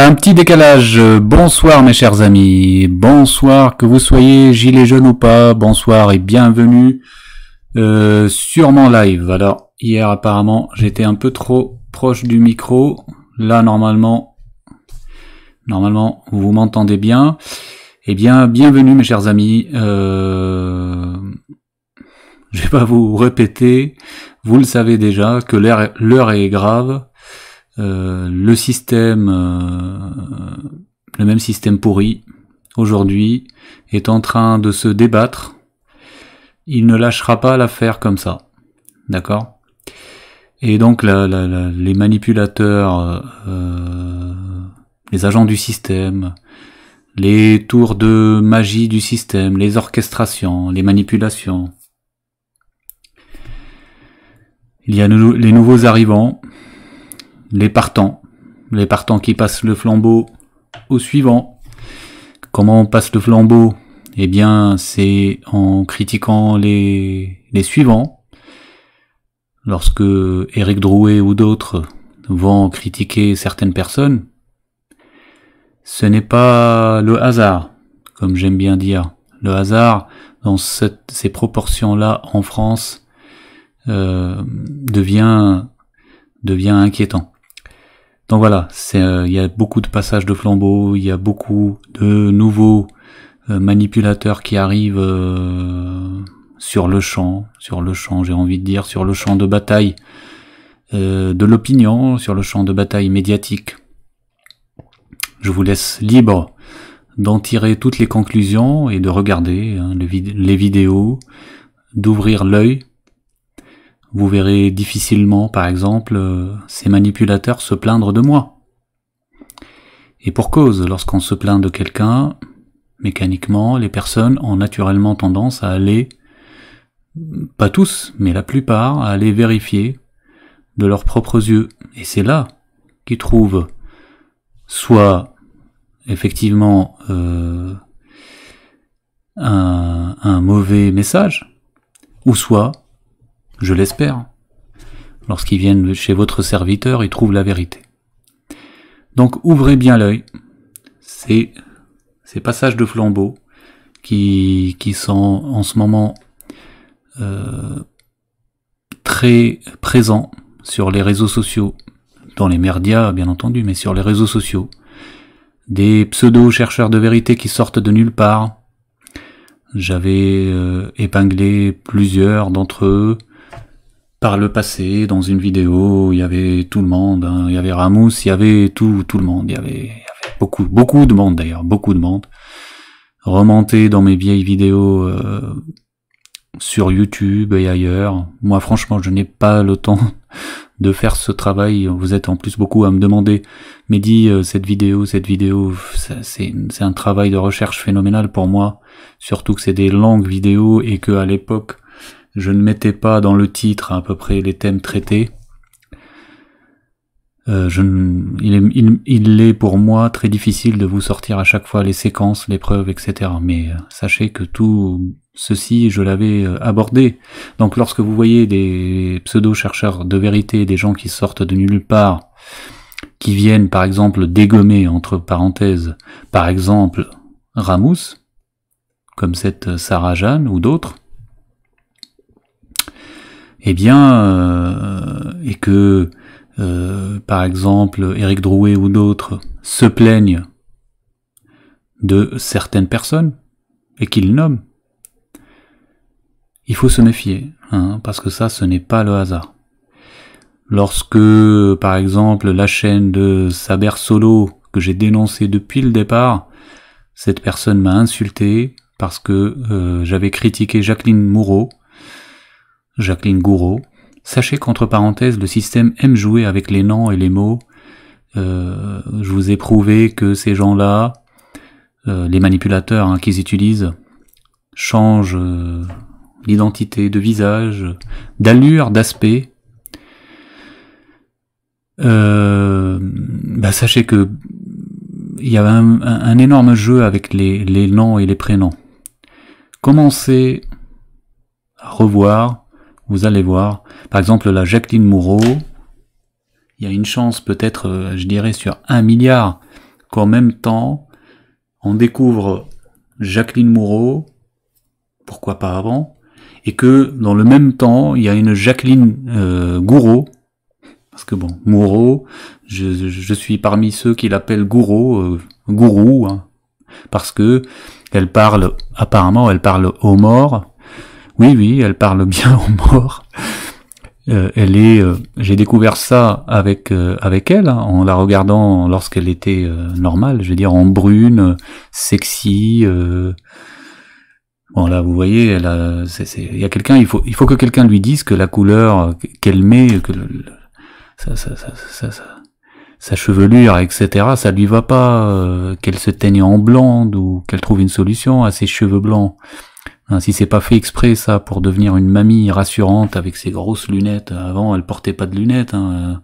Un petit décalage. Bonsoir mes chers amis. Bonsoir que vous soyez gilet jaune ou pas. Bonsoir et bienvenue euh, sur mon live. Alors hier apparemment j'étais un peu trop proche du micro. Là normalement, normalement vous m'entendez bien. Eh bien bienvenue mes chers amis. Euh, je vais pas vous répéter. Vous le savez déjà que l'heure est grave. Euh, le système, euh, le même système pourri, aujourd'hui, est en train de se débattre. Il ne lâchera pas l'affaire comme ça. D'accord? Et donc les manipulateurs, euh, les agents du système, les tours de magie du système, les orchestrations, les manipulations. Il y a les nouveaux arrivants, les partants, les partants qui passent le flambeau au suivant. Comment on passe le flambeau? Eh bien, c'est en critiquant les, suivants. Lorsque Eric Drouet ou d'autres vont critiquer certaines personnes, ce n'est pas le hasard, comme j'aime bien dire. Le hasard, dans ces proportions-là en France, euh, devient inquiétant. Donc voilà, euh, il y a beaucoup de passages de flambeau, il y a beaucoup de nouveaux euh, manipulateurs qui arrivent euh, sur le champ, sur le champ, j'ai envie de dire, sur le champ de bataille de l'opinion, sur le champ de bataille médiatique. Je vous laisse libre d'en tirer toutes les conclusions et de regarder hein, les vidéos, d'ouvrir l'œil vous verrez difficilement, par exemple, euh, ces manipulateurs se plaindre de moi. Et pour cause, lorsqu'on se plaint de quelqu'un, mécaniquement, les personnes ont naturellement tendance à aller, pas tous, mais la plupart, à aller vérifier de leurs propres yeux. Et c'est là qu'ils trouvent soit effectivement euh, un, un mauvais message, ou soit je l'espère. Lorsqu'ils viennent chez votre serviteur, ils trouvent la vérité. Donc ouvrez bien l'œil. C'est ces passages de flambeau qui, sont en ce moment euh, très présents sur les réseaux sociaux, dans les médias bien entendu, mais sur les réseaux sociaux. Des pseudo-chercheurs de vérité qui sortent de nulle part. J'avais euh, épinglé plusieurs d'entre eux par le passé, dans une vidéo, il y avait tout le monde, hein. il y avait Ramous, il y avait tout, tout le monde, il y, avait, beaucoup, beaucoup de monde d'ailleurs, beaucoup de monde. Remonté dans mes vieilles vidéos euh, sur YouTube et ailleurs. Moi franchement, je n'ai pas le temps de faire ce travail. Vous êtes en plus beaucoup à me demander, mais dis euh, cette vidéo, cette vidéo, c'est un travail de recherche phénoménal pour moi. Surtout que c'est des longues vidéos et que à l'époque, je ne mettais pas dans le titre à peu près les thèmes traités. Euh, je, il, est, il, est, pour moi très difficile de vous sortir à chaque fois les séquences, les preuves, etc. Mais euh, sachez que tout ceci, je l'avais euh, abordé. Donc lorsque vous voyez des pseudo-chercheurs de vérité, des gens qui sortent de nulle part, qui viennent par exemple dégommer, entre parenthèses, par exemple Ramous, comme cette Sarah Jeanne ou d'autres, eh bien, euh, et que, euh, par exemple, Eric Drouet ou d'autres se plaignent de certaines personnes et qu'ils nomment, il faut se méfier, hein, parce que ça, ce n'est pas le hasard. Lorsque, par exemple, la chaîne de Saber Solo, que j'ai dénoncé depuis le départ, cette personne m'a insulté parce que euh, j'avais critiqué Jacqueline Moureau, Jacqueline Gouraud. Sachez qu'entre parenthèses, le système aime jouer avec les noms et les mots. Euh, je vous ai prouvé que ces gens-là, euh, les manipulateurs hein, qu'ils utilisent, changent euh, l'identité de visage, d'allure, d'aspect. Bah, sachez que il y a un, énorme jeu avec les noms et les prénoms. Commencez à revoir vous allez voir, par exemple la Jacqueline Moureau, il y a une chance peut-être, euh, je dirais, sur un milliard qu'en même temps, on découvre Jacqueline Moureau, pourquoi pas avant, et que dans le même temps, il y a une Jacqueline euh, Gouraud, parce que bon, Moureau, je, suis parmi ceux qui l'appellent Gouraud, euh, Gourou, hein, parce que elle parle, apparemment, elle parle aux morts. Oui, oui, elle parle bien aux morts. Euh, elle est, euh, j'ai découvert ça avec euh, avec elle hein, en la regardant lorsqu'elle était normale, je veux dire en brune, sexy. bon là, vous voyez, elle a, il y a quelqu'un, il faut il faut que quelqu'un lui dise que la couleur qu'elle met, que le, ça, sa chevelure, etc. Ça lui va pas qu'elle se teigne en blonde ou qu'elle trouve une solution à ses cheveux blancs. Hein, si c'est pas fait exprès ça pour devenir une mamie rassurante avec ses grosses lunettes. Avant, elle portait pas de lunettes. Hein.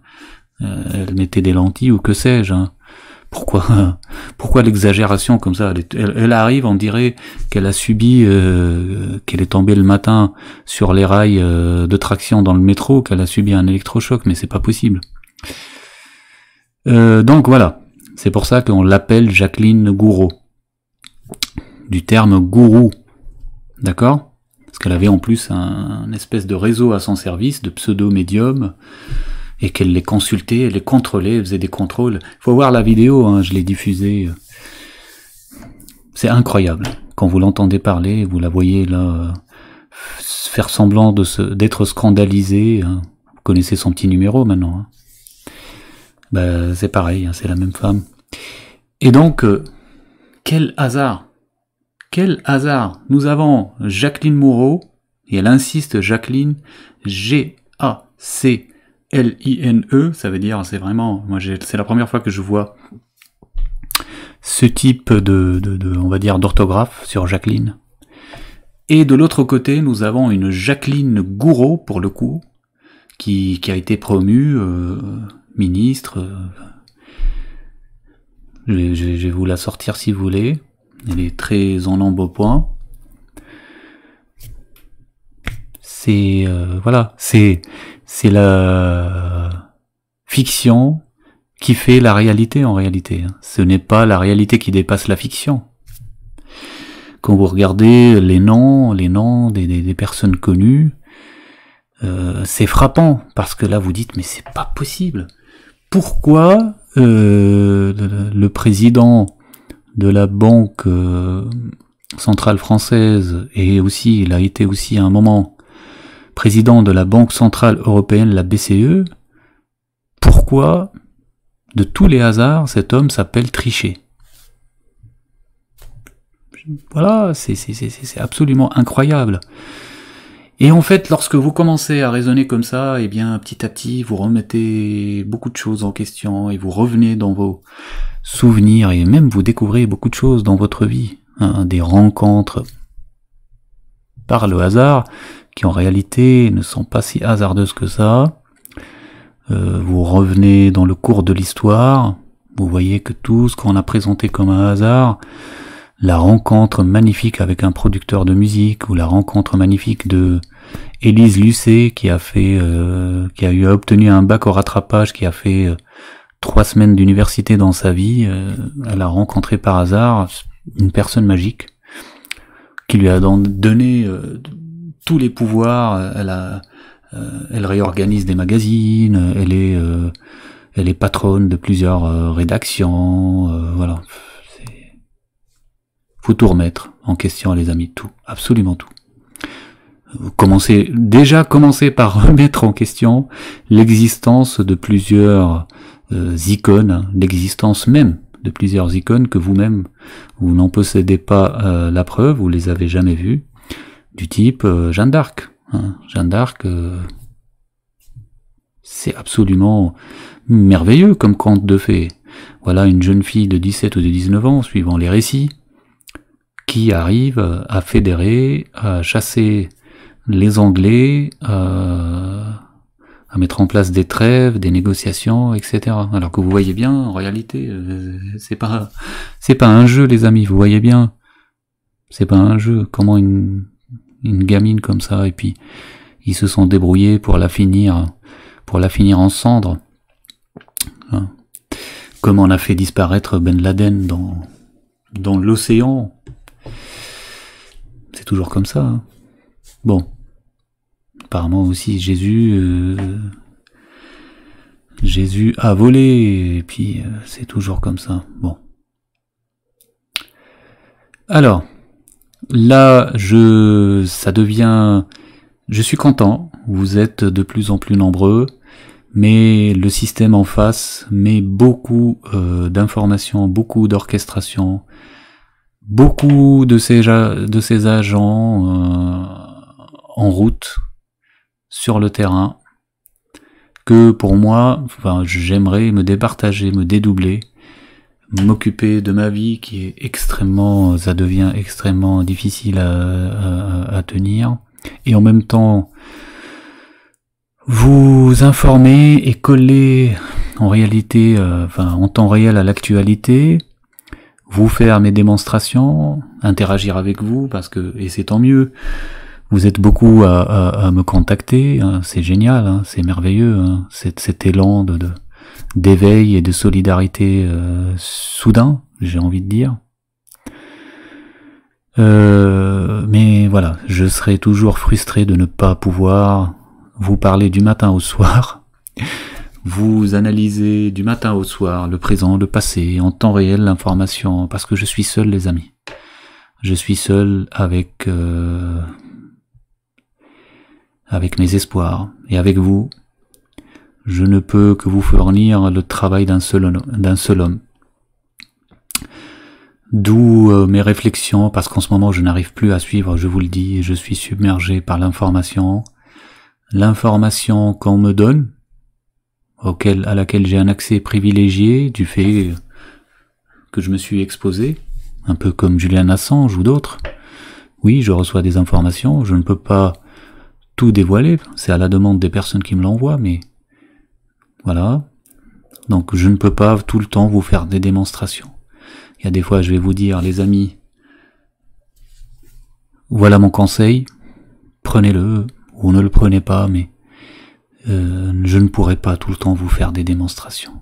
Euh, elle mettait des lentilles ou que sais-je. Hein. Pourquoi, pourquoi l'exagération comme ça? Elle, arrive, on dirait qu'elle a subi, euh, qu'elle est tombée le matin sur les rails euh, de traction dans le métro, qu'elle a subi un électrochoc, mais c'est pas possible. donc voilà, c'est pour ça qu'on l'appelle Jacqueline Gouraud. Du terme gourou, D'accord? Parce qu'elle avait en plus un, espèce de réseau à son service, de pseudo-médiums, et qu'elle les consultait, elle les contrôlait, elle faisait des contrôles. Il faut voir la vidéo, hein, je l'ai diffusée. C'est incroyable. Quand vous l'entendez parler, vous la voyez là faire semblant d'être scandalisée. Hein. Vous connaissez son petit numéro maintenant. Hein. Ben, c'est pareil, c'est la même femme. Et donc, euh, quel hasard quel hasard Nous avons Jacqueline Moreau, et elle insiste Jacqueline, G-A-C-L-I-N-E, ça veut dire, c'est vraiment, moi c'est la première fois que je vois ce type de, on va dire, d'orthographe sur Jacqueline. Et de l'autre côté, nous avons une Jacqueline Gouraud, pour le coup, qui, a été promue euh, ministre. Euh, je vais vous la sortir si vous voulez. Elle est très en embonpoint. C'est euh, voilà, c'est c'est la fiction qui fait la réalité en réalité. Hein. Ce n'est pas la réalité qui dépasse la fiction. Quand vous regardez les noms, les noms des, des, personnes connues, euh, c'est frappant parce que là vous dites mais c'est pas possible. Pourquoi euh, le président de la Banque euh, centrale française et aussi, il a été aussi à un moment président de la Banque centrale européenne, la BCE, pourquoi, de tous les hasards, cet homme s'appelle Trichet? Voilà, c'est absolument incroyable. Et en fait, lorsque vous commencez à raisonner comme ça, eh bien, petit à petit, vous remettez beaucoup de choses en question et vous revenez dans vos souvenirs et même vous découvrez beaucoup de choses dans votre vie, hein, des rencontres par le hasard qui en réalité ne sont pas si hasardeuses que ça. Euh, vous revenez dans le cours de l'histoire, vous voyez que tout ce qu'on a présenté comme un hasard, la rencontre magnifique avec un producteur de musique ou la rencontre magnifique de Élise Lucet qui a fait, euh, qui a eu obtenu un bac au rattrapage, qui a fait euh, trois semaines d'université dans sa vie. Euh, elle a rencontré par hasard une personne magique qui lui a donné tous les pouvoirs. Elle a, elle réorganise des magazines. Elle est, elle est patronne de plusieurs rédactions. voilà faut tout remettre en question, les amis, tout, absolument tout. Commencez, déjà commencez par remettre en question l'existence de plusieurs euh, icônes, hein, l'existence même de plusieurs icônes que vous-même vous n'en possédez pas euh, la preuve, vous les avez jamais vues, du type euh, Jeanne d'Arc. Hein. Jeanne d'Arc, c'est absolument merveilleux comme conte de fées. Voilà une jeune fille de 17 ou de 19 ans, suivant les récits, arrive à fédérer, à chasser les Anglais, à, mettre en place des trêves, des négociations, etc. Alors que vous voyez bien, en réalité, euh, c'est pas, c'est pas un jeu, les amis. Vous voyez bien, c'est pas un jeu. Comment une, une gamine comme ça, et puis ils se sont débrouillés pour la finir, pour la finir en cendres. Hein. Comme on a fait disparaître Ben Laden dans, dans l'océan. Toujours comme ça. Hein. Bon. Apparemment aussi Jésus... Euh, Jésus a volé, et puis euh, c'est toujours comme ça. Bon. Alors, là, je, ça devient, je suis content. Vous êtes de plus en plus nombreux, mais le système en face met beaucoup euh, d'informations, beaucoup d'orchestration, beaucoup de ces, de ces agents euh, en route sur le terrain que pour moi, enfin, j'aimerais me départager, me dédoubler, m'occuper de ma vie qui est extrêmement, ça devient extrêmement difficile à, tenir, et en même temps vous informer et coller en réalité, euh, enfin en temps réel à l'actualité, vous faire mes démonstrations, interagir avec vous parce que et c'est tant mieux. Vous êtes beaucoup à, me contacter, hein, c'est génial, hein, c'est merveilleux, hein, cet, élan de, d'éveil et de solidarité euh, soudain, j'ai envie de dire. Euh, mais voilà, je serai toujours frustré de ne pas pouvoir vous parler du matin au soir, vous analyser du matin au soir le présent, le passé, en temps réel l'information, parce que je suis seul les amis. Je suis seul avec euh, avec mes espoirs et avec vous, je ne peux que vous fournir le travail d'un seul, homme. D'où euh, mes réflexions, parce qu'en ce moment je n'arrive plus à suivre, je vous le dis, je suis submergé par l'information. L'information qu'on me donne, auquel, à laquelle j'ai un accès privilégié du fait que je me suis exposé, un peu comme Julian Assange ou d'autres. Oui, je reçois des informations, je ne peux pas tout dévoiler, c'est à la demande des personnes qui me l'envoient, mais voilà. Donc je ne peux pas tout le temps vous faire des démonstrations. Il y a des fois je vais vous dire, les amis, voilà mon conseil, prenez-le ou ne le prenez pas, mais euh, je ne pourrai pas tout le temps vous faire des démonstrations.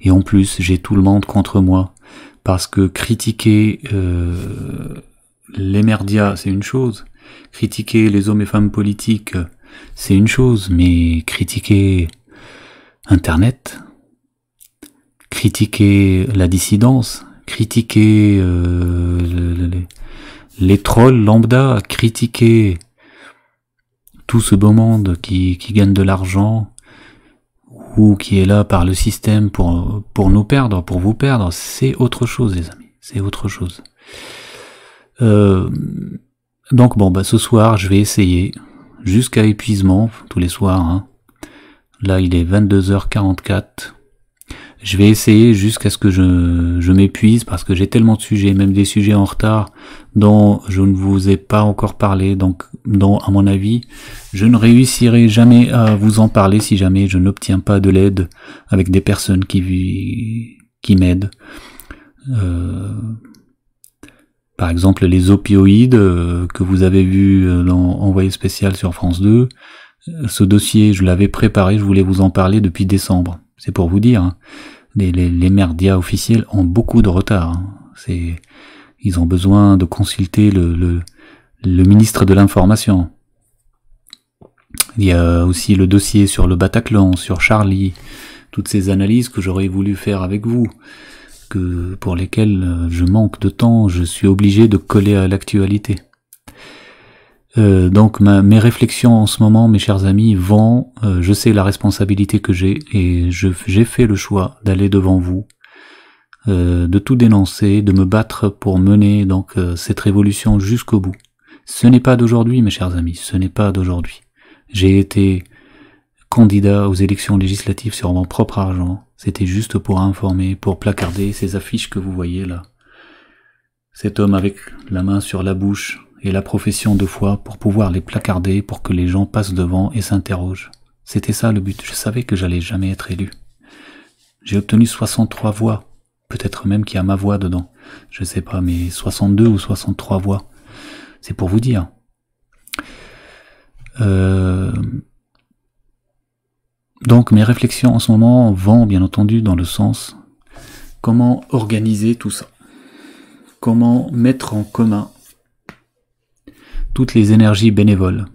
Et en plus, j'ai tout le monde contre moi, parce que critiquer euh, les merdias, c'est une chose, critiquer les hommes et femmes politiques, c'est une chose, mais critiquer Internet, critiquer la dissidence, critiquer euh, les, trolls lambda, critiquer tout ce beau monde qui, qui gagne de l'argent ou qui est là par le système pour, pour nous perdre, pour vous perdre, c'est autre chose les amis, c'est autre chose. Euh, donc bon, bah ce soir, je vais essayer jusqu'à épuisement, tous les soirs. Hein. Là, il est 22h44. Je vais essayer jusqu'à ce que je, je m'épuise parce que j'ai tellement de sujets, même des sujets en retard dont je ne vous ai pas encore parlé. Donc, dont, à mon avis, je ne réussirai jamais à vous en parler si jamais je n'obtiens pas de l'aide avec des personnes qui, qui m'aident. Euh, par exemple, les opioïdes euh, que vous avez vu euh, dans Envoyé spécial sur France 2, euh, ce dossier, je l'avais préparé, je voulais vous en parler depuis décembre. C'est pour vous dire, hein. les, les, merdias officiels ont beaucoup de retard. Hein. C'est, ils ont besoin de consulter le, le, le ministre de l'information. Il y a aussi le dossier sur le Bataclan, sur Charlie, toutes ces analyses que j'aurais voulu faire avec vous pour lesquels euh, je manque de temps, je suis obligé de coller à l'actualité. Euh, donc mes réflexions en ce moment, mes chers amis, vont, euh, je sais la responsabilité que j'ai et j'ai fait le choix d'aller devant vous, de tout dénoncer, de me battre pour mener donc cette révolution jusqu'au bout. Ce n'est pas d'aujourd'hui, mes chers amis, ce n'est pas d'aujourd'hui. J'ai été candidat aux élections législatives sur mon propre argent. C'était juste pour informer, pour placarder ces affiches que vous voyez là. Cet homme avec la main sur la bouche et la profession de foi pour pouvoir les placarder pour que les gens passent devant et s'interrogent. C'était ça le but. Je savais que j'allais jamais être élu. J'ai obtenu 63 voix. Peut-être même qu'il y a ma voix dedans. Je sais pas, mais 62 ou 63 voix. C'est pour vous dire. Euh, donc mes réflexions en ce moment vont bien entendu dans le sens comment organiser tout ça, comment mettre en commun toutes les énergies bénévoles?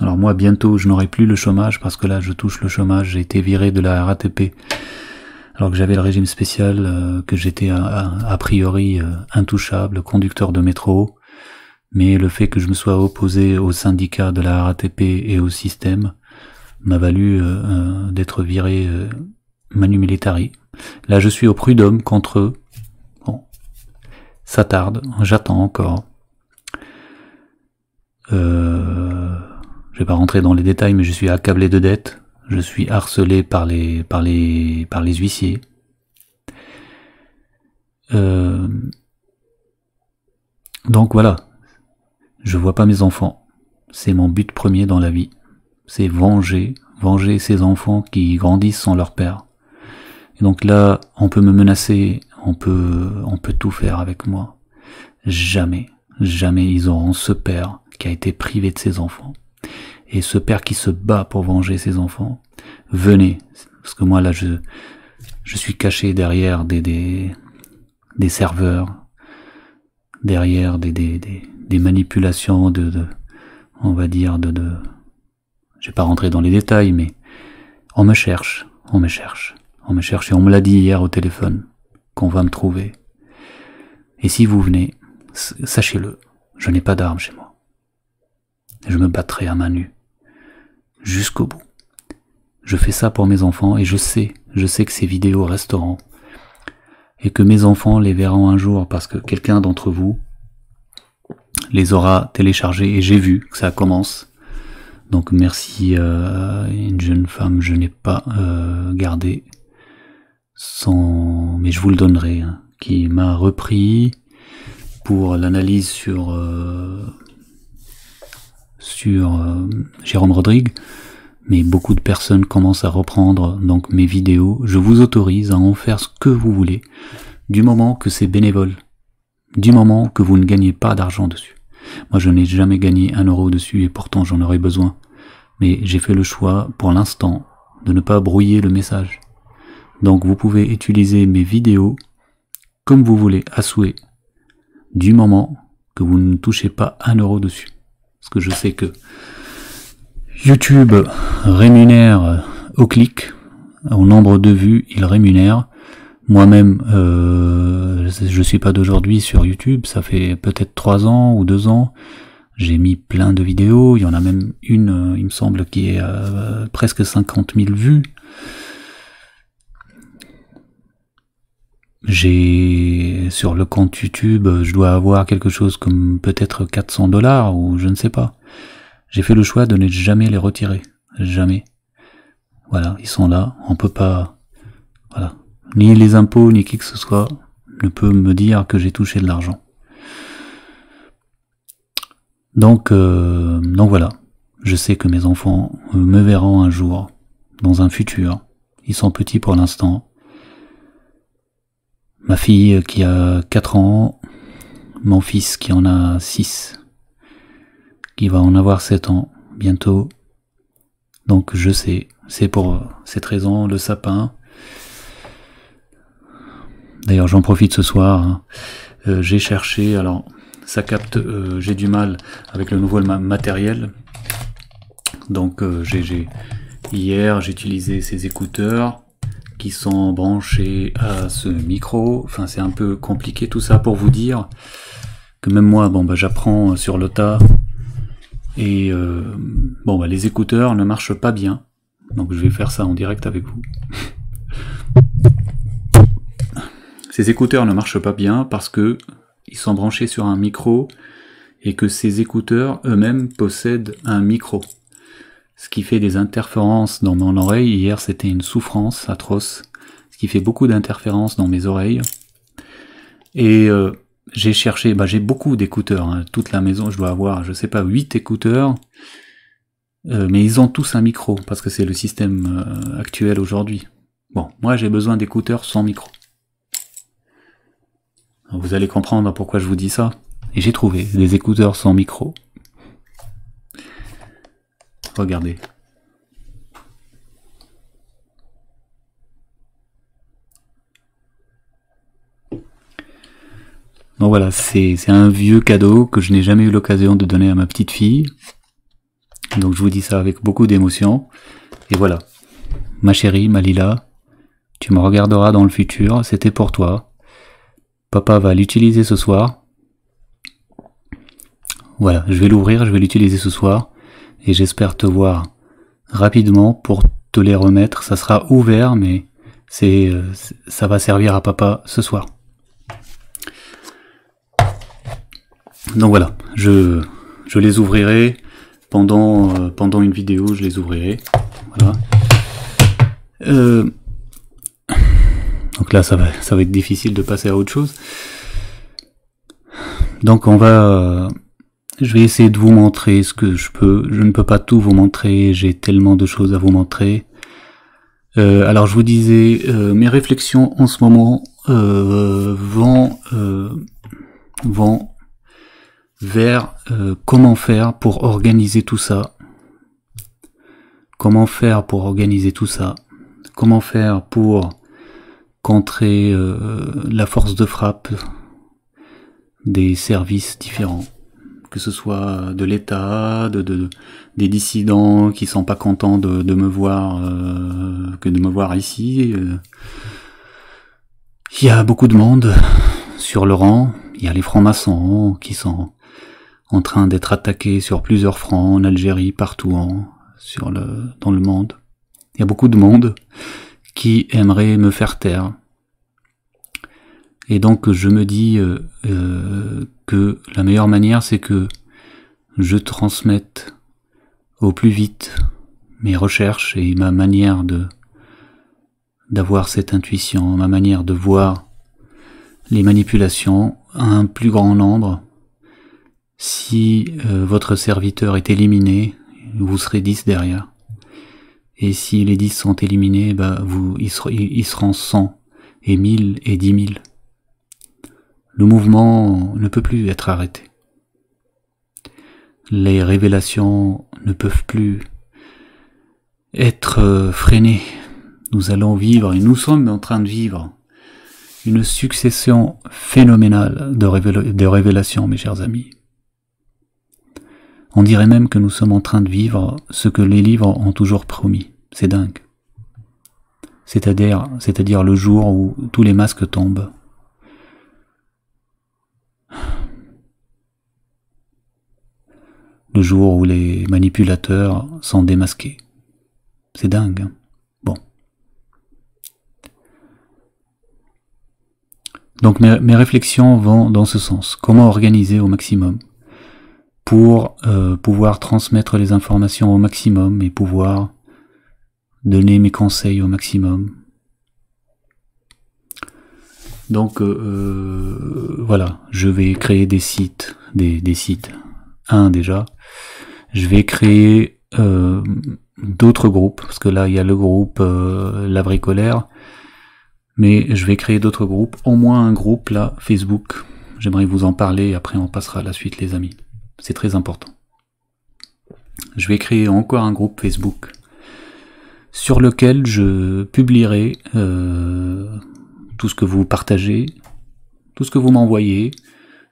Alors moi bientôt je n'aurai plus le chômage parce que là je touche le chômage, j'ai été viré de la RATP alors que j'avais le régime spécial, euh, que j'étais a, priori euh, intouchable, conducteur de métro, mais le fait que je me sois opposé au syndicat de la RATP et au système m'a valu euh, d'être viré manu militari. Là je suis au prud'homme contre eux. Bon, ça tarde, j'attends encore. Euh, je vais pas rentrer dans les détails, mais je suis accablé de dettes. Je suis harcelé par les par les par les huissiers. Euh, donc voilà, je vois pas mes enfants. C'est mon but premier dans la vie. C'est venger, venger ces enfants qui grandissent sans leur père. Et donc là, on peut me menacer, on peut, on peut tout faire avec moi. Jamais, jamais ils auront ce père qui a été privé de ses enfants. Et ce père qui se bat pour venger ses enfants, venez, parce que moi là je, je suis caché derrière des, des, des serveurs, derrière des, des, des, manipulations de, de, on va dire, de, de, je vais pas rentrer dans les détails, mais on me cherche, on me cherche, on me cherche, et on me l'a dit hier au téléphone, qu'on va me trouver. Et si vous venez, sachez-le, je n'ai pas d'armes chez moi je me battrai à main nue. Jusqu'au bout. Je fais ça pour mes enfants et je sais, je sais que ces vidéos resteront. Et que mes enfants les verront un jour parce que quelqu'un d'entre vous les aura téléchargés et j'ai vu que ça commence. Donc merci à une jeune femme, je n'ai pas euh, gardé son, mais je vous le donnerai, hein, qui m'a repris pour l'analyse sur euh, sur euh, Jérôme Rodrigue, mais beaucoup de personnes commencent à reprendre donc mes vidéos. Je vous autorise à en faire ce que vous voulez, du moment que c'est bénévole, du moment que vous ne gagnez pas d'argent dessus. Moi, je n'ai jamais gagné un euro dessus et pourtant j'en aurais besoin. Mais j'ai fait le choix, pour l'instant, de ne pas brouiller le message. Donc vous pouvez utiliser mes vidéos comme vous voulez, à souhait, du moment que vous ne touchez pas un euro dessus. Parce que je sais que YouTube rémunère au clic, au nombre de vues, il rémunère. Moi-même, euh, je suis pas d'aujourd'hui sur YouTube, ça fait peut-être trois ans ou deux ans. J'ai mis plein de vidéos, il y en a même une, il me semble, qui est euh, presque 50 000 vues. J'ai sur le compte YouTube, je dois avoir quelque chose comme peut-être 400 dollars ou je ne sais pas. J'ai fait le choix de ne jamais les retirer, jamais. Voilà, ils sont là, on peut pas, voilà, ni les impôts ni qui que ce soit ne peut me dire que j'ai touché de l'argent. Donc, euh, donc voilà, je sais que mes enfants me verront un jour, dans un futur. Ils sont petits pour l'instant, ma fille qui a 4 ans, mon fils qui en a 6, qui va en avoir 7 ans bientôt. Donc je sais, c'est pour cette raison le sapin. D'ailleurs j'en profite ce soir, hein. euh, j'ai cherché, alors ça capte, euh, j'ai du mal avec le nouveau matériel. Donc euh, hier j'ai utilisé ces écouteurs qui sont branchés à ce micro. Enfin, c'est un peu compliqué tout ça pour vous dire que même moi, bon, bah, j'apprends sur le. Et bon, bah, les écouteurs ne marchent pas bien. Donc je vais faire ça en direct avec vous. Ces écouteurs ne marchent pas bien parce que ils sont branchés sur un micro et que ces écouteurs eux-mêmes possèdent un micro ce qui fait des interférences dans mon oreille. Hier, c'était une souffrance atroce, ce qui fait beaucoup d'interférences dans mes oreilles. Et euh, j'ai cherché, bah, j'ai beaucoup d'écouteurs. Hein. Toute la maison, je dois avoir, je sais pas, 8 écouteurs. Euh, mais ils ont tous un micro, parce que c'est le système euh, actuel aujourd'hui. Bon, moi j'ai besoin d'écouteurs sans micro. Vous allez comprendre pourquoi je vous dis ça. Et j'ai trouvé des écouteurs sans micro. Regardez. Bon voilà, c'est un vieux cadeau que je n'ai jamais eu l'occasion de donner à ma petite fille. Donc je vous dis ça avec beaucoup d'émotion. Et voilà. Ma chérie, Malila, tu me regarderas dans le futur, c'était pour toi. Papa va l'utiliser ce soir. Voilà, je vais l'ouvrir, je vais l'utiliser ce soir. Et j'espère te voir rapidement pour te les remettre. Ça sera ouvert, mais c'est, euh, ça va servir à papa ce soir. Donc voilà, je, je les ouvrirai pendant, euh, pendant une vidéo, je les ouvrirai. Voilà. Euh, donc là, ça va, ça va être difficile de passer à autre chose. Donc on va, je vais essayer de vous montrer ce que je peux. Je ne peux pas tout vous montrer, j'ai tellement de choses à vous montrer. Euh, alors je vous disais, euh, mes réflexions en ce moment euh, vont, vont vers comment faire pour organiser tout ça. Comment faire pour organiser tout ça? Comment faire pour contrer la force de frappe des services différents que ce soit de l'État, de, des dissidents qui sont pas contents de, me voir euh, que de me voir ici. Euh. Il y a beaucoup de monde sur le rang. Il y a les francs-maçons qui sont en train d'être attaqués sur plusieurs fronts en Algérie, partout le, dans le monde. Il y a beaucoup de monde qui aimerait me faire taire. Et donc je me dis euh, euh, que la meilleure manière c'est que je transmette au plus vite mes recherches et ma manière de d'avoir cette intuition, ma manière de voir les manipulations à un plus grand nombre. Si euh, votre serviteur est éliminé, vous serez 10 derrière. Et si les 10 sont éliminés, bah vous, ils, seront, 100 et 1000 et 10 000 le mouvement ne peut plus être arrêté. Les révélations ne peuvent plus être freinées. Nous allons vivre, et nous sommes en train de vivre, une succession phénoménale de, révélations, mes chers amis. On dirait même que nous sommes en train de vivre ce que les livres ont toujours promis. C'est dingue. C'est-à-dire, c'est-à-dire le jour où tous les masques tombent. le jour où les manipulateurs sont démasqués. C'est dingue. Hein. bon. Donc mes, réflexions vont dans ce sens. Comment organiser au maximum? Pour euh, pouvoir transmettre les informations au maximum et pouvoir donner mes conseils au maximum. Donc euh, euh, voilà, je vais créer des sites, des, des sites, un déjà, je vais créer euh, d'autres groupes, parce que là il y a le groupe euh, La Bricolaire, mais je vais créer d'autres groupes, au moins un groupe là, Facebook. J'aimerais vous en parler, après on passera à la suite les amis. C'est très important. Je vais créer encore un groupe Facebook sur lequel je publierai euh, tout ce que vous partagez, tout ce que vous m'envoyez,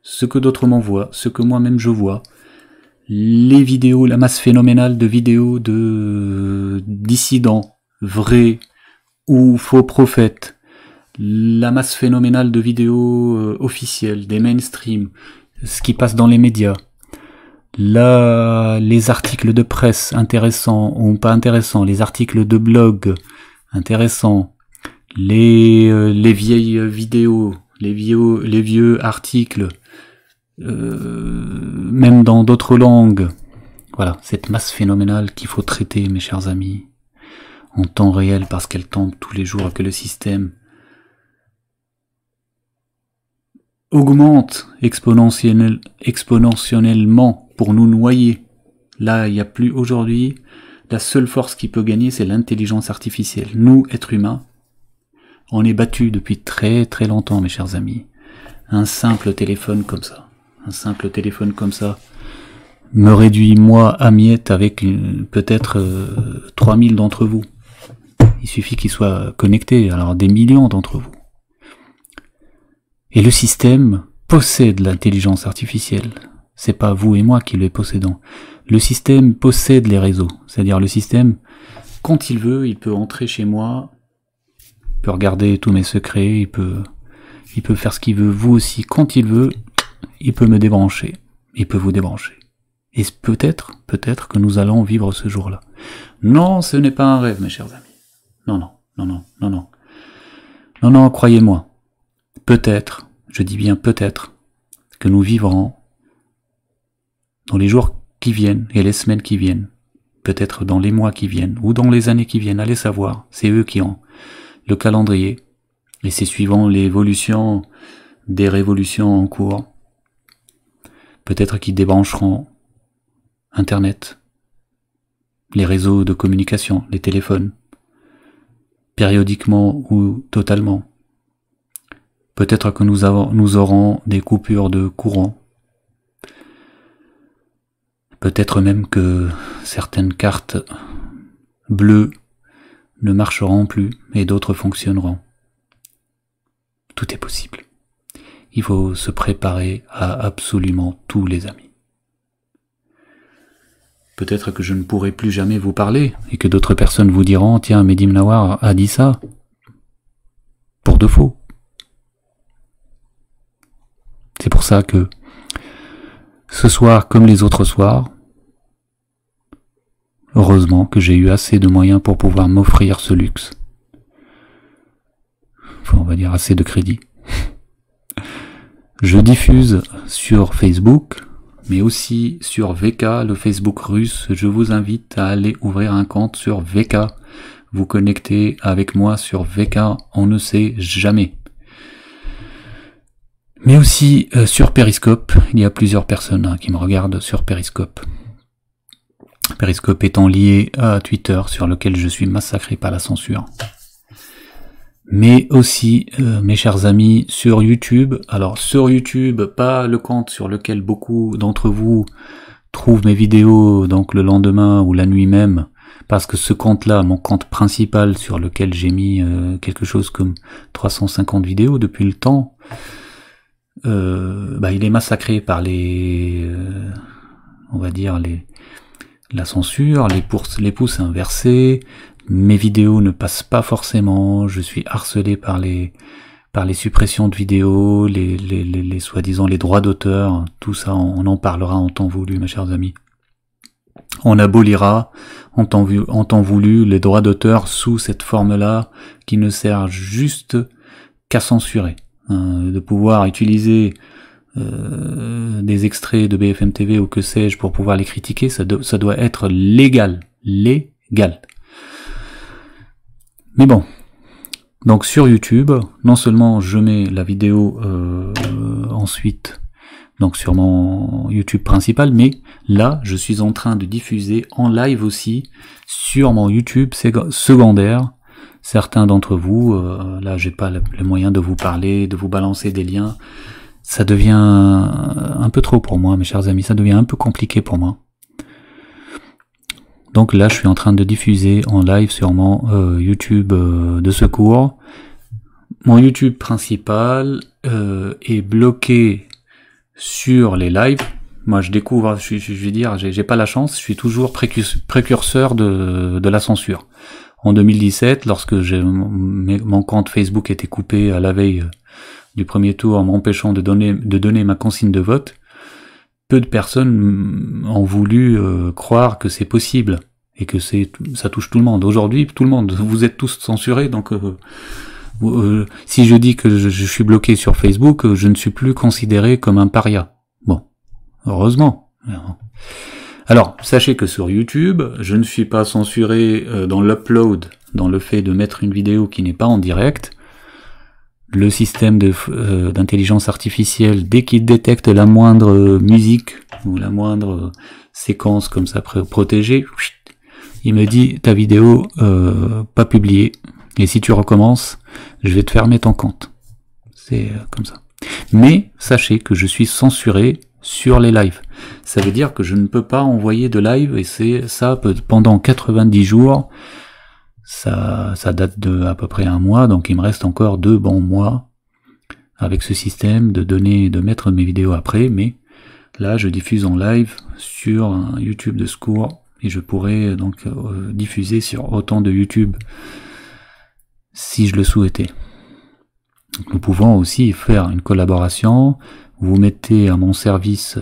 ce que d'autres m'envoient, ce que moi-même je vois, les vidéos, la masse phénoménale de vidéos de dissidents, vrais ou faux prophètes, la masse phénoménale de vidéos euh, officielles, des mainstream, ce qui passe dans les médias, là, les articles de presse intéressants ou pas intéressants, les articles de blog intéressants, les, euh, les vieilles vidéos, les vieux, les vieux articles, euh, même dans d'autres langues. Voilà, cette masse phénoménale qu'il faut traiter, mes chers amis, en temps réel parce qu'elle tombe tous les jours que le système augmente exponentiellement pour nous noyer. Là, il n'y a plus aujourd'hui, la seule force qui peut gagner, c'est l'intelligence artificielle. Nous, êtres humains, on est battus depuis très très longtemps, mes chers amis. Un simple téléphone comme ça un simple téléphone comme ça me réduit moi à miettes avec peut-être 3000 euh, d'entre vous. Il suffit qu'il soit connecté, alors des millions d'entre vous. Et le système possède l'intelligence artificielle. C'est pas vous et moi qui les possédons. Le système possède les réseaux. C'est-à-dire le système, quand il veut, il peut entrer chez moi, il peut regarder tous mes secrets, il peut, il peut faire ce qu'il veut. Vous aussi, quand il veut, il peut me débrancher. Il peut vous débrancher. Et peut-être, peut-être que nous allons vivre ce jour-là. Non, ce n'est pas un rêve, mes chers amis. Non, non, non, non, non, non. Non, non, croyez-moi. Peut-être, je dis bien peut-être, que nous vivrons dans les jours qui viennent et les semaines qui viennent, peut-être dans les mois qui viennent ou dans les années qui viennent, allez savoir, c'est eux qui ont le calendrier et c'est suivant l'évolution des révolutions en cours. Peut-être qu'ils débrancheront Internet, les réseaux de communication, les téléphones, périodiquement ou totalement. Peut-être que nous, aurons des coupures de courant. Peut-être même que certaines cartes bleues ne marcheront plus et d'autres fonctionneront. Tout est possible. Il faut se préparer à absolument tous les amis. Peut-être que je ne pourrai plus jamais vous parler, et que d'autres personnes vous diront, tiens, Medim Nawar a dit ça. Pour de faux. C'est pour ça que ce soir, comme les autres soirs, heureusement que j'ai eu assez de moyens pour pouvoir m'offrir ce luxe. Enfin, on va dire assez de crédit. Je diffuse sur Facebook, mais aussi sur VK, le Facebook russe. Je vous invite à aller ouvrir un compte sur VK. Vous connecter avec moi sur VK, on ne sait jamais. Mais aussi euh, sur Periscope, il y a plusieurs personnes hein, qui me regardent sur Periscope. Periscope étant lié à Twitter sur lequel je suis massacré par la censure mais aussi, euh, mes chers amis, sur YouTube. Alors sur YouTube, pas le compte sur lequel beaucoup d'entre vous trouvent mes vidéos, donc le lendemain ou la nuit même, parce que ce compte-là, mon compte principal sur lequel j'ai mis euh, quelque chose comme 350 vidéos depuis le temps, euh, bah, il est massacré par les, on va dire les, la censure, les, les pouces inversés, mes vidéos ne passent pas forcément, je suis harcelé par les par les suppressions de vidéos, les, les, les, soi-disant les droits d'auteur, tout ça, on, en parlera en temps voulu, mes chers amis. On abolira en temps, en temps voulu les droits d'auteur sous cette forme-là qui ne sert juste qu'à censurer. Hein, de pouvoir utiliser euh, des extraits de BFM TV ou que sais-je pour pouvoir les critiquer, ça, ça doit être légal. Légal. Mais bon, donc sur YouTube, non seulement je mets la vidéo euh, ensuite donc sur mon YouTube principal, mais là je suis en train de diffuser en live aussi sur mon YouTube secondaire. Certains d'entre vous, euh, là j'ai pas le moyen de vous parler, de vous balancer des liens. Ça devient un peu trop pour moi, mes chers amis, ça devient un peu compliqué pour moi. Donc là, je suis en train de diffuser en live sur mon euh, YouTube euh, de secours. Mon YouTube principal euh, est bloqué sur les lives. Moi, je découvre, je, je, vais dire, j'ai pas la chance, je suis toujours précurseur de la censure. En 2017, lorsque mon compte Facebook était coupé à la veille du premier tour, en m'empêchant de donner, de donner ma consigne de vote, peu de personnes ont voulu euh, croire que c'est possible et que c'est ça touche tout le monde. Aujourd'hui, tout le monde, vous êtes tous censurés, donc euh, euh, si je dis que je, suis bloqué sur Facebook, je ne suis plus considéré comme un paria. Bon, heureusement. Sachez que sur YouTube, je ne suis pas censuré dans l'upload, dans le fait de mettre une vidéo qui n'est pas en direct le système euh, d'intelligence artificielle, dès qu'il détecte la moindre euh, musique ou la moindre euh, séquence comme ça protégée, il me dit ta vidéo pas publiée. Et si tu recommences, je vais te fermer ton compte. C'est comme ça. Mais sachez que je suis censuré sur les lives. Ça veut dire que je ne peux pas envoyer de live et c'est ça pendant 90 jours ça, date de à peu près un mois, donc il me reste encore deux bons mois avec ce système de donner, de mettre mes vidéos après, mais là je diffuse en live sur YouTube de secours et je pourrais donc euh, diffuser sur autant de YouTube si je le souhaitais. Nous pouvons aussi faire une collaboration, vous mettez à mon service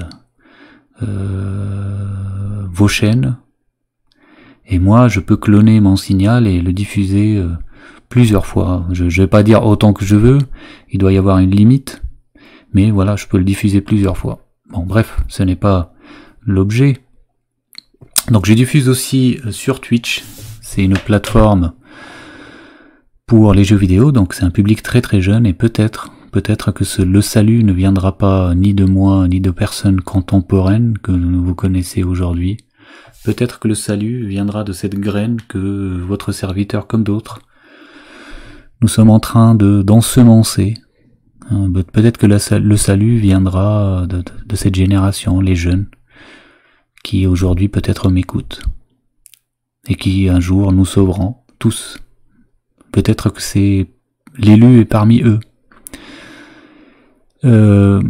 euh, vos chaînes, et moi je peux cloner mon signal et le diffuser euh, plusieurs fois. Je ne vais pas dire autant que je veux, il doit y avoir une limite, mais voilà, je peux le diffuser plusieurs fois. Bon bref, ce n'est pas l'objet. Donc je diffuse aussi euh, sur Twitch, c'est une plateforme pour les jeux vidéo, donc c'est un public très très jeune et peut-être peut-être que ce, le salut ne viendra pas ni de moi ni de personnes contemporaines que vous connaissez aujourd'hui. Peut-être que le salut viendra de cette graine que votre serviteur comme d'autres nous sommes en train de d'ensemencer. Hein, peut-être que le salut viendra de, de cette génération, les jeunes, qui aujourd'hui peut-être m'écoutent et qui un jour nous sauveront tous. Peut-être que c'est l'élu est parmi eux. Euh,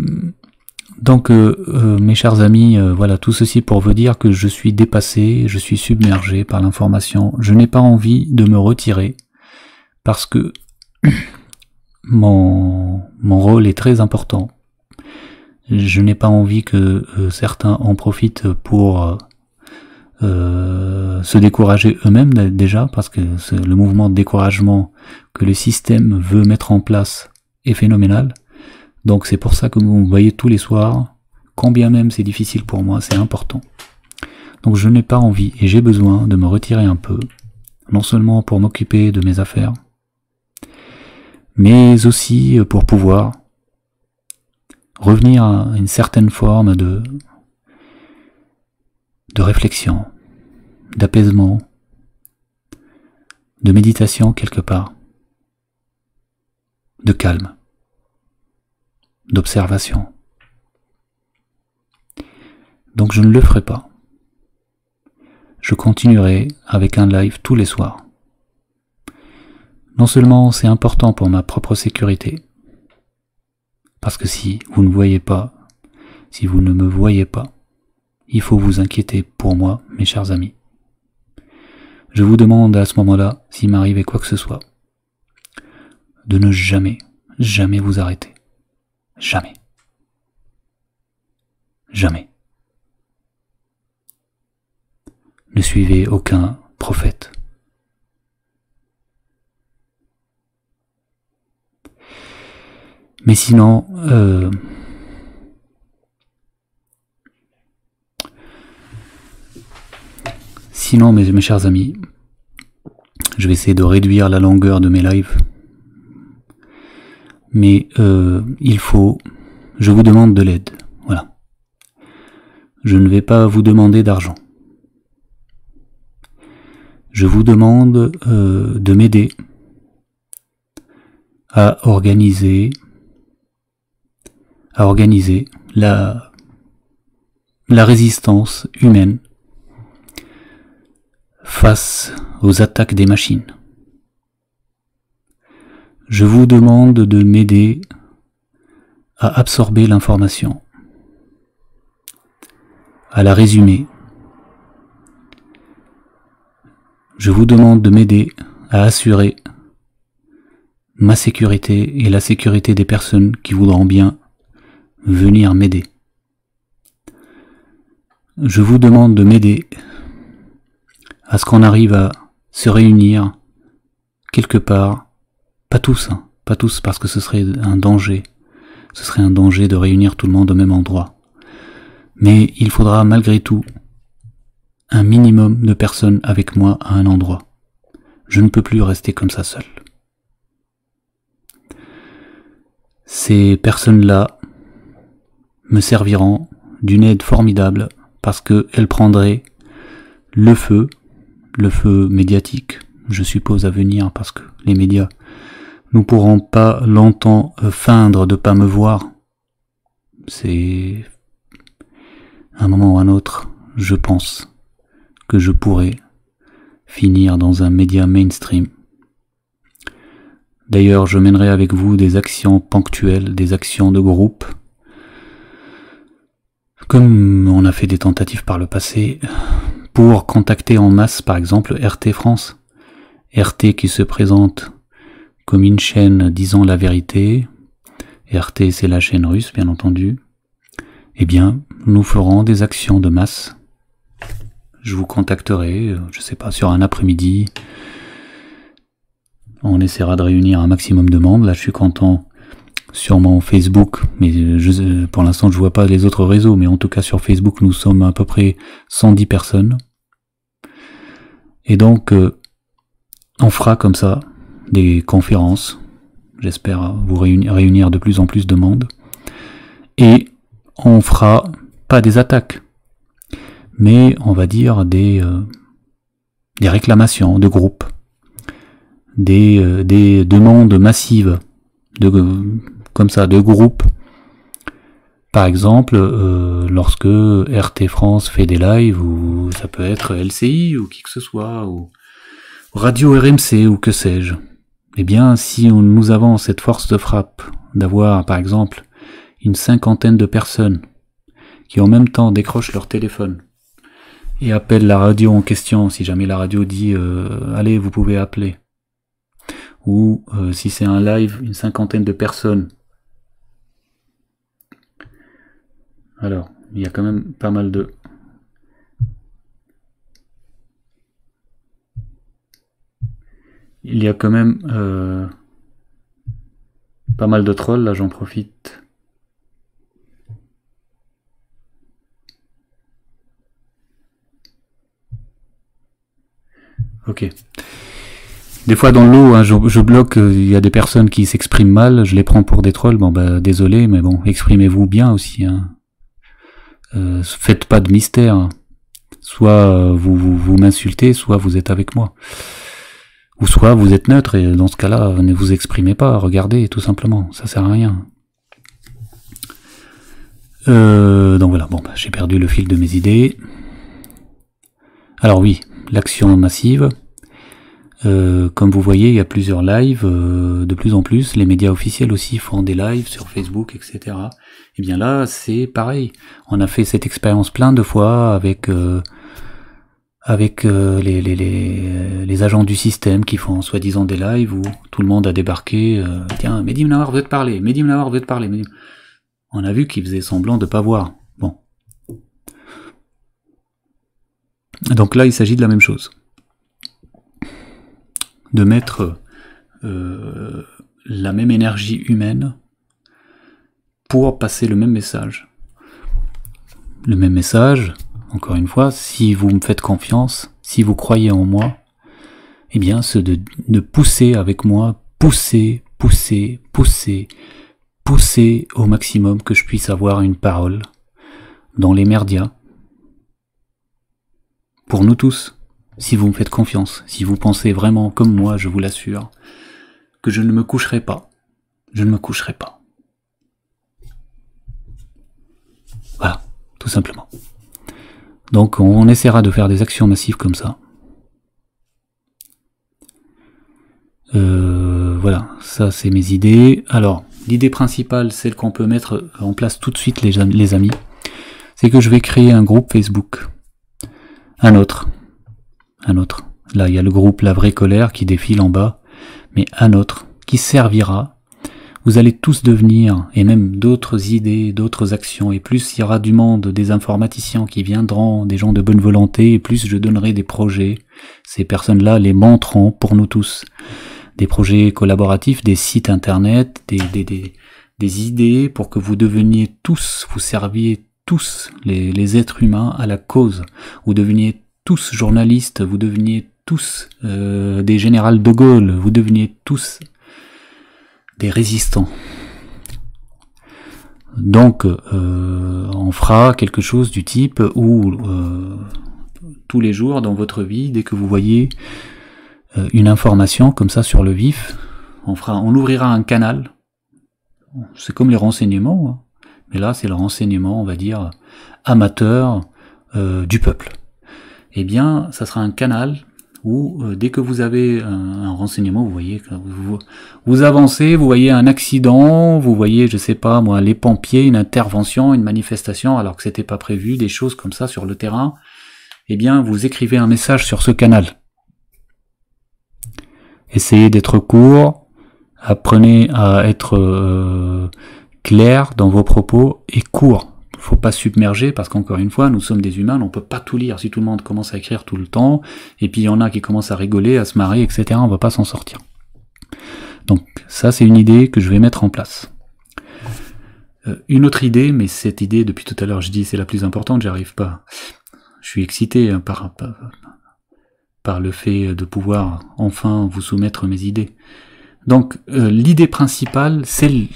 donc, euh, euh, mes chers amis, voilà, tout ceci pour vous dire que je suis dépassé, je suis submergé par l'information. Je n'ai pas envie de me retirer parce que mon, mon rôle est très important. Je n'ai pas envie que certains en profitent pour euh, se décourager eux-mêmes déjà, parce que le mouvement de découragement que le système veut mettre en place est phénoménal. Donc c'est pour ça que vous me voyez tous les soirs, quand bien même c'est difficile pour moi, c'est important. Donc je n'ai pas envie et j'ai besoin de me retirer un peu, non seulement pour m'occuper de mes affaires, mais aussi pour pouvoir revenir à une certaine forme de de réflexion, d'apaisement, de méditation quelque part, de calme, d'observation. Donc je ne le ferai pas. Je continuerai avec un live tous les soirs. Non seulement c'est important pour ma propre sécurité, parce que si vous ne voyez pas, si vous ne me voyez pas, il faut vous inquiéter pour moi, mes chers amis. Je vous demande à ce moment-là, s'il m'arrivait quoi que ce soit, de ne jamais, jamais vous arrêter. Jamais. Jamais. Ne suivez aucun prophète. Mais sinon, euh, Sinon, mes, chers amis, je vais essayer de réduire la longueur de mes lives. Mais euh, il faut, je vous demande de l'aide. Voilà. Je ne vais pas vous demander d'argent. Je vous demande euh, de m'aider à organiser, à organiser la, la résistance humaine face aux attaques des machines. Je vous demande de m'aider à absorber l'information, à la résumer. Je vous demande de m'aider à assurer ma sécurité et la sécurité des personnes qui voudront bien venir m'aider. Je vous demande de m'aider à ce qu'on arrive à se réunir quelque part, pas tous, hein, pas tous parce que ce serait un danger, ce serait un danger de réunir tout le monde au même endroit. Mais il faudra malgré tout un minimum de personnes avec moi à un endroit. Je ne peux plus rester comme ça seul. Ces personnes-là me serviront d'une aide formidable parce qu'elles prendraient le feu le feu médiatique, je suppose, à venir, parce que les médias nous pourront pas longtemps euh, feindre de pas me voir. C'est un moment ou un autre, je pense que je pourrais finir dans un média mainstream. D'ailleurs, je mènerai avec vous des actions ponctuelles, des actions de groupe, comme on a fait des tentatives par le passé, pour contacter en masse par exemple RT France. RT qui se présente comme une chaîne disant la vérité. RT c'est la chaîne russe bien entendu. Eh bien, nous ferons des actions de masse. Je vous contacterai, je sais pas, sur un après-midi. On essaiera de réunir un maximum de monde. Là, je suis content sur mon Facebook, mais je, pour l'instant je vois pas les autres réseaux, mais en tout cas sur Facebook nous sommes à peu près 110 personnes. Et donc euh, on fera comme ça des conférences, j'espère vous réunir, de plus en plus de monde, et on fera pas des attaques, mais on va dire des, euh, des réclamations de groupes, des, euh, des demandes massives de, comme ça, de groupes. Par exemple, euh, lorsque RT France fait des lives, ou ça peut être LCI, ou qui que ce soit, ou Radio RMC, ou que sais-je. Eh bien, si nous avons cette force de frappe d'avoir, par exemple, une cinquantaine de personnes qui en même temps décrochent leur téléphone et appellent la radio en question, si jamais la radio dit euh, allez, vous pouvez appeler, ou euh, si c'est un live, une cinquantaine de personnes. Alors, il y a quand même pas mal de... Il y a quand même euh, pas mal de trolls, là j'en profite. Ok. Des fois dans l'eau, hein, je, bloque, euh, il y a des personnes qui s'expriment mal, je les prends pour des trolls, bon bah désolé, mais bon, exprimez-vous bien aussi. Hein. Euh, faites pas de mystère. Soit euh, vous, vous, m'insultez, soit vous êtes avec moi. Ou soit vous êtes neutre, et dans ce cas-là, ne vous exprimez pas, regardez, tout simplement, ça sert à rien. Euh, donc voilà, bon, bah, j'ai perdu le fil de mes idées. Alors oui, l'action massive. Euh, comme vous voyez, il y a plusieurs lives, euh, de plus en plus. Les médias officiels aussi font des lives sur Facebook, etc. Et eh bien là, c'est pareil. On a fait cette expérience plein de fois avec euh, avec les, les, les, les, agents du système qui font soi-disant des lives où tout le monde a débarqué. Tiens, Mehdi Mnawar veut te parler. Mehdi Mnawar veut te parler. On a vu qu'il faisait semblant de pas voir. Bon. Donc là, il s'agit de la même chose de mettre euh, la même énergie humaine pour passer le même message. Le même message, encore une fois, si vous me faites confiance, si vous croyez en moi, eh bien, c'est de, de pousser avec moi, pousser, pousser, pousser, pousser au maximum que je puisse avoir une parole dans les merdias pour nous tous si vous me faites confiance, si vous pensez vraiment comme moi, je vous l'assure, que je ne me coucherai pas. Je ne me coucherai pas. Voilà, tout simplement. Donc on essaiera de faire des actions massives comme ça. Euh, voilà, ça c'est mes idées. Alors, l'idée principale, celle qu'on peut mettre en place tout de suite les, les amis, c'est que je vais créer un groupe Facebook. Un autre, un autre. Là, il y a le groupe La Vraie Colère qui défile en bas, mais un autre qui servira. Vous allez tous devenir, et même d'autres idées, d'autres actions, et plus il y aura du monde, des informaticiens qui viendront, des gens de bonne volonté, et plus je donnerai des projets. Ces personnes-là les montreront pour nous tous. Des projets collaboratifs, des sites internet, des, des, des, idées pour que vous deveniez tous, vous serviez tous, les, les êtres humains, à la cause. Vous deveniez tous journalistes, vous deveniez tous euh, des générales de Gaulle, vous deveniez tous des résistants. Donc euh, on fera quelque chose du type où euh, tous les jours dans votre vie, dès que vous voyez une information comme ça sur le vif, on fera, on ouvrira un canal. C'est comme les renseignements, hein. mais là c'est le renseignement, on va dire, amateur du peuple eh bien, ça sera un canal où euh, dès que vous avez un, renseignement, vous voyez que vous, avancez, vous voyez un accident, vous voyez, je sais pas moi, les pompiers, une intervention, une manifestation, alors que c'était pas prévu, des choses comme ça sur le terrain, eh bien, vous écrivez un message sur ce canal. Essayez d'être court, apprenez à être euh, clair dans vos propos et court faut pas submerger parce qu'encore une fois, nous sommes des humains, on peut pas tout lire. Si tout le monde commence à écrire tout le temps, et puis il y en a qui commencent à rigoler, à se marrer, etc., on va pas s'en sortir. Donc ça, c'est une idée que je vais mettre en place. Euh, une autre idée, mais cette idée, depuis tout à l'heure, je dis c'est la plus importante, j'arrive pas. Je suis excité hein, par, par, le fait de pouvoir enfin vous soumettre mes idées. Donc euh, l'idée principale, c'est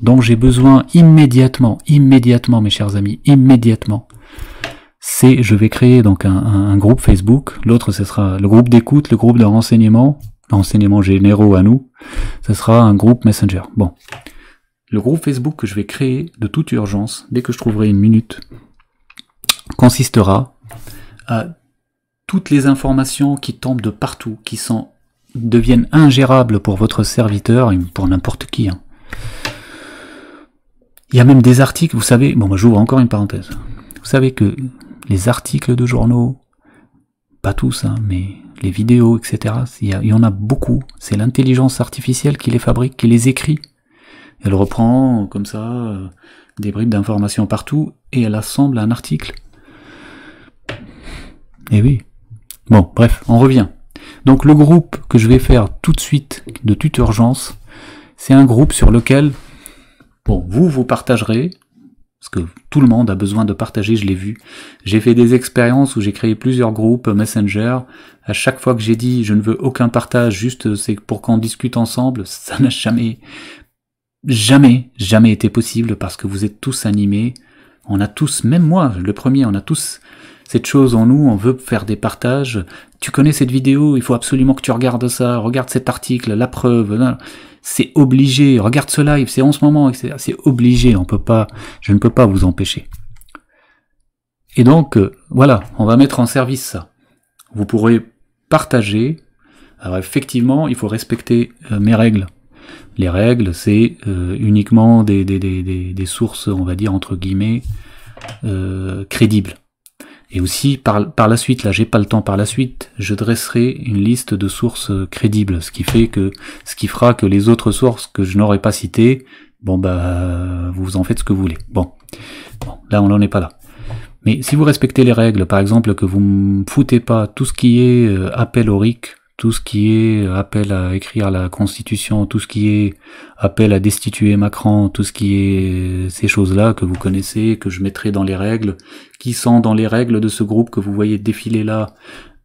dont j'ai besoin immédiatement, immédiatement mes chers amis, immédiatement, c'est je vais créer donc un, groupe Facebook, l'autre ce sera le groupe d'écoute, le groupe de renseignement, renseignements généraux à nous, ce sera un groupe Messenger. Bon. Le groupe Facebook que je vais créer de toute urgence, dès que je trouverai une minute, consistera à toutes les informations qui tombent de partout, qui deviennent ingérables pour votre serviteur et pour n'importe qui. Hein. Il y a même des articles, vous savez, bon moi j'ouvre encore une parenthèse. Vous savez que les articles de journaux, pas tous, hein, mais les vidéos, etc., il y, en a beaucoup. C'est l'intelligence artificielle qui les fabrique, qui les écrit. Elle reprend comme ça euh, des bribes d'informations partout et elle assemble un article. Eh oui. Bon, bref, on revient. Donc le groupe que je vais faire tout de suite de toute urgence, c'est un groupe sur lequel Bon, vous, vous partagerez, parce que tout le monde a besoin de partager, je l'ai vu. J'ai fait des expériences où j'ai créé plusieurs groupes Messenger. À chaque fois que j'ai dit je ne veux aucun partage, juste c'est pour qu'on discute ensemble, ça n'a jamais, jamais, jamais été possible parce que vous êtes tous animés. On a tous, même moi, le premier, on a tous cette chose en nous, on veut faire des partages. Tu connais cette vidéo, il faut absolument que tu regardes ça, regarde cet article, la preuve c'est obligé, regarde ce live, c'est en ce moment, c'est obligé, on peut pas, je ne peux pas vous empêcher. Et donc, euh, voilà, on va mettre en service ça. Vous pourrez partager. Alors effectivement, il faut respecter euh, mes règles. Les règles, c'est euh, uniquement des, des, des, des, sources, on va dire, entre guillemets, crédibles. Et aussi, par, par la suite, là j'ai pas le temps par la suite, je dresserai une liste de sources crédibles, ce qui fait que, ce qui fera que les autres sources que je n'aurais pas citées, bon bah, vous en faites ce que vous voulez. Bon. bon là on n'en est pas là. Mais si vous respectez les règles, par exemple que vous ne foutez pas tout ce qui est euh, appel au RIC, tout ce qui est appel à écrire la constitution, tout ce qui est appel à destituer Macron, tout ce qui est ces choses-là que vous connaissez, que je mettrai dans les règles, qui sont dans les règles de ce groupe que vous voyez défiler là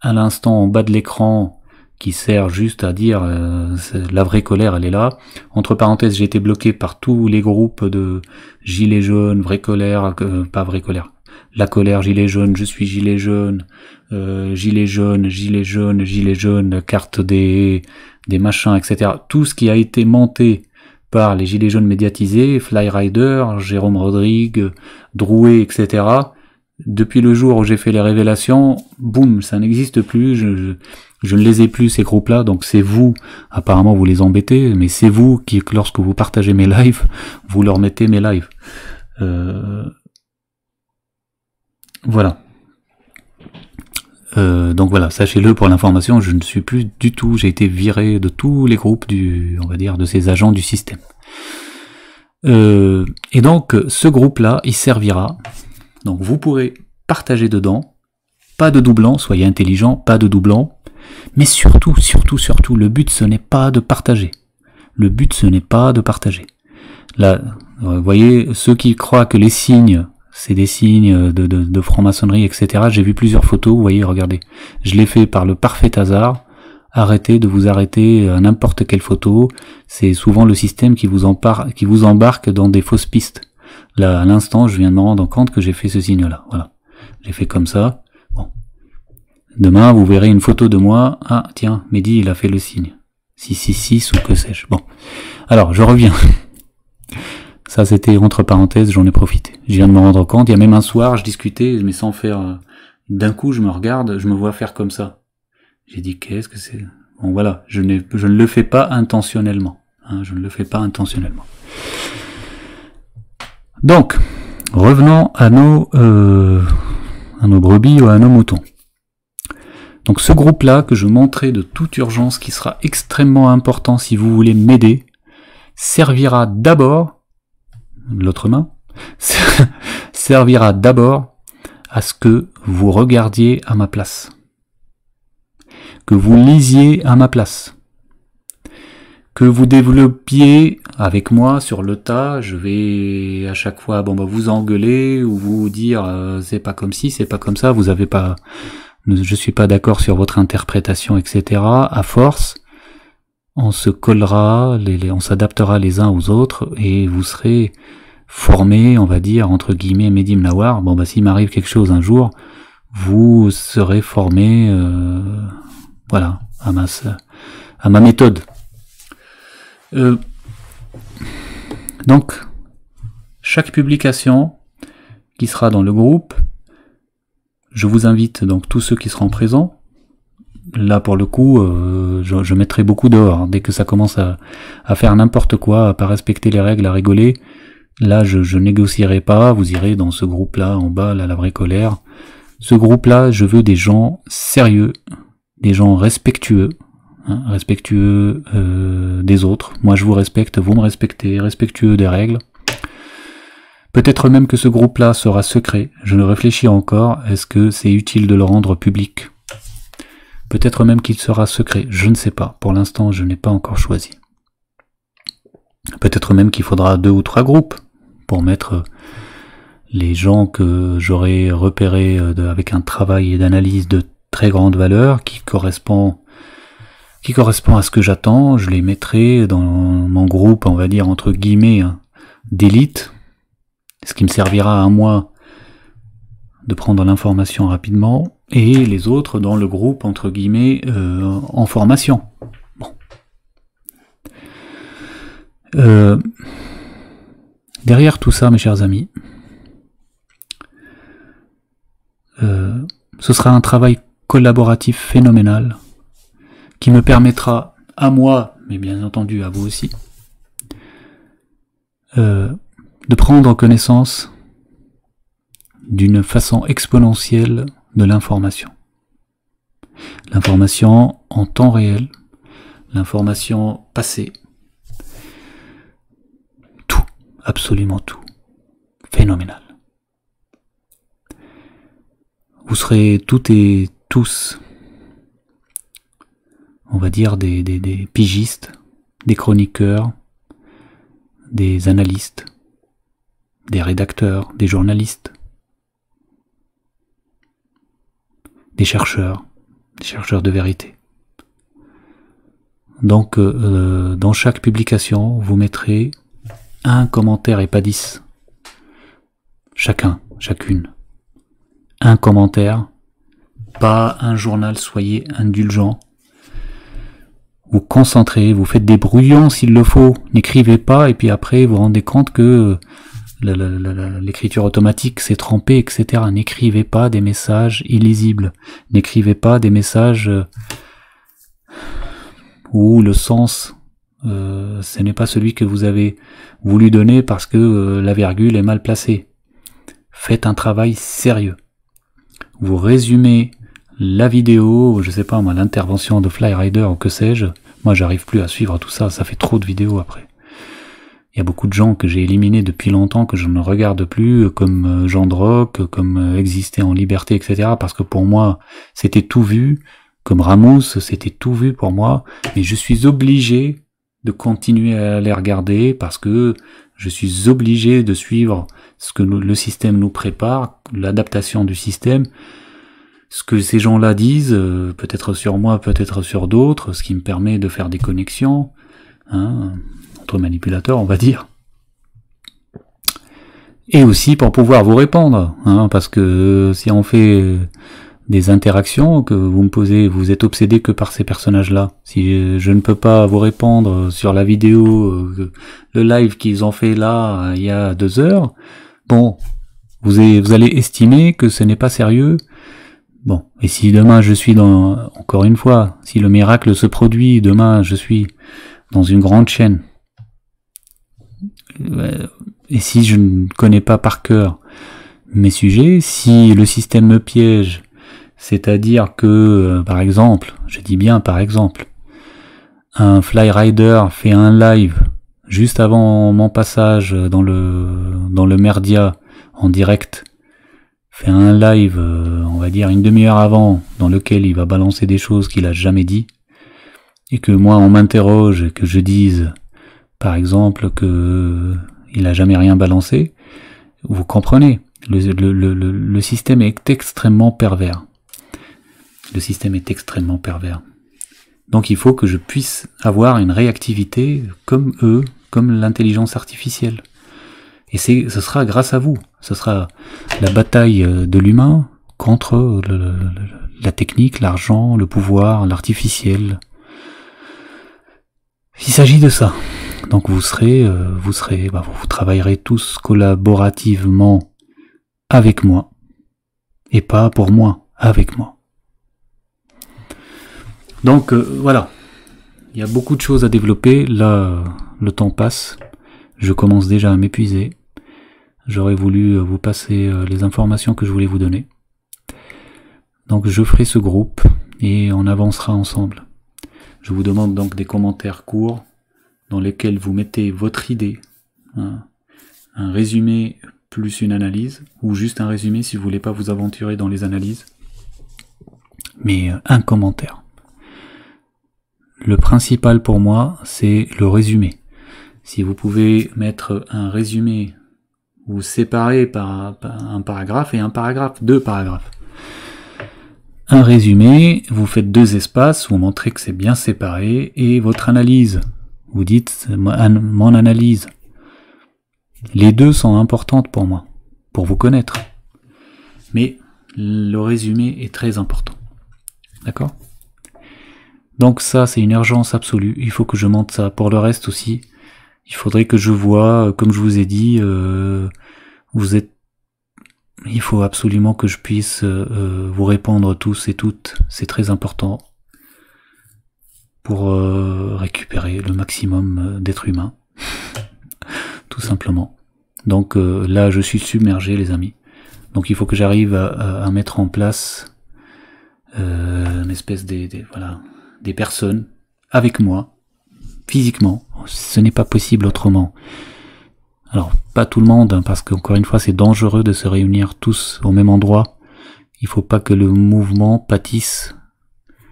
à l'instant en bas de l'écran, qui sert juste à dire euh, la vraie colère, elle est là. Entre parenthèses, j'ai été bloqué par tous les groupes de gilets jaunes, vraie colère, pas vraie colère, la colère, gilet jaune, je suis gilet jaune, euh, gilet jaune, gilet jaune, gilet jaune, carte des, des machins, etc. Tout ce qui a été monté par les gilets jaunes médiatisés, Flyrider, Jérôme Rodrigue, Drouet, etc. Depuis le jour où j'ai fait les révélations, boum, ça n'existe plus, je, ne les ai plus ces groupes-là, donc c'est vous, apparemment vous les embêtez, mais c'est vous qui, lorsque vous partagez mes lives, vous leur mettez mes lives. Euh, voilà. Euh, donc voilà, sachez-le pour l'information, je ne suis plus du tout, j'ai été viré de tous les groupes du, on va dire, de ces agents du système. Euh, et donc ce groupe-là, il servira. Donc vous pourrez partager dedans, pas de doublons, soyez intelligents, pas de doublons, mais surtout, surtout, surtout, le but ce n'est pas de partager. Le but ce n'est pas de partager. Là, vous voyez, ceux qui croient que les signes c'est des signes de, de, franc-maçonnerie, etc. J'ai vu plusieurs photos, vous voyez, regardez. Je l'ai fait par le parfait hasard. Arrêtez de vous arrêter à n'importe quelle photo. C'est souvent le système qui vous, qui vous embarque dans des fausses pistes. Là, à l'instant, je viens de me rendre compte que j'ai fait ce signe-là. Voilà. J'ai fait comme ça. Bon. Demain, vous verrez une photo de moi. Ah, tiens, Mehdi, il a fait le signe. 666 ou que sais-je. Bon. Alors, je reviens. Ça, c'était entre parenthèses, j'en ai profité. Je viens de me rendre compte. Il y a même un soir, je discutais, mais sans faire. Euh, d'un coup, je me regarde, je me vois faire comme ça. J'ai dit qu'est-ce que c'est? Bon voilà, je, je, ne le fais pas intentionnellement. Hein, je ne le fais pas intentionnellement. Donc, revenons à nos, euh, à nos brebis ou à nos moutons. Donc ce groupe-là que je montrais de toute urgence, qui sera extrêmement important si vous voulez m'aider, servira d'abord, l'autre main, servira d'abord à ce que vous regardiez à ma place. Que vous lisiez à ma place. Que vous développiez avec moi sur le tas, je vais à chaque fois bon bah vous engueuler ou vous dire euh, c'est pas comme si, c'est pas comme ça, vous avez pas je suis pas d'accord sur votre interprétation, etc. À force, on se collera, on s'adaptera les uns aux autres et vous serez formé, on va dire, entre guillemets, Medim Nawar. Bon, bah, s'il m'arrive quelque chose un jour, vous serez formé, euh, voilà, à ma, à ma méthode. Euh, donc, chaque publication qui sera dans le groupe je vous invite, donc tous ceux qui seront présents, là pour le coup, euh, je, mettrai beaucoup dehors. Hein. Dès que ça commence à, faire n'importe quoi, à pas respecter les règles, à rigoler, là je, négocierai pas, vous irez dans ce groupe-là, en bas, là, la vraie colère. Ce groupe-là, je veux des gens sérieux, des gens respectueux, hein, respectueux euh, des autres. Moi je vous respecte, vous me respectez, respectueux des règles. Peut-être même que ce groupe-là sera secret. Je ne réfléchis encore. Est-ce que c'est utile de le rendre public? Peut-être même qu'il sera secret. Je ne sais pas. Pour l'instant, je n'ai pas encore choisi. Peut-être même qu'il faudra deux ou trois groupes pour mettre les gens que j'aurai repérés euh, avec un travail d'analyse de très grande valeur qui correspond qui correspond à ce que j'attends, je les mettrai dans mon groupe, on va dire entre guillemets, hein, d'élite, ce qui me servira à moi de prendre l'information rapidement, et les autres dans le groupe, entre guillemets, euh, en formation. Bon. Euh, derrière tout ça, mes chers amis, euh, ce sera un travail collaboratif phénoménal qui me permettra à moi, mais bien entendu à vous aussi, de prendre connaissance d'une façon exponentielle de l'information. L'information en temps réel, l'information passée, tout, absolument tout, phénoménal. Vous serez toutes et tous, on va dire, des, pigistes, des chroniqueurs, des analystes, des rédacteurs, des journalistes, chercheurs, des chercheurs de vérité. Donc, euh, euh, dans chaque publication, vous mettrez un commentaire et pas dix. Chacun, chacune. Un commentaire, pas un journal, soyez indulgents. Vous concentrez, vous faites des brouillons s'il le faut. N'écrivez pas et puis après vous vous rendez compte que l'écriture automatique s'est trompée, etc. N'écrivez pas des messages illisibles. N'écrivez pas des messages euh, où le sens, euh, ce n'est pas celui que vous avez voulu donner parce que euh, la virgule est mal placée. Faites un travail sérieux. Vous résumez la vidéo, je sais pas moi, l'intervention de Flyrider ou que sais-je. Moi, j'arrive plus à suivre tout ça, ça fait trop de vidéos après. Il y a beaucoup de gens que j'ai éliminés depuis longtemps, que je ne regarde plus, comme euh, Jean Droc, comme euh, Exister en liberté, etc. Parce que pour moi, c'était tout vu. Comme Ramos, c'était tout vu pour moi. Mais je suis obligé de continuer à les regarder parce que je suis obligé de suivre ce que le système nous prépare, l'adaptation du système, ce que ces gens-là disent, euh, peut-être sur moi, peut-être sur d'autres, ce qui me permet de faire des connexions. Hein manipulateur, on va dire. Et aussi pour pouvoir vous répondre, hein, parce que si on fait des interactions que vous me posez, vous êtes obsédé que par ces personnages-là. Si je ne peux pas vous répondre sur la vidéo, euh, le live qu'ils ont fait là il y a deux heures, bon, vous, allez estimer que ce n'est pas sérieux Bon, et si demain je suis dans, encore une fois, si le miracle se produit, demain je suis dans une grande chaîne, euh, et si je ne connais pas par cœur mes sujets, si le système me piège, c'est-à-dire que, euh, par exemple, je dis bien par exemple, un flyrider fait un live juste avant mon passage dans le dans Merdia en direct, fait un live, euh, on va dire une demi-heure avant, dans lequel il va balancer des choses qu'il a jamais dit, et que moi on m'interroge que je dise, par exemple, que il a jamais rien balancé, vous comprenez, le, le, système est extrêmement pervers. Le système est extrêmement pervers. Donc il faut que je puisse avoir une réactivité comme eux, comme l'intelligence artificielle. Et ce sera grâce à vous. Ce sera la bataille euh, de l'humain contre la technique, l'argent, le pouvoir, l'artificiel. Il s'agit de ça. Donc vous serez, euh, vous serez, bah, vous travaillerez tous collaborativement avec moi et pas pour moi, avec moi. Donc euh, voilà, il y a beaucoup de choses à développer. Là, le temps passe. Je commence déjà à m'épuiser. J'aurais voulu euh, vous passer les informations que je voulais vous donner. Donc je ferai ce groupe et on avancera ensemble. Je vous demande donc des commentaires courts dans lesquels vous mettez votre idée, hein. un résumé plus une analyse, ou juste un résumé si vous voulez pas vous aventurer dans les analyses, mais un commentaire. Le principal pour moi, c'est le résumé. Si vous pouvez mettre un résumé ou séparer par un paragraphe et un paragraphe, deux paragraphes. Un résumé, vous faites deux espaces, vous montrez que c'est bien séparé, et votre analyse. Vous dites mon analyse. Les deux sont importantes pour moi, pour vous connaître. Mais le résumé est très important. D'accord? Donc ça, c'est une urgence absolue. Il faut que je monte ça. Pour le reste aussi, il faudrait que je vois, euh, comme je vous ai dit, euh, vous êtes. Il faut absolument que je puisse euh, vous répondre tous et toutes. C'est très important pour récupérer le maximum d'êtres humains, tout simplement. Donc là, je suis submergé, les amis. Donc il faut que j'arrive à, mettre en place une espèce des voilà des personnes avec moi, physiquement. Ce n'est pas possible autrement. Alors, pas tout le monde, hein, parce qu'encore une fois, c'est dangereux de se réunir tous au même endroit. Il faut pas que le mouvement pâtisse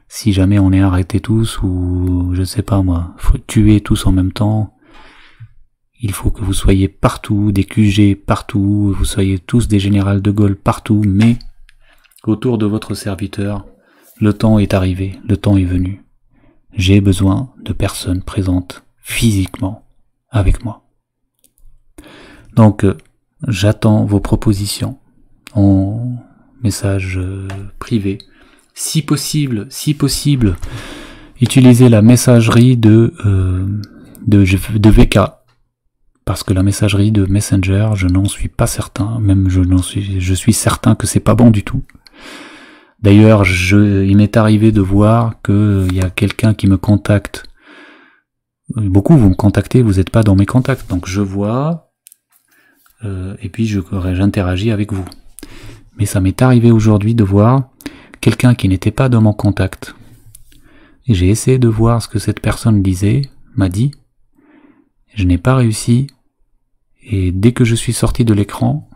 si jamais on est arrêté tous ou je sais pas moi, faut tuer tous en même temps. Il faut que vous soyez partout, des QG partout, vous soyez tous des générales de Gaulle partout, mais autour de votre serviteur, le temps est arrivé, le temps est venu. J'ai besoin de personnes présentes physiquement avec moi. Donc, euh, j'attends vos propositions en message euh, privé. Si possible, si possible, utilisez la messagerie de, euh, de, VK. Parce que la messagerie de Messenger, je n'en suis pas certain. Même je, suis, je suis certain que c'est pas bon du tout. D'ailleurs, il m'est arrivé de voir qu'il y a quelqu'un qui me contacte. Beaucoup vous me contactez, vous n'êtes pas dans mes contacts. Donc je vois, euh, et puis j'interagis avec vous. Mais ça m'est arrivé aujourd'hui de voir quelqu'un qui n'était pas dans mon contact. Et j'ai essayé de voir ce que cette personne disait, m'a dit. Je n'ai pas réussi. Et dès que je suis sorti de l'écran,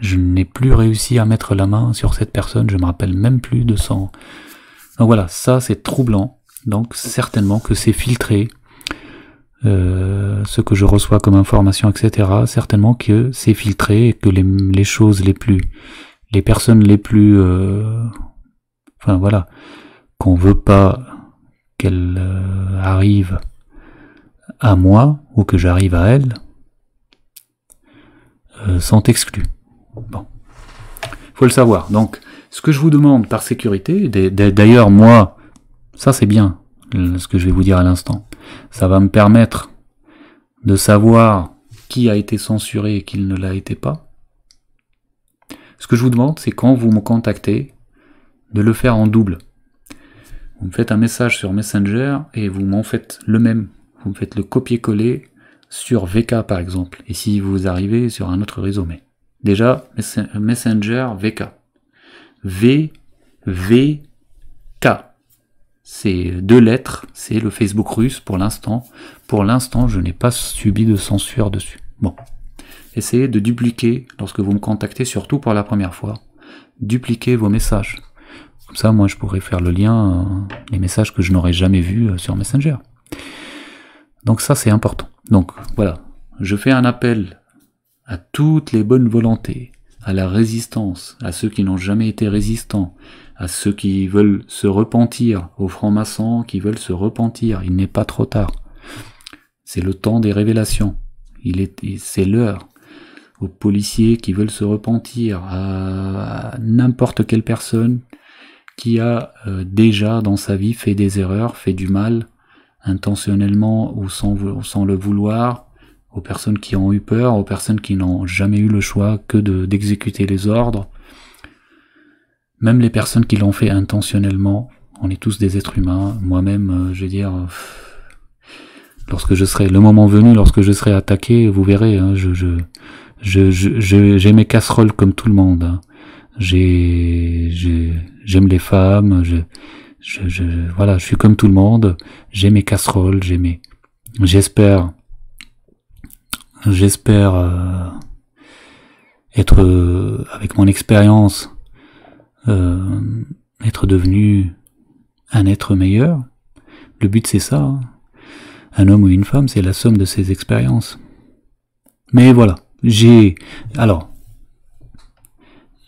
je n'ai plus réussi à mettre la main sur cette personne, je me rappelle même plus de son... Donc voilà, ça c'est troublant. Donc certainement que c'est filtré, euh, ce que je reçois comme information, etc. Certainement que c'est filtré et que les, choses les plus... Les personnes les plus... Euh, enfin voilà, qu'on veut pas qu'elles euh, arrivent à moi ou que j'arrive à elles, sont exclues. Bon. Faut le savoir. Donc, ce que je vous demande par sécurité, d'ailleurs, moi, ça c'est bien, ce que je vais vous dire à l'instant. Ça va me permettre de savoir qui a été censuré et qui ne l'a été pas. Ce que je vous demande, c'est quand vous me contactez, de le faire en double. Vous me faites un message sur Messenger et vous m'en faites le même. Vous me faites le copier-coller sur VK par exemple. Et si vous arrivez sur un autre réseau, mais déjà Messenger VK. V, V, K. C'est deux lettres, c'est le Facebook russe pour l'instant. Pour l'instant, je n'ai pas subi de censure dessus. Bon. Essayez de dupliquer, lorsque vous me contactez, surtout pour la première fois, dupliquer vos messages. Comme ça, moi, je pourrais faire le lien, euh, les messages que je n'aurais jamais vus euh, sur Messenger. Donc ça, c'est important. Donc voilà, je fais un appel à toutes les bonnes volontés, à la résistance, à ceux qui n'ont jamais été résistants, à ceux qui veulent se repentir, aux francs-maçons qui veulent se repentir. Il n'est pas trop tard. C'est le temps des révélations. Il est, c'est l'heure. Aux policiers qui veulent se repentir, à, n'importe quelle personne qui a euh, déjà dans sa vie fait des erreurs, fait du mal, intentionnellement ou sans, sans le vouloir, aux personnes qui ont eu peur, aux personnes qui n'ont jamais eu le choix que de, d'exécuter les ordres, même les personnes qui l'ont fait intentionnellement, on est tous des êtres humains. Moi-même, euh, je veux dire, lorsque je serai, le moment venu, lorsque je serai attaqué, vous verrez, hein, je, je, je, j'ai mes casseroles comme tout le monde. Hein. J'ai, j'aime les femmes. Je, je, voilà, je suis comme tout le monde. J'ai mes casseroles, j'ai mes, j'espère, j'espère euh, être avec mon expérience euh, être devenu un être meilleur. Le but c'est ça. Hein. Un homme ou une femme, c'est la somme de ses expériences. Mais voilà, j'ai... Alors,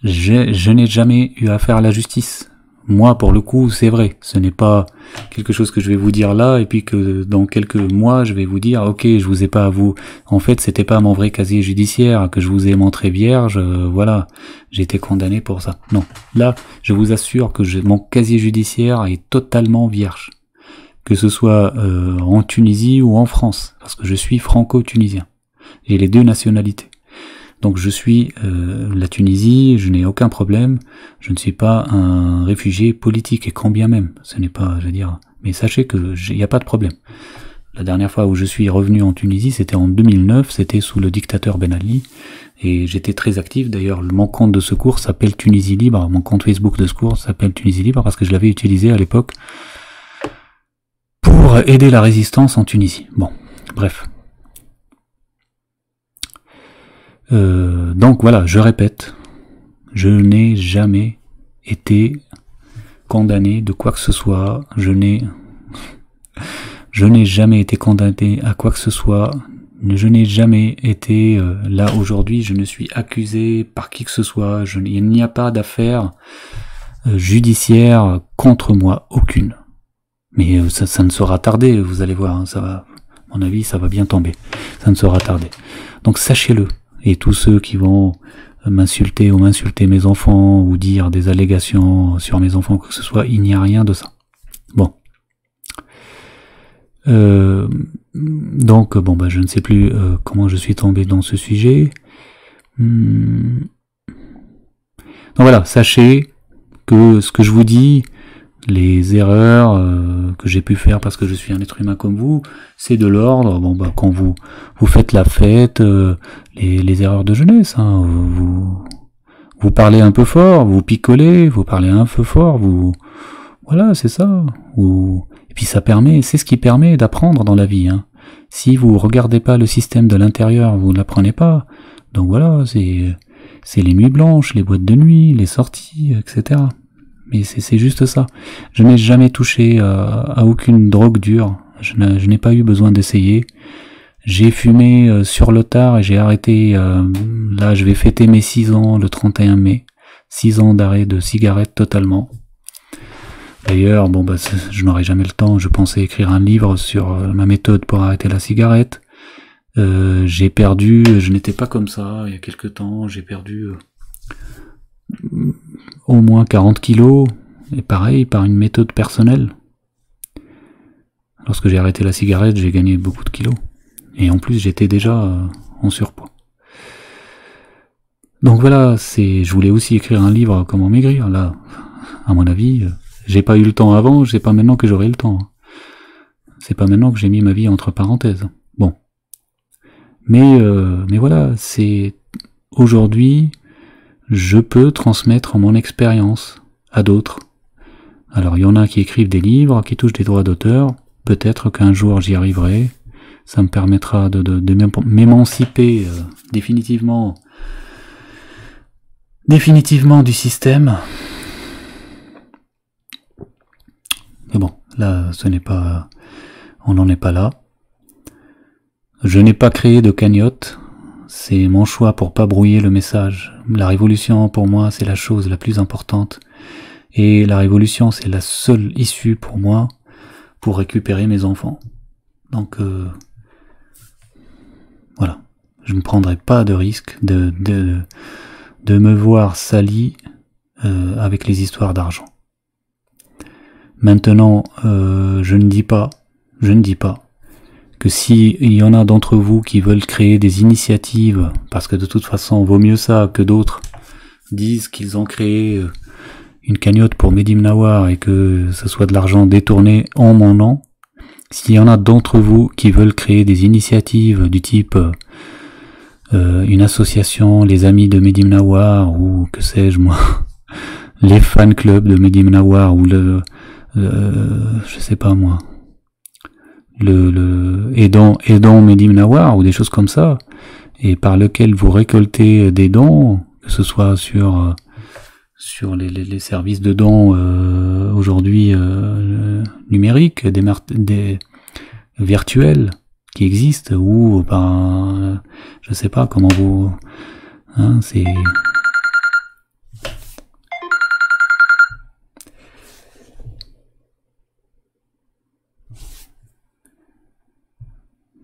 je n'ai jamais eu affaire à la justice. Moi, pour le coup, c'est vrai. Ce n'est pas quelque chose que je vais vous dire là, et puis que dans quelques mois, je vais vous dire, ok, je vous ai pas à vous. En fait, c'était pas mon vrai casier judiciaire que je vous ai montré vierge. Euh, voilà, été condamné pour ça. Non, là, je vous assure que mon casier judiciaire est totalement vierge, que ce soit euh, en Tunisie ou en France, parce que je suis franco-tunisien. J'ai les deux nationalités. Donc je suis euh, la Tunisie, je n'ai aucun problème, je ne suis pas un réfugié politique, et quand bien même, ce n'est pas, je veux dire, mais sachez que il n'y a pas de problème. La dernière fois où je suis revenu en Tunisie, c'était en 2009, c'était sous le dictateur Ben Ali, et j'étais très actif. D'ailleurs, mon compte de secours s'appelle Tunisie Libre, mon compte Facebook de secours s'appelle Tunisie Libre parce que je l'avais utilisé à l'époque pour aider la résistance en Tunisie. Bon, bref. Euh, donc voilà, je répète, je n'ai jamais été condamné de quoi que ce soit, je n'ai je n'ai jamais été condamné à quoi que ce soit, je n'ai jamais été euh, là aujourd'hui, je ne suis accusé par qui que ce soit, il n'y a pas d'affaire euh, judiciaire contre moi, aucune. Mais ça, ça, ne sera tardé, vous allez voir, hein, ça va, à mon avis, ça va bien tomber, ça ne sera tardé. Donc sachez-le, et tous ceux qui vont m'insulter ou m'insulter mes enfants ou dire des allégations sur mes enfants, quoi que ce soit, il n'y a rien de ça. Bon. Euh, donc, bon, bah, je ne sais plus euh, comment je suis tombé dans ce sujet. Hmm. Donc voilà, sachez que ce que je vous dis, les erreurs euh, que j'ai pu faire parce que je suis un être humain comme vous, c'est de l'ordre. Bon bah quand vous vous faites la fête, euh, les, les, erreurs de jeunesse, hein, vous vous parlez un peu fort, vous picolez, vous parlez un peu fort, vous voilà c'est ça. Ou et puis ça permet, c'est ce qui permet d'apprendre dans la vie. Hein. Si vous regardez pas le système de l'intérieur, vous ne l'apprenez pas. Donc voilà, c'est c'est les nuits blanches, les boîtes de nuit, les sorties, etc mais c'est juste ça. Je n'ai jamais touché euh, à aucune drogue dure. Je n'ai pas eu besoin d'essayer. J'ai fumé euh, sur le tard et j'ai arrêté. Euh, là, je vais fêter mes 6 ans le 31 mai. 6 ans d'arrêt de cigarette totalement. D'ailleurs, bon, bah, je n'aurai jamais le temps. Je pensais écrire un livre sur ma méthode pour arrêter la cigarette. j'ai perdu, je n'étais pas comme ça il y a quelque temps. J'ai perdu au moins 40 kilos, et pareil, par une méthode personnelle. Lorsque j'ai arrêté la cigarette, j'ai gagné beaucoup de kilos. Et en plus, j'étais déjà euh, en surpoids. Donc voilà, c'est, je voulais aussi écrire un livre comment maigrir. Là, à mon avis, j'ai pas eu le temps avant, c'est pas maintenant que j'aurai le temps. C'est pas maintenant que j'ai mis ma vie entre parenthèses. Bon. Mais, euh, mais voilà, c'est aujourd'hui, je peux transmettre mon expérience à d'autres. Alors il y en a qui écrivent des livres, qui touchent des droits d'auteur. Peut-être qu'un jour j'y arriverai. Ça me permettra de, m'émanciper euh, définitivement, définitivement du système. Mais bon, là, ce n'est pas, on n'en est pas là. Je n'ai pas créé de cagnotte. C'est mon choix pour pas brouiller le message. La révolution, pour moi, c'est la chose la plus importante. Et la révolution, c'est la seule issue pour moi pour récupérer mes enfants. Donc, euh, voilà. Je ne prendrai pas de risque de, de, de me voir sali euh, avec les histoires d'argent. Maintenant, euh, je ne dis pas, je ne dis pas que si il y en a d'entre vous qui veulent créer des initiatives, parce que de toute façon, vaut mieux ça que d'autres disent qu'ils ont créé une cagnotte pour Medim Nawar et que ce soit de l'argent détourné en mon nom, s'il y en a d'entre vous qui veulent créer des initiatives du type euh, une association, les amis de Medim Nawar ou que sais-je moi, les fan clubs de Medim Nawar ou le, euh, je sais pas moi, le, le aidant, aidant Medim Nawar ou des choses comme ça, et par lequel vous récoltez des dons, que ce soit sur euh, sur les, les, services de dons euh, aujourd'hui euh, numériques, des, des virtuels qui existent, ou ben je sais pas comment vous, hein, c'est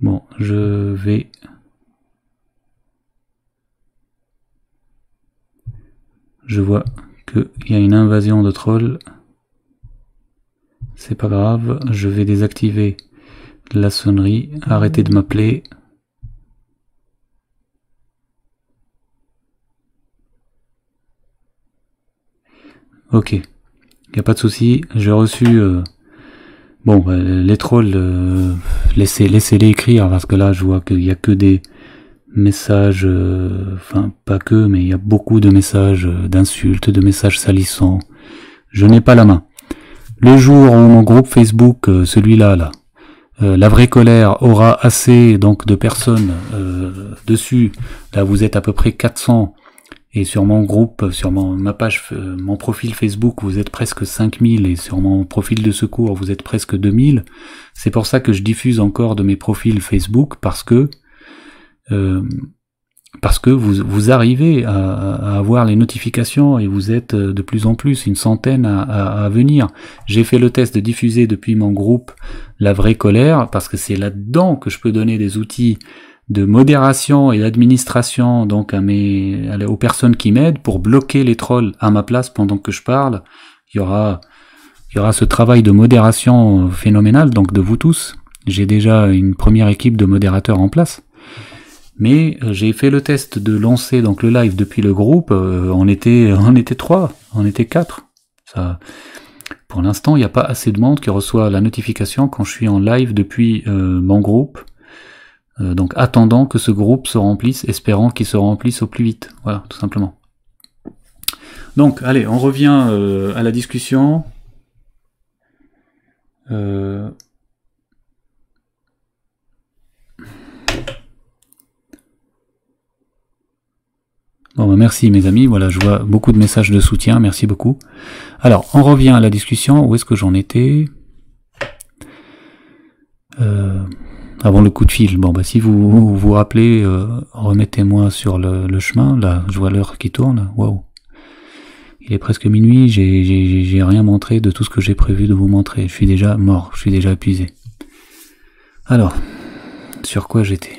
Bon, je vais je vois qu'il y a une invasion de trolls. C'est pas grave, je vais désactiver la sonnerie, arrêtez de m'appeler. Ok, il n'y a pas de souci, j'ai reçu... Euh, bon, bah, les trolls, euh, laissez, laissez-les écrire, parce que là je vois qu'il n'y a que des messages, euh, enfin pas que, mais il y a beaucoup de messages euh, d'insultes, de messages salissants. Je n'ai pas la main. Le jour où mon groupe Facebook, euh, celui-là, là, la vraie colère aura assez donc de personnes dessus, là vous êtes à peu près 400, et sur mon groupe, sur ma page, mon profil Facebook, vous êtes presque 5000, et sur mon profil de secours, vous êtes presque 2000. C'est pour ça que je diffuse encore de mes profils Facebook, parce que euh, parce que vous, vous arrivez à, avoir les notifications et vous êtes euh, de plus en plus, une centaine à, venir. J'ai fait le test de diffuser depuis mon groupe La Vraie Colère, parce que c'est là-dedans que je peux donner des outils de modération et d'administration donc à mes aux personnes qui m'aident pour bloquer les trolls à ma place pendant que je parle. Il y aura il y aura ce travail de modération phénoménal donc de vous tous. J'ai déjà une première équipe de modérateurs en place. Mais euh, j'ai fait le test de lancer donc le live depuis le groupe. Euh, on était on était trois, on était quatre. Ça, pour l'instant, il n'y a pas assez de monde qui reçoit la notification quand je suis en live depuis euh, mon groupe. Donc attendant que ce groupe se remplisse, espérant qu'il se remplisse au plus vite. Voilà, tout simplement. Donc, allez, on revient à la discussion. Bon, bah, merci mes amis, voilà, je vois beaucoup de messages de soutien, merci beaucoup. Alors, on revient à la discussion, où est-ce que j'en étais? Euh, Avant le coup de fil, bon, bah si vous vous, rappelez, euh, remettez-moi sur le, chemin, là, je vois l'heure qui tourne, waouh. Il est presque minuit, j'ai rien montré de tout ce que j'ai prévu de vous montrer, je suis déjà mort, je suis déjà épuisé. Alors, sur quoi j'étais?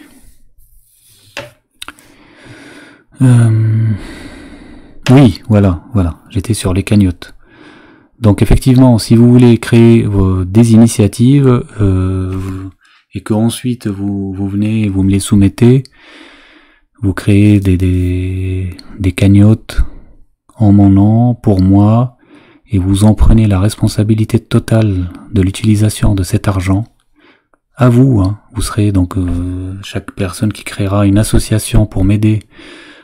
Euh... Oui, voilà, voilà, j'étais sur les cagnottes. Donc effectivement, si vous voulez créer des initiatives euh, et que ensuite vous, vous venez, vous me les soumettez, vous créez des, des, des cagnottes en mon nom, pour moi, et vous en prenez la responsabilité totale de l'utilisation de cet argent, à vous, hein, vous serez donc euh, chaque personne qui créera une association pour m'aider.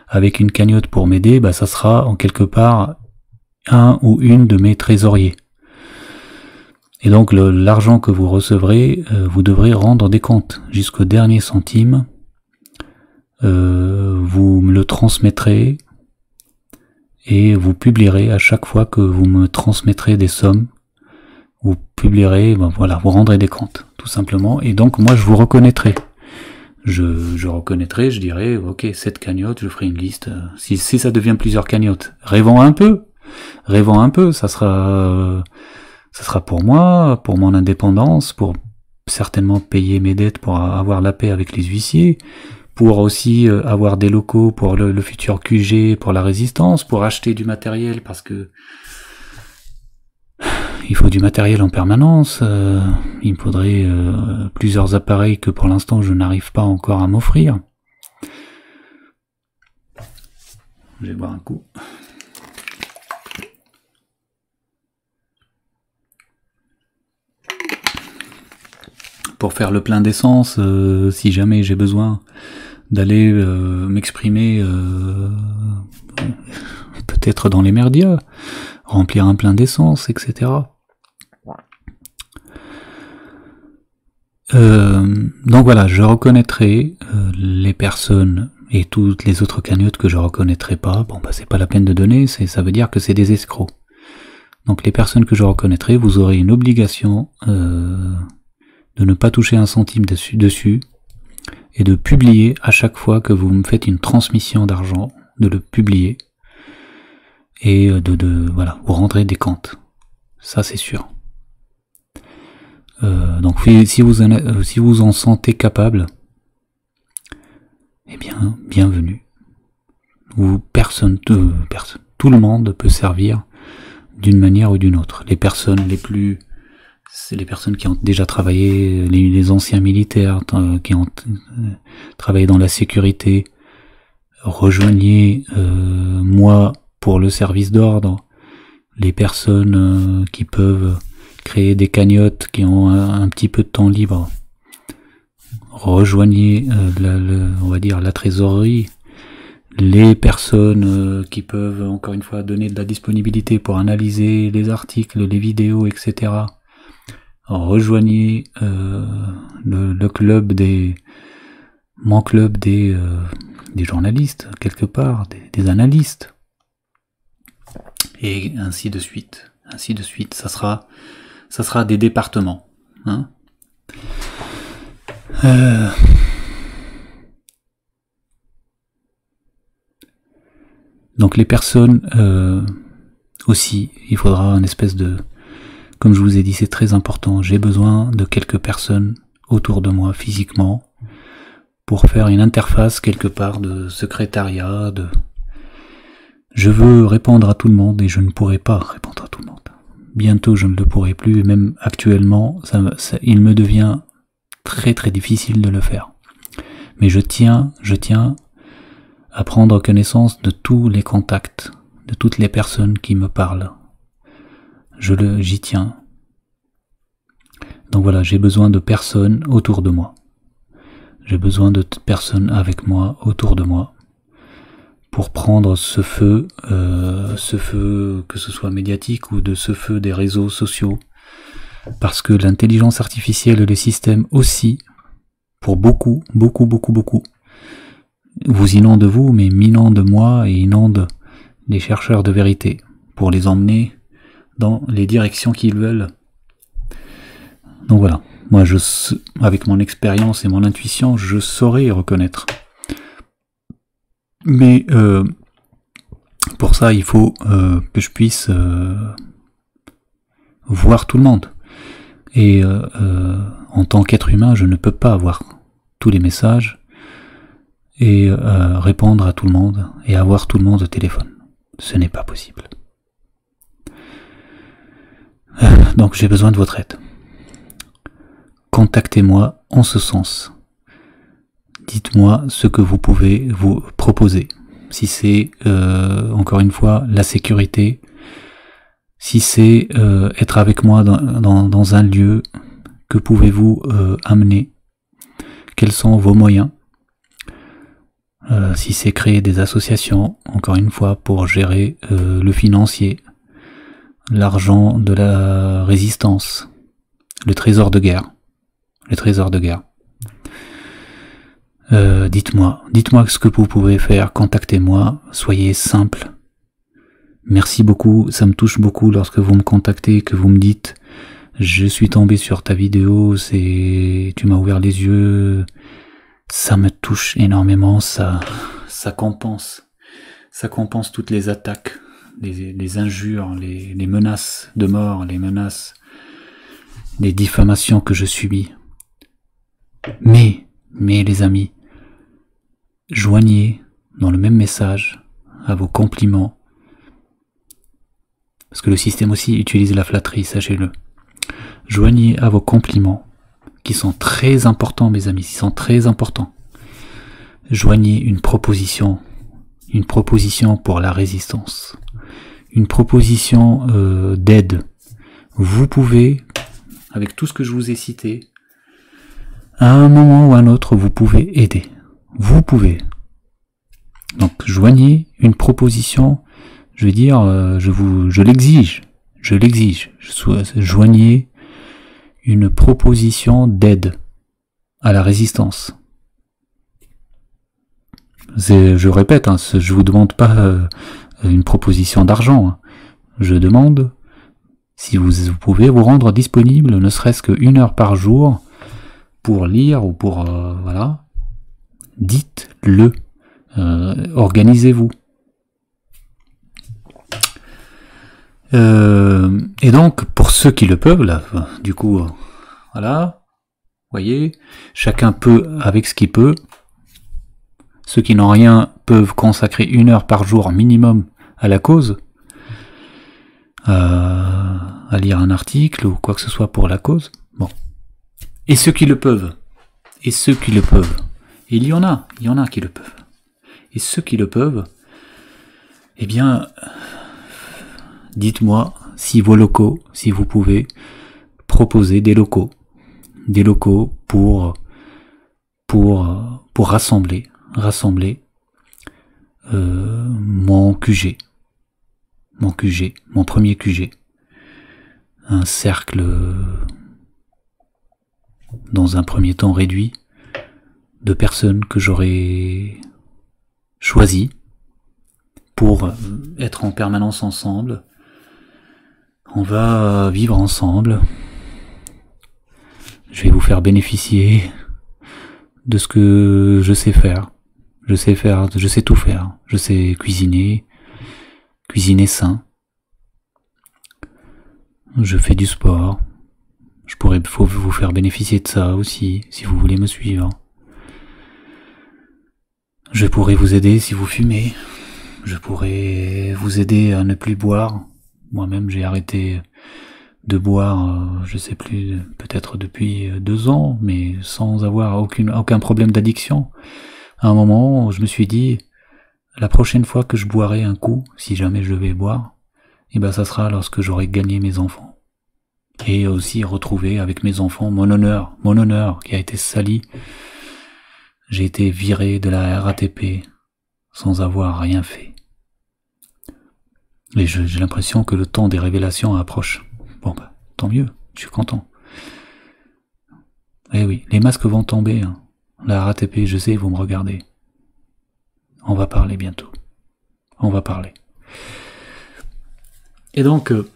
Avec une cagnotte pour m'aider, bah ça sera en quelque part un ou une de mes trésoriers. Et donc l'argent que vous recevrez, euh, vous devrez rendre des comptes jusqu'au dernier centime. Euh, vous me le transmettrez et vous publierez à chaque fois que vous me transmettrez des sommes. Vous publierez, ben voilà, vous rendrez des comptes, tout simplement. Et donc moi je vous reconnaîtrai. Je, je reconnaîtrai, je dirai, ok, cette cagnotte, je ferai une liste. Si, si ça devient plusieurs cagnottes, rêvons un peu, rêvons un peu, ça sera ça sera pour moi, pour mon indépendance, pour certainement payer mes dettes pour avoir la paix avec les huissiers, pour aussi euh, avoir des locaux pour le, futur QG, pour la résistance, pour acheter du matériel parce que il faut du matériel en permanence. Euh, il me faudrait euh, plusieurs appareils que pour l'instant je n'arrive pas encore à m'offrir. Je vais boire un coup. Pour faire le plein d'essence, euh, si jamais j'ai besoin d'aller euh, m'exprimer euh, peut-être dans les merdias, remplir un plein d'essence, etc. donc voilà, je reconnaîtrai les personnes et toutes les autres cagnottes que je reconnaîtrai pas. Bon bah c'est pas la peine de donner, c'est ça veut dire que c'est des escrocs. Donc les personnes que je reconnaîtrai, vous aurez une obligation de ne pas toucher un centime dessus, et de publier à chaque fois que vous me faites une transmission d'argent, de le publier et de, de voilà, vous rendrez des comptes. Ça c'est sûr. Euh, donc si vous, en, euh, si vous en sentez capable, eh bien, bienvenue. Euh, personne, tout le monde peut servir d'une manière ou d'une autre. Les personnes les plus c'est les personnes qui ont déjà travaillé, les, anciens militaires euh, qui ont euh, travaillé dans la sécurité. Rejoignez euh, moi pour le service d'ordre. Les personnes qui peuvent créer des cagnottes, qui ont un, petit peu de temps libre. Rejoignez, on va dire, la trésorerie. Les personnes qui peuvent, encore une fois, donner de la disponibilité pour analyser les articles, les vidéos, etc rejoignez euh, le, club des mon club des, euh, journalistes quelque part, des, analystes et ainsi de suite, ainsi de suite. Ça sera ça sera des départements. Hein. Euh, donc les personnes aussi, il faudra une espèce de comme je vous ai dit, c'est très important. J'ai besoin de quelques personnes autour de moi physiquement pour faire une interface quelque part de secrétariat. Je veux répondre à tout le monde et je ne pourrai pas répondre à tout le monde. Bientôt je ne le pourrai plus et même actuellement il me devient très très difficile de le faire. Mais je tiens, je tiens à prendre connaissance de tous les contacts, de toutes les personnes qui me parlent, je le, j'y tiens. Donc voilà, j'ai besoin de personnes autour de moi. J'ai besoin de personnes avec moi, autour de moi, pour prendre ce feu, euh, ce feu que ce soit médiatique ou de ce feu des réseaux sociaux, parce que l'intelligence artificielle et les systèmes aussi, pour beaucoup, beaucoup, beaucoup, beaucoup, vous inondent vous, mais m'inondent moi et inondent les chercheurs de vérité, pour les emmener dans les directions qu'ils veulent. Donc voilà, moi je, avec mon expérience et mon intuition, je saurais reconnaître. Mais euh, pour ça, il faut euh, que je puisse euh, voir tout le monde. Et en tant qu'être humain, je ne peux pas avoir tous les messages et répondre à tout le monde et avoir tout le monde au téléphone. Ce n'est pas possible. Donc j'ai besoin de votre aide. Contactez-moi en ce sens. Dites-moi ce que vous pouvez vous proposer. Si c'est, euh, encore une fois, la sécurité, Si c'est euh, être avec moi dans, un lieu, que pouvez-vous euh, amener? Quels sont vos moyens? Si c'est créer des associations, encore une fois, pour gérer le financier, l'argent de la résistance, le trésor de guerre, le trésor de guerre. Euh, dites-moi, dites-moi ce que vous pouvez faire, contactez-moi, soyez simple. Merci beaucoup, ça me touche beaucoup lorsque vous me contactez, que vous me dites je suis tombé sur ta vidéo, c'est tu m'as ouvert les yeux. Ça me touche énormément, ça ça compense. Ça compense toutes les attaques, les, injures, les, les menaces de mort, les menaces, les diffamations que je subis. Mais, mais les amis, joignez dans le même message à vos compliments, parce que le système aussi utilise la flatterie, sachez-le. Joignez à vos compliments, qui sont très importants, mes amis, qui sont très importants. Joignez une proposition, une proposition pour la résistance, une proposition euh, d'aide. Vous pouvez, avec tout ce que je vous ai cité, à un moment ou à un autre, vous pouvez aider. Vous pouvez. Donc joignez une proposition, je veux dire, euh, je vous, je l'exige, je l'exige. Joignez une proposition d'aide à la résistance. Je répète, hein, je vous demande pas euh, une proposition d'argent. Je demande si vous, pouvez vous rendre disponible, ne serait-ce qu'une heure par jour, pour lire ou pour euh, voilà. Dites-le. Euh, organisez-vous. Euh, et donc, pour ceux qui le peuvent, là, du coup, voilà, voyez, chacun peut avec ce qu'il peut. Ceux qui n'ont rien peuvent consacrer une heure par jour minimum à la cause, à lire un article ou quoi que ce soit pour la cause. Bon. Et ceux qui le peuvent, et ceux qui le peuvent, il y en a, il y en a qui le peuvent. Et ceux qui le peuvent, eh bien, dites-moi si vos locaux, si vous pouvez proposer des locaux, des locaux pour pour pour rassembler, rassembler euh, mon QG, mon QG, mon premier QG, un cercle dans un premier temps réduit de personnes que j'aurais choisi pour être en permanence ensemble. On va vivre ensemble. Je vais vous faire bénéficier de ce que je sais faire. Je sais faire, je sais tout faire. Je sais cuisiner, cuisiner sain. Je fais du sport. Je pourrais vous faire bénéficier de ça aussi, si vous voulez me suivre. Je pourrais vous aider si vous fumez. Je pourrais vous aider à ne plus boire. Moi-même, j'ai arrêté de boire, euh, je sais plus, peut-être depuis deux ans, mais sans avoir aucun problème d'addiction. À un moment, je me suis dit, la prochaine fois que je boirai un coup, si jamais je vais boire, eh ben, ça sera lorsque j'aurai gagné mes enfants. Et aussi retrouver avec mes enfants mon honneur, mon honneur qui a été sali j'ai été viré de la RATP sans avoir rien fait. Et j'ai l'impression que le temps des révélations approche. Bon bah, tant mieux, je suis content. Eh oui, les masques vont tomber. Hein. La RATP, je sais, vous me regardez. On va parler bientôt. On va parler. Et donc, euh,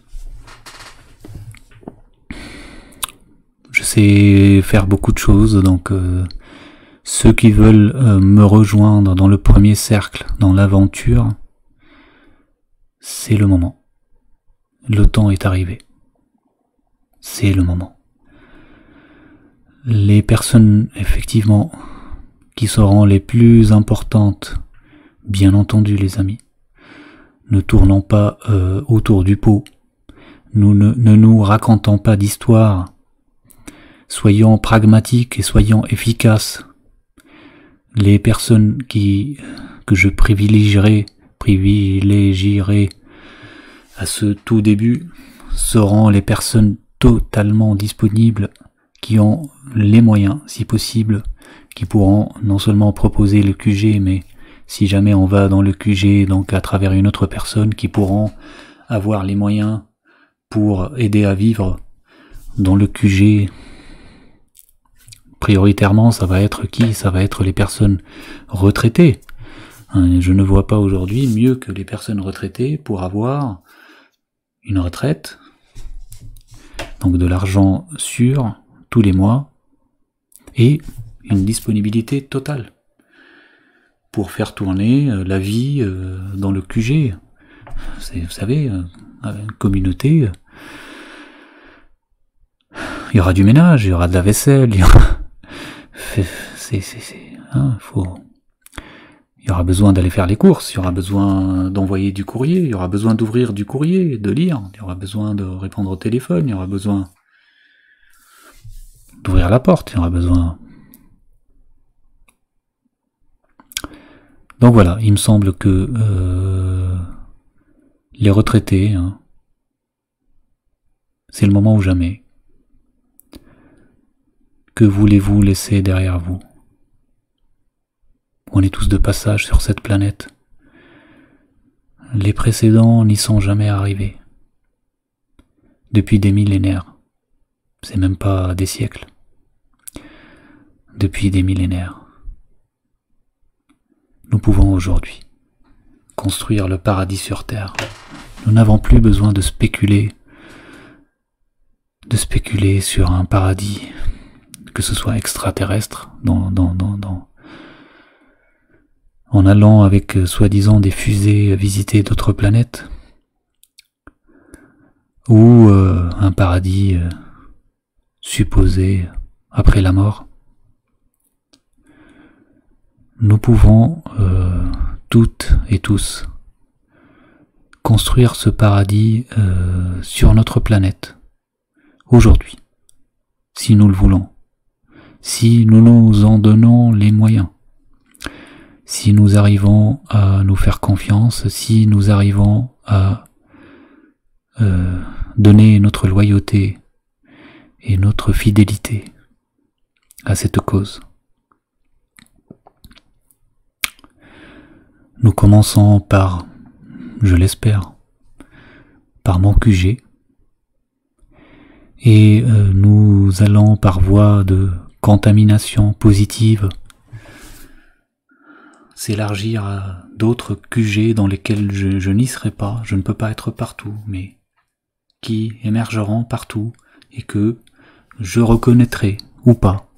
je sais faire beaucoup de choses, donc euh, ceux qui veulent euh, me rejoindre dans le premier cercle, dans l'aventure, c'est le moment. Le temps est arrivé. C'est le moment. Les personnes, effectivement, qui seront les plus importantes, bien entendu les amis, ne tournons pas euh, autour du pot, nous ne, nous racontons pas d'histoire, soyons pragmatiques et soyons efficaces. Les personnes qui que je privilégierai privilégierai à ce tout début seront les personnes totalement disponibles qui ont les moyens, si possible, qui pourront non seulement proposer le QG, mais si jamais on va dans le QG, donc à travers une autre personne, qui pourront avoir les moyens pour aider à vivre dans le QG. Prioritairement, ça va être qui? Ça va être les personnes retraitées. Hein, je ne vois pas aujourd'hui mieux que les personnes retraitées pour avoir une retraite, donc de l'argent sûr tous les mois, et une disponibilité totale pour faire tourner euh, la vie euh, dans le QG. Vous savez, euh, une communauté, il y aura du ménage, il y aura de la vaisselle, il y aura... Hein. Il y aura besoin d'aller faire les courses, il y aura besoin d'envoyer du courrier, il y aura besoin d'ouvrir du courrier, de lire, il y aura besoin de répondre au téléphone, il y aura besoin d'ouvrir la porte, il y aura besoin Donc voilà, il me semble que euh, les retraités, hein, c'est le moment ou jamais. Que voulez-vous laisser derrière vous? On est tous de passage sur cette planète. Les précédents n'y sont jamais arrivés. Depuis des millénaires. C'est même pas des siècles. Depuis des millénaires nous pouvons aujourd'hui construire le paradis sur Terre. Nous n'avons plus besoin de spéculer, de spéculer sur un paradis, que ce soit extraterrestre, en allant avec euh, soi-disant des fusées visiter d'autres planètes, ou euh, un paradis euh, supposé après la mort. Nous pouvons euh, toutes et tous construire ce paradis euh, sur notre planète aujourd'hui, si nous le voulons, si nous nous en donnons les moyens, si nous arrivons à nous faire confiance, si nous arrivons à euh, donner notre loyauté et notre fidélité à cette cause. Nous commençons par, je l'espère, par mon QG, et euh, nous allons par voie de contamination positive s'élargir à d'autres QG dans lesquels je, je n'y serai pas, je ne peux pas être partout, mais qui émergeront partout et que je reconnaîtrai ou pas.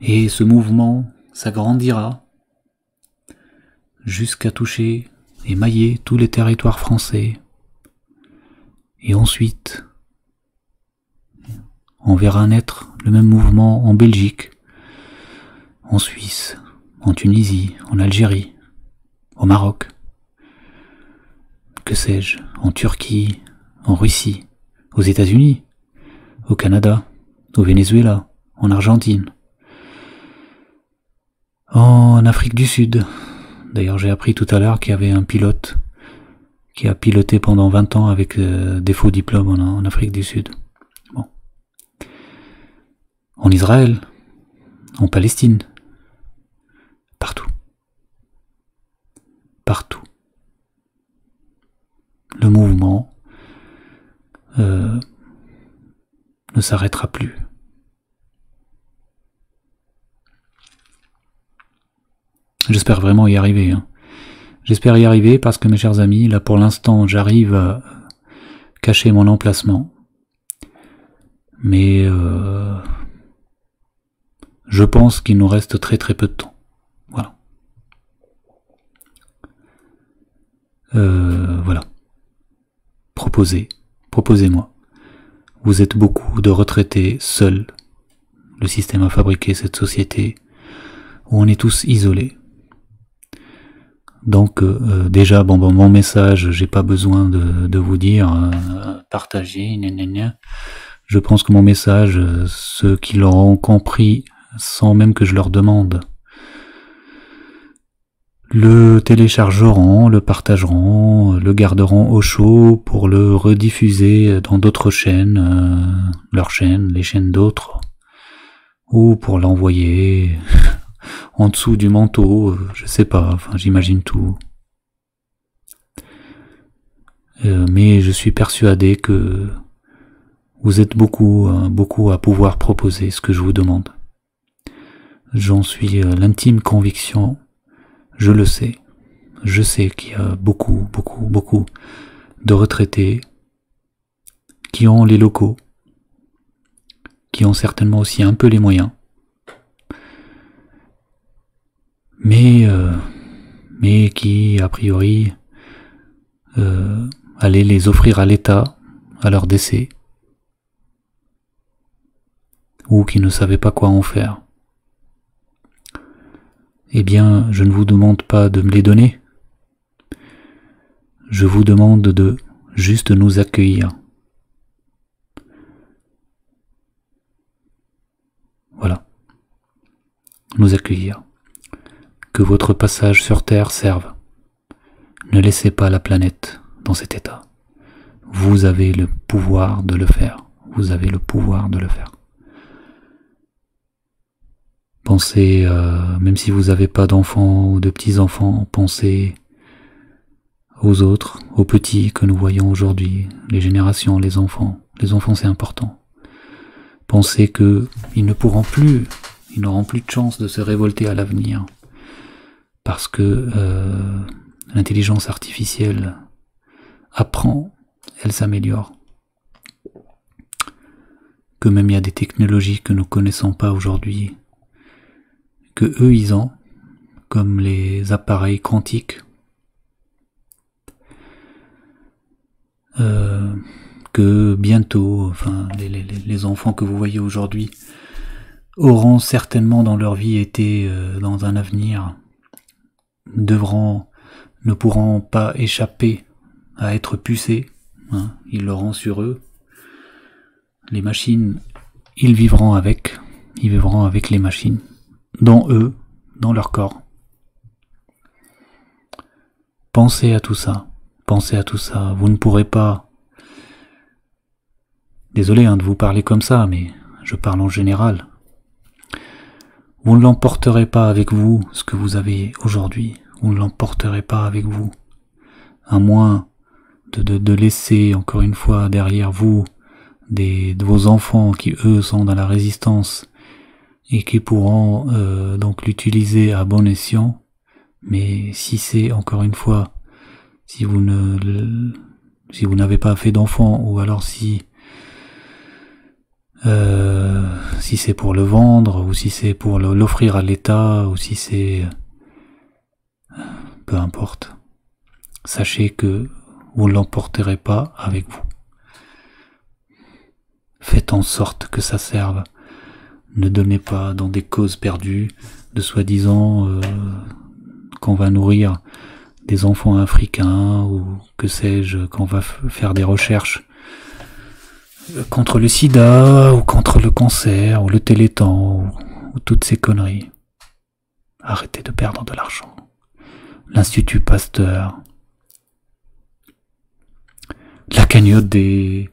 Et ce mouvement s'agrandira jusqu'à toucher et mailler tous les territoires français. Et ensuite, on verra naître le même mouvement en Belgique, en Suisse, en Tunisie, en Algérie, au Maroc, que sais-je, en Turquie, en Russie, aux États-Unis, au Canada, au Venezuela, en Argentine, en Afrique du Sud. D'ailleurs, j'ai appris tout à l'heure qu'il y avait un pilote qui a piloté pendant 20 ans avec euh, des faux diplômes en, Afrique du Sud. Bon. En Israël, en Palestine, partout. Partout. Le mouvement euh, ne s'arrêtera plus. J'espère vraiment y arriver. Hein. J'espère y arriver parce que mes chers amis, là pour l'instant j'arrive à cacher mon emplacement. Mais euh, je pense qu'il nous reste très très peu de temps. Voilà. Euh, voilà. Proposez, proposez-moi. Vous êtes beaucoup de retraités seuls. Le système a fabriqué cette société où on est tous isolés. Donc euh, euh, déjà, bon, bon, mon message, j'ai pas besoin de, vous dire euh, partagez, Je pense que mon message, ceux qui l'auront compris sans même que je leur demande, le téléchargeront, le partageront, le garderont au chaud pour le rediffuser dans d'autres chaînes, euh, leurs chaînes, les chaînes d'autres, ou pour l'envoyer en dessous du manteau, euh, je sais pas, enfin j'imagine tout. Euh, mais je suis persuadé que vous êtes beaucoup, beaucoup à pouvoir proposer ce que je vous demande. J'en suis l'intime conviction je le sais. Je sais qu'il y a beaucoup, beaucoup, beaucoup de retraités qui ont les locaux, qui ont certainement aussi un peu les moyens, mais, euh, mais qui, a priori, euh, allaient les offrir à l'État à leur décès, ou qui ne savaient pas quoi en faire eh bien, je ne vous demande pas de me les donner. Je vous demande de juste nous accueillir. Voilà. Nous accueillir. Que votre passage sur Terre serve. Ne laissez pas la planète dans cet état. Vous avez le pouvoir de le faire. Vous avez le pouvoir de le faire. Pensez, euh, même si vous n'avez pas d'enfants ou de petits-enfants, pensez aux autres, aux petits que nous voyons aujourd'hui, les générations, les enfants. Les enfants, c'est important. Pensez que ils ne pourront plus, ils n'auront plus de chance de se révolter à l'avenir, parce que euh, l'intelligence artificielle apprend, elle s'améliore. Que même il y a des technologies que nous connaissons pas aujourd'hui, que eux ils ont, comme les appareils quantiques, euh, que bientôt, enfin les, enfants que vous voyez aujourd'hui auront certainement dans leur vie été euh, dans un avenir, devront, ne pourront pas échapper à être pucés, hein, ils l'auront sur eux. Les machines, ils vivront avec, ils vivront avec les machines dans eux, dans leur corps. Pensez à tout ça, pensez à tout ça. Vous ne pourrez pas... Désolé hein, de vous parler comme ça, mais je parle en général. Vous ne l'emporterez pas avec vous, ce que vous avez aujourd'hui. Vous ne l'emporterez pas avec vous. À moins de, laisser, encore une fois, derrière vous, de vos enfants qui, eux, sont dans la résistance et qui pourront euh, donc l'utiliser à bon escient. Mais si c'est encore une fois, si vous ne si vous n'avez pas fait d'enfant ou alors si euh, si c'est pour le vendre ou si c'est pour l'offrir à l'État ou si c'est peu importe. Sachez que vous ne l'emporterez pas avec vous. Faites en sorte que ça serve ne donnez pas dans des causes perdues de soi-disant euh, qu'on va nourrir des enfants africains ou que sais-je, qu'on va faire des recherches contre le sida ou contre le cancer ou le téléthon ou, toutes ces conneries. Arrêtez de perdre de l'argent. L'Institut Pasteur. La cagnotte des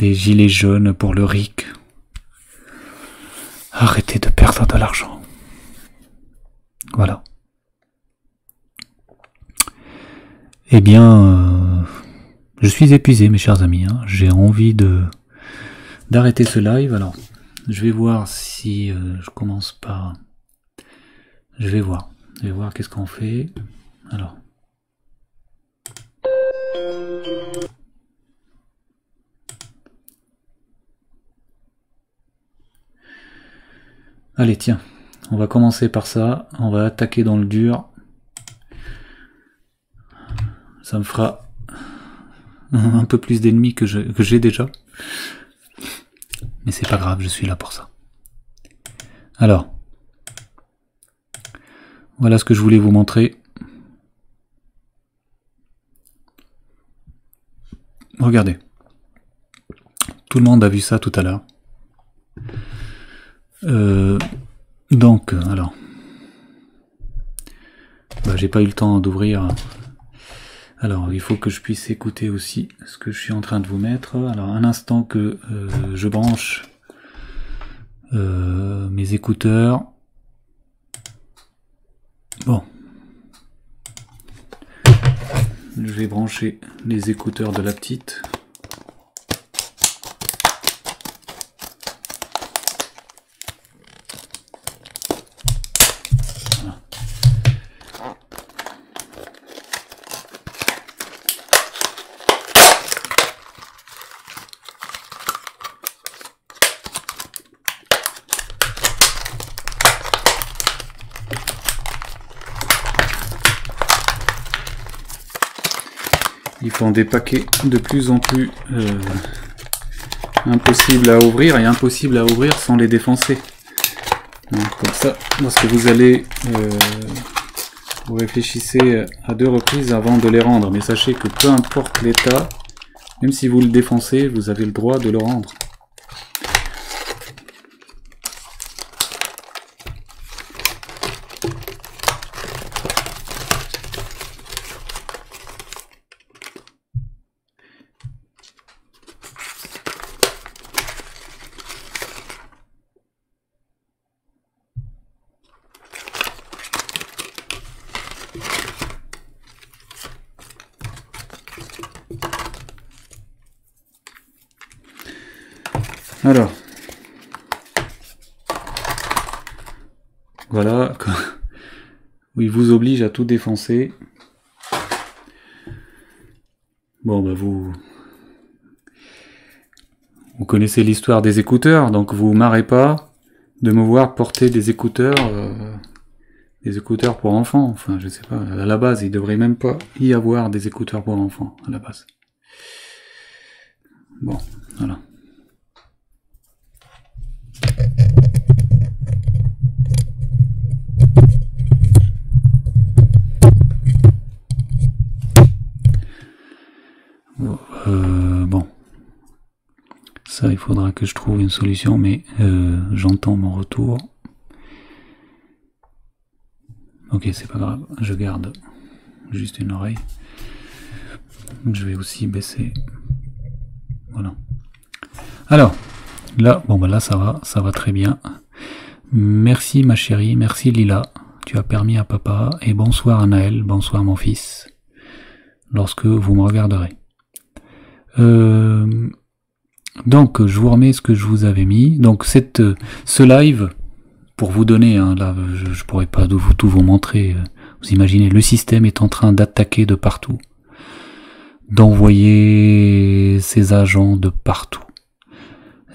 gilets jaunes pour le RIC. Arrêtez de perdre de l'argent. Voilà. Eh bien, euh, je suis épuisé, mes chers amis. Hein. J'ai envie de d'arrêter ce live. Alors, je vais voir si euh, je commence par. Je vais voir. Je vais voir qu'est-ce qu'on fait. Alors. Allez, tiens, on va commencer par ça. On va attaquer dans le dur. Ça me fera un peu plus d'ennemis que j'ai déjà. Mais c'est pas grave, je suis là pour ça. Alors, voilà ce que je voulais vous montrer. Regardez. Tout le monde a vu ça tout à l'heure. Euh, donc, alors, Bah, j'ai pas eu le temps d'ouvrir. Alors, il faut que je puisse écouter aussi ce que je suis en train de vous mettre. Alors, un instant que euh, je branche euh, mes écouteurs. Bon. Je vais brancher les écouteurs de la petite. Font des paquets de plus en plus euh, impossibles à ouvrir et impossibles à ouvrir sans les défoncer. comme ça, lorsque vous allez, euh, vous réfléchissez à deux reprises avant de les rendre. Mais sachez que peu importe l'état, même si vous le défoncez, vous avez le droit de le rendre. Alors. Voilà. Où il vous oblige à tout défoncer. Bon, bah vous... Vous connaissez l'histoire des écouteurs, donc vous marrez pas de me voir porter des écouteurs... Euh, des écouteurs pour enfants. Enfin, je sais pas. À la base, il devrait même pas y avoir des écouteurs pour enfants, à la base. Bon, voilà. Euh, bon. Il faudra que je trouve une solution, mais euh, j'entends mon retour. Ok, c'est pas grave, je garde juste une oreille. Je vais aussi baisser. Voilà. Alors, là, bon bah là ça va, ça va très bien. Merci ma chérie, merci Lila. Tu as permis à papa et bonsoir à Naël, bonsoir mon fils. Lorsque vous me regarderez. Euh, donc je vous remets ce que je vous avais mis. Donc cette, ce live, pour vous donner, hein, là je, ne pourrais pas tout vous montrer. Vous imaginez, le système est en train d'attaquer de partout, d'envoyer ses agents de partout.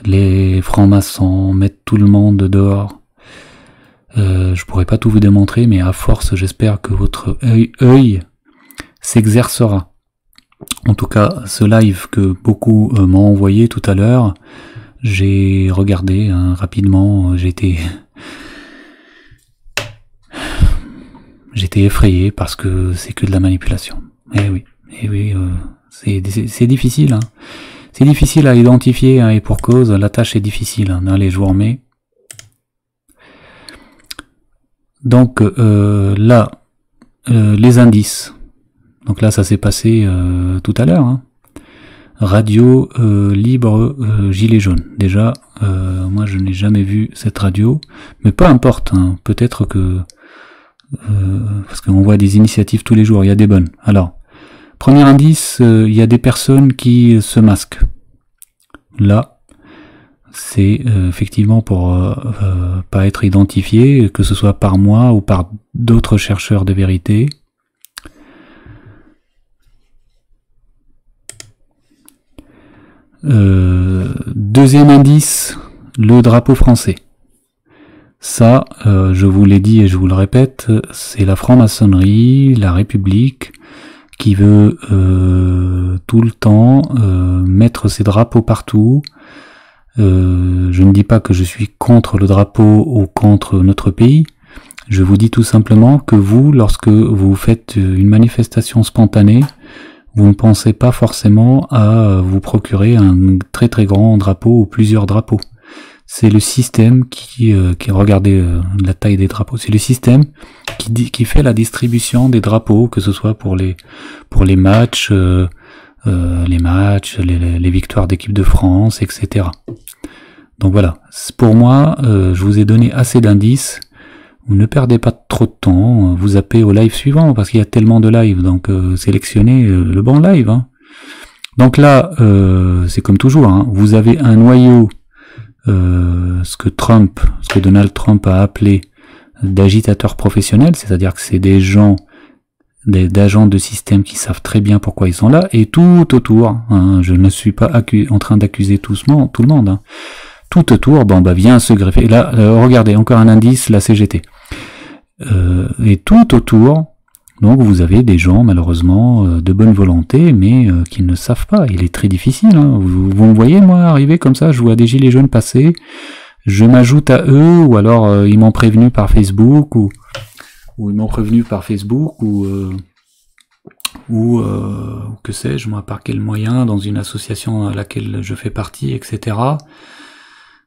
Les francs-maçons mettent tout le monde dehors. Euh, je pourrais pas tout vous démontrer, mais à force, j'espère que votre œil, œil s'exercera en tout cas, ce live que beaucoup euh, m'ont envoyé tout à l'heure, j'ai regardé hein, rapidement, j'étais j'étais effrayé parce que c'est que de la manipulation. Eh oui, eh oui, euh, c'est difficile. Hein. C'est difficile à identifier hein, et pour cause, la tâche est difficile. Hein. Allez, je vous remets. Donc euh, là, les indices. Donc là, ça s'est passé euh, tout à l'heure. Hein. Radio euh, libre euh, gilet jaune. Déjà, moi je n'ai jamais vu cette radio, mais peu importe. Hein. Peut-être que parce qu'on voit des initiatives tous les jours, il y a des bonnes. Alors, premier indice, il y a des personnes qui se masquent. Là, c'est effectivement pour pas être identifié, que ce soit par moi ou par d'autres chercheurs de vérité. Deuxième indice, le drapeau français. Ça, euh, je vous l'ai dit et je vous le répète, c'est la franc-maçonnerie, la République, qui veut euh, tout le temps mettre ses drapeaux partout. je ne dis pas que je suis contre le drapeau ou contre notre pays. Je vous dis tout simplement que vous, lorsque vous faites une manifestation spontanée, vous ne pensez pas forcément à vous procurer un très très grand drapeau ou plusieurs drapeaux. c'est le système qui, euh, qui regardez euh, la taille des drapeaux, c'est le système qui, qui fait la distribution des drapeaux, que ce soit pour les pour les matchs, euh, les matchs, les, les victoires d'équipe de France, etc. Donc voilà, pour moi, je vous ai donné assez d'indices. Ne perdez pas trop de temps, vous zappez au live suivant parce qu'il y a tellement de lives, donc sélectionnez le bon live. Hein. Donc là, c'est comme toujours, hein, vous avez un noyau euh, ce que Trump, ce que Donald Trump a appelé d'agitateurs professionnels, c'est-à-dire que c'est des gens, d'agents de système qui savent très bien pourquoi ils sont là, et tout autour, hein, je ne suis pas en train d'accuser tout, le monde, hein, tout autour, bon bah se greffer. Là, euh, regardez, encore un indice, la CGT. Euh, et tout autour, donc vous avez des gens malheureusement euh, de bonne volonté, mais euh, qui ne savent pas. Il est très difficile. Hein. Vous, me voyez moi arriver comme ça, je vois des gilets jaunes passer, je m'ajoute à eux, ou alors ils m'ont prévenu par Facebook, ou, ou ils m'ont prévenu par Facebook, ou ou que sais-je moi par quel moyen dans une association à laquelle je fais partie, etc.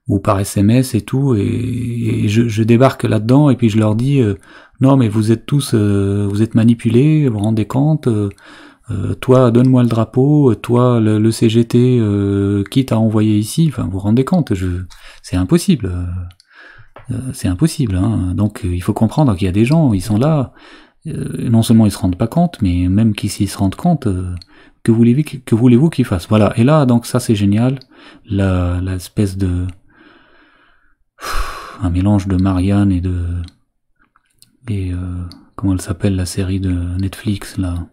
Ou par SMS et tout, et, je, débarque là-dedans et puis je leur dis non, mais vous êtes tous, euh, vous êtes manipulés, vous rendez compte. Euh, euh, toi, donne-moi le drapeau. Toi, le, CGT, qui t'a envoyé ici Enfin, vous rendez compte je... C'est impossible. c'est impossible. Hein. Donc, il faut comprendre qu'il y a des gens, ils sont là. non seulement ils se rendent pas compte, mais même s'ils se rendent compte, que voulez-vous que voulez-vous qu'ils fassent Voilà. Et là, donc ça, c'est génial. La l'espèce de un mélange de Marianne et de euh, comment elle s'appelle la série de Netflix là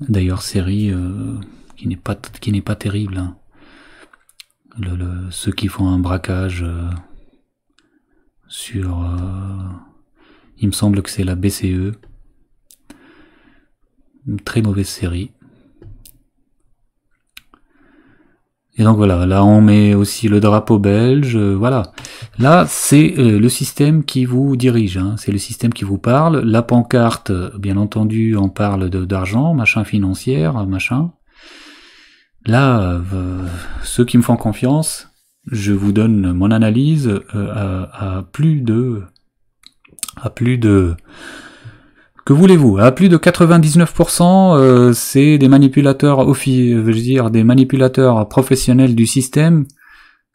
D'ailleurs série euh, qui n'est pas terrible. Hein. Ceux qui font un braquage euh, sur il me semble que c'est la BCE. Une très mauvaise série. Et donc voilà, là on met aussi le drapeau belge, euh, voilà. Là c'est euh, le système qui vous dirige, hein. c'est le système qui vous parle. La pancarte, bien entendu, on parle d'argent, machin financière, machin. Là, euh, ceux qui me font confiance, je vous donne mon analyse à, à, plus de à plus de que voulez-vous? À plus de 99%, euh, c'est des manipulateurs je veux dire des manipulateurs professionnels du système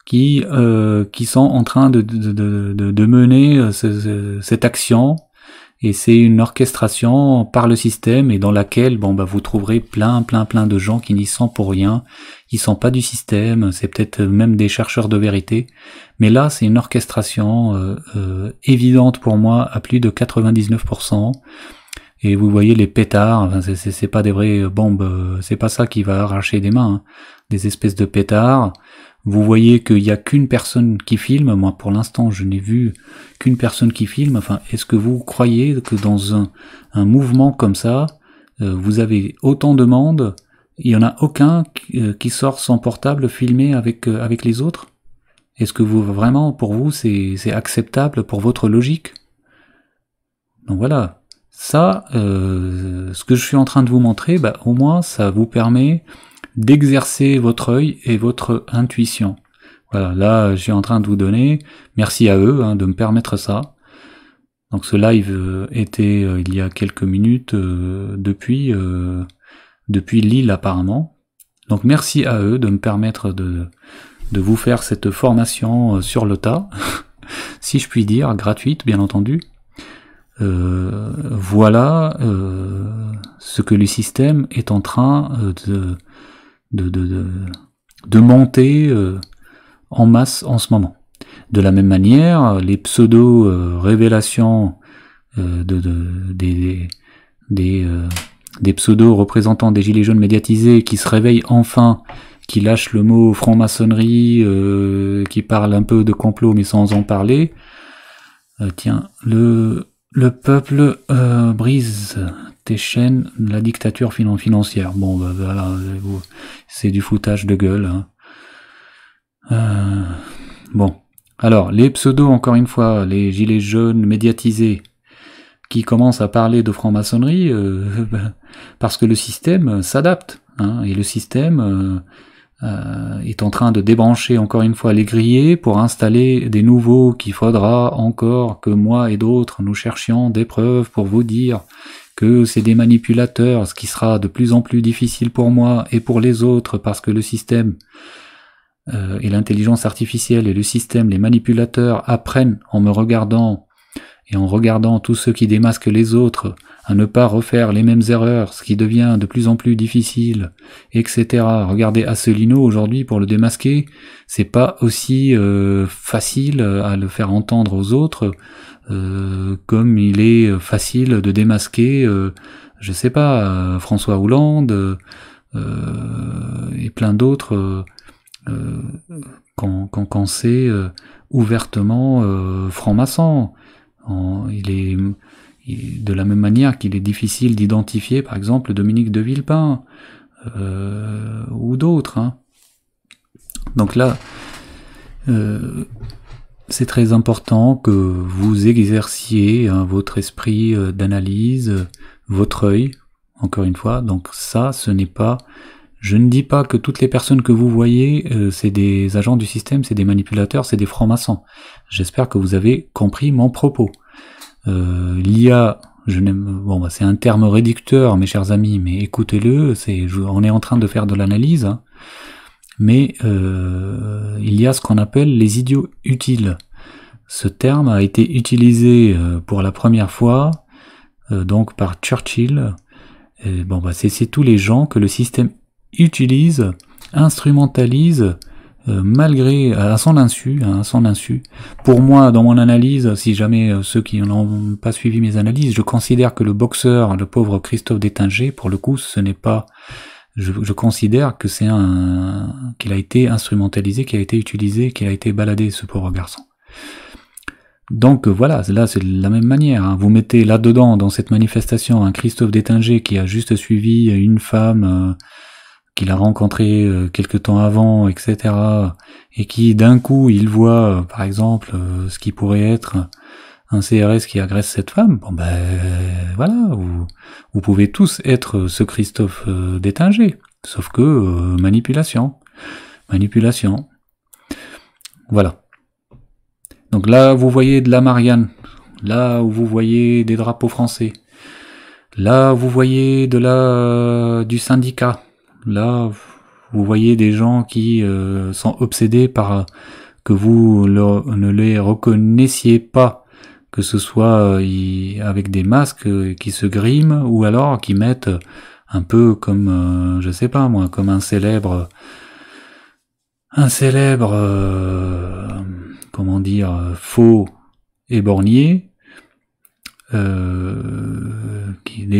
qui euh, qui sont en train de de, de, de mener euh, cette action. Et c'est une orchestration par le système et dans laquelle bon bah vous trouverez plein plein plein de gens qui n'y sont pour rien, qui sont pas du système, c'est peut-être même des chercheurs de vérité, mais là c'est une orchestration euh, évidente pour moi à plus de 99% et vous voyez les pétards, enfin, c'est pas des vraies bombes, euh, c'est pas ça qui va arracher des mains, hein. des espèces de pétards. Vous voyez qu'il n'y a qu'une personne qui filme, moi pour l'instant je n'ai vu qu'une personne qui filme, enfin est-ce que vous croyez que dans un, un mouvement comme ça, euh, vous avez autant de monde, il n'y en a aucun euh, qui, sort son portable filmé avec, avec les autres? Est-ce que vous vraiment pour vous c'est acceptable pour votre logique? Donc voilà, ça, euh, ce que je suis en train de vous montrer, bah, au moins ça vous permet d'exercer votre œil et votre intuition. Voilà, là je suis en train de vous donner, merci à eux hein, de me permettre ça. Donc ce live euh, était euh, il y a quelques minutes depuis, depuis Lille apparemment. Donc merci à eux de me permettre de, de vous faire cette formation sur le tas, si je puis dire, gratuite bien entendu. Euh, voilà euh, ce que le système est en train euh, de, de, de, de monter en masse en ce moment. De la même manière, les pseudo-révélations de, de, des, des, des pseudo-représentants des Gilets jaunes médiatisés qui se réveillent enfin, qui lâchent le mot franc-maçonnerie, qui parlent un peu de complot mais sans en parler, tiens, le le peuple euh, brise tes chaînes, la dictature financière. Bon, bah, voilà, c'est du foutage de gueule. Hein. Euh, bon, alors les pseudos, encore une fois, les gilets jaunes médiatisés, qui commencent à parler de franc-maçonnerie, euh, parce que le système s'adapte, hein, et le système euh, est en train de débrancher encore une fois les grillés pour installer des nouveaux qu'il faudra encore que moi et d'autres nous cherchions des preuves pour vous dire que c'est des manipulateurs, ce qui sera de plus en plus difficile pour moi et pour les autres parce que le système euh, et l'intelligence artificielle et le système, les manipulateurs apprennent en me regardant et en regardant tous ceux qui démasquent les autres ne pas refaire les mêmes erreurs, ce qui devient de plus en plus difficile, etc. Regardez Asselineau aujourd'hui pour le démasquer, c'est pas aussi euh, facile à le faire entendre aux autres euh, comme il est facile de démasquer, euh, je sais pas, François Hollande et plein d'autres quand, quand, quand c'est ouvertement franc-maçon. Il est de la même manière qu'il est difficile d'identifier, par exemple, Dominique de Villepin euh, ou d'autres. Hein. Donc là, euh, c'est très important que vous exerciez hein, votre esprit euh, d'analyse, votre œil, encore une fois. Donc ça, ce n'est pas... Je ne dis pas que toutes les personnes que vous voyez, c'est des agents du système, c'est des manipulateurs, c'est des francs-maçons. J'espère que vous avez compris mon propos. Euh, L'IA, je n'aime, bon, bah, c'est un terme réducteur, mes chers amis, mais écoutez-le, c'est, on est en train de faire de l'analyse, hein. mais euh, il y a ce qu'on appelle les idiots utiles. Ce terme a été utilisé euh, pour la première fois, donc par Churchill. Bon, bah, c'est tous les gens que le système utilise, instrumentalise euh, malgré à son insu, hein, à son insu. Pour moi, dans mon analyse, si jamais euh, ceux qui n'ont pas suivi mes analyses, je considère que le boxeur, le pauvre Christophe Détinger, pour le coup, ce n'est pas. Je, considère que c'est un qu'il a été instrumentalisé, qu'il a été utilisé, qu'il a été baladé, ce pauvre garçon. Donc voilà, là c'est de la même manière. Hein. Vous mettez là-dedans, dans cette manifestation, un Christophe Détinger qui a juste suivi une femme. Euh, qu'il a rencontré euh, quelque temps avant, etc., et qui d'un coup il voit, euh, par exemple, euh, ce qui pourrait être un CRS qui agresse cette femme, bon ben voilà, vous, vous pouvez tous être ce Christophe Détinger, sauf que manipulation, manipulation, voilà. Donc là, vous voyez de la Marianne, là où vous voyez des drapeaux français, là vous voyez de la du syndicat, Là, vous voyez des gens qui euh, sont obsédés par que vous ne les reconnaissiez pas, que ce soit euh, avec des masques euh, qui se griment ou alors qui mettent un peu comme, je sais pas moi, comme un célèbre, un célèbre, comment dire, faux et bornier, des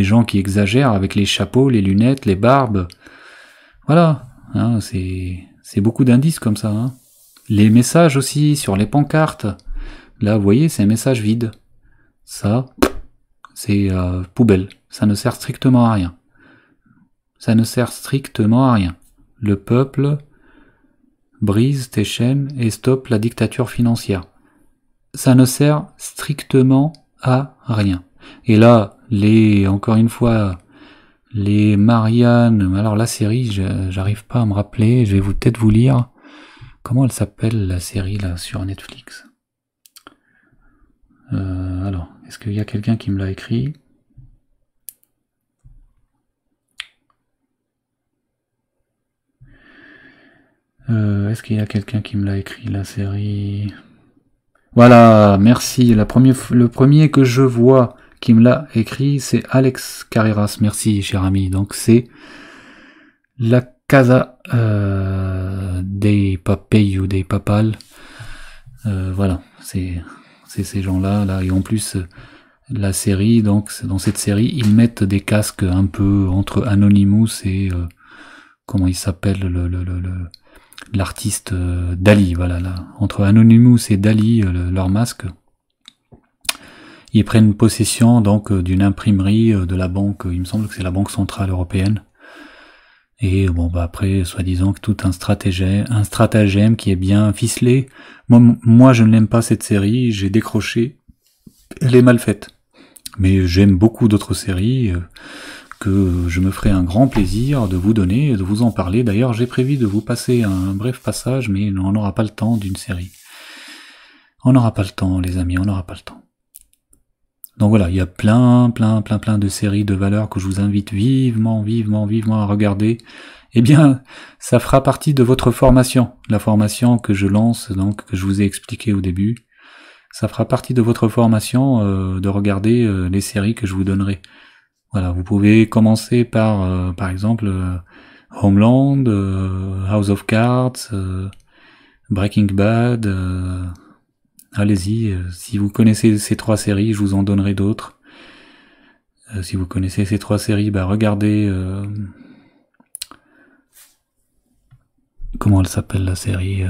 gens qui exagèrent avec les chapeaux, les lunettes, les barbes, voilà, hein, c'est beaucoup d'indices comme ça. Hein. Les messages aussi sur les pancartes. Là, vous voyez, c'est un message vide. Ça, c'est euh, poubelle. Ça ne sert strictement à rien. Ça ne sert strictement à rien. Le peuple brise tes chaînes et stoppe la dictature financière. Ça ne sert strictement à rien. Et là, les, encore une fois, les Marianne, alors la série, j'arrive pas à me rappeler, je vais vous peut-être vous lire. Comment elle s'appelle la série là sur Netflix? Euh, Alors, est-ce qu'il y a quelqu'un qui me l'a écrit? Euh, Est-ce qu'il y a quelqu'un qui me l'a écrit la série? Voilà, merci. Le premier que je vois qui me l'a écrit, c'est Alex Carreras. Merci, cher ami. Donc c'est la Casa euh, des Papay ou des Papal. Euh, voilà, c'est ces gens-là. Là. Et en plus, la série, donc dans cette série, ils mettent des casques un peu entre Anonymous et... Euh, comment il s'appelle le, le, le, l'artiste euh, Dali, voilà, là. Entre Anonymous et Dali, euh, leur masque, ils prennent possession donc euh, d'une imprimerie euh, de la banque, il me semble que c'est la Banque Centrale Européenne. Et bon bah après, soi-disant que tout un stratagème, un stratagème qui est bien ficelé. Moi, moi je ne l'aime pas cette série, j'ai décroché. Elle est mal faite. Mais j'aime beaucoup d'autres séries, euh, que je me ferai un grand plaisir de vous donner et de vous en parler. D'ailleurs, j'ai prévu de vous passer un bref passage, mais on n'aura pas le temps d'une série. On n'aura pas le temps, les amis, on n'aura pas le temps. Donc voilà, il y a plein, plein, plein, plein de séries de valeurs que je vous invite vivement, vivement, vivement à regarder. Eh bien, ça fera partie de votre formation, la formation que je lance, donc que je vous ai expliqué au début. Ça fera partie de votre formation euh, de regarder euh, les séries que je vous donnerai. Voilà, vous pouvez commencer par, euh, par exemple, Homeland, House of Cards, Breaking Bad allez-y, euh, si vous connaissez ces trois séries, je vous en donnerai d'autres. Euh, si vous connaissez ces trois séries, bah regardez... Euh, comment elle s'appelle la série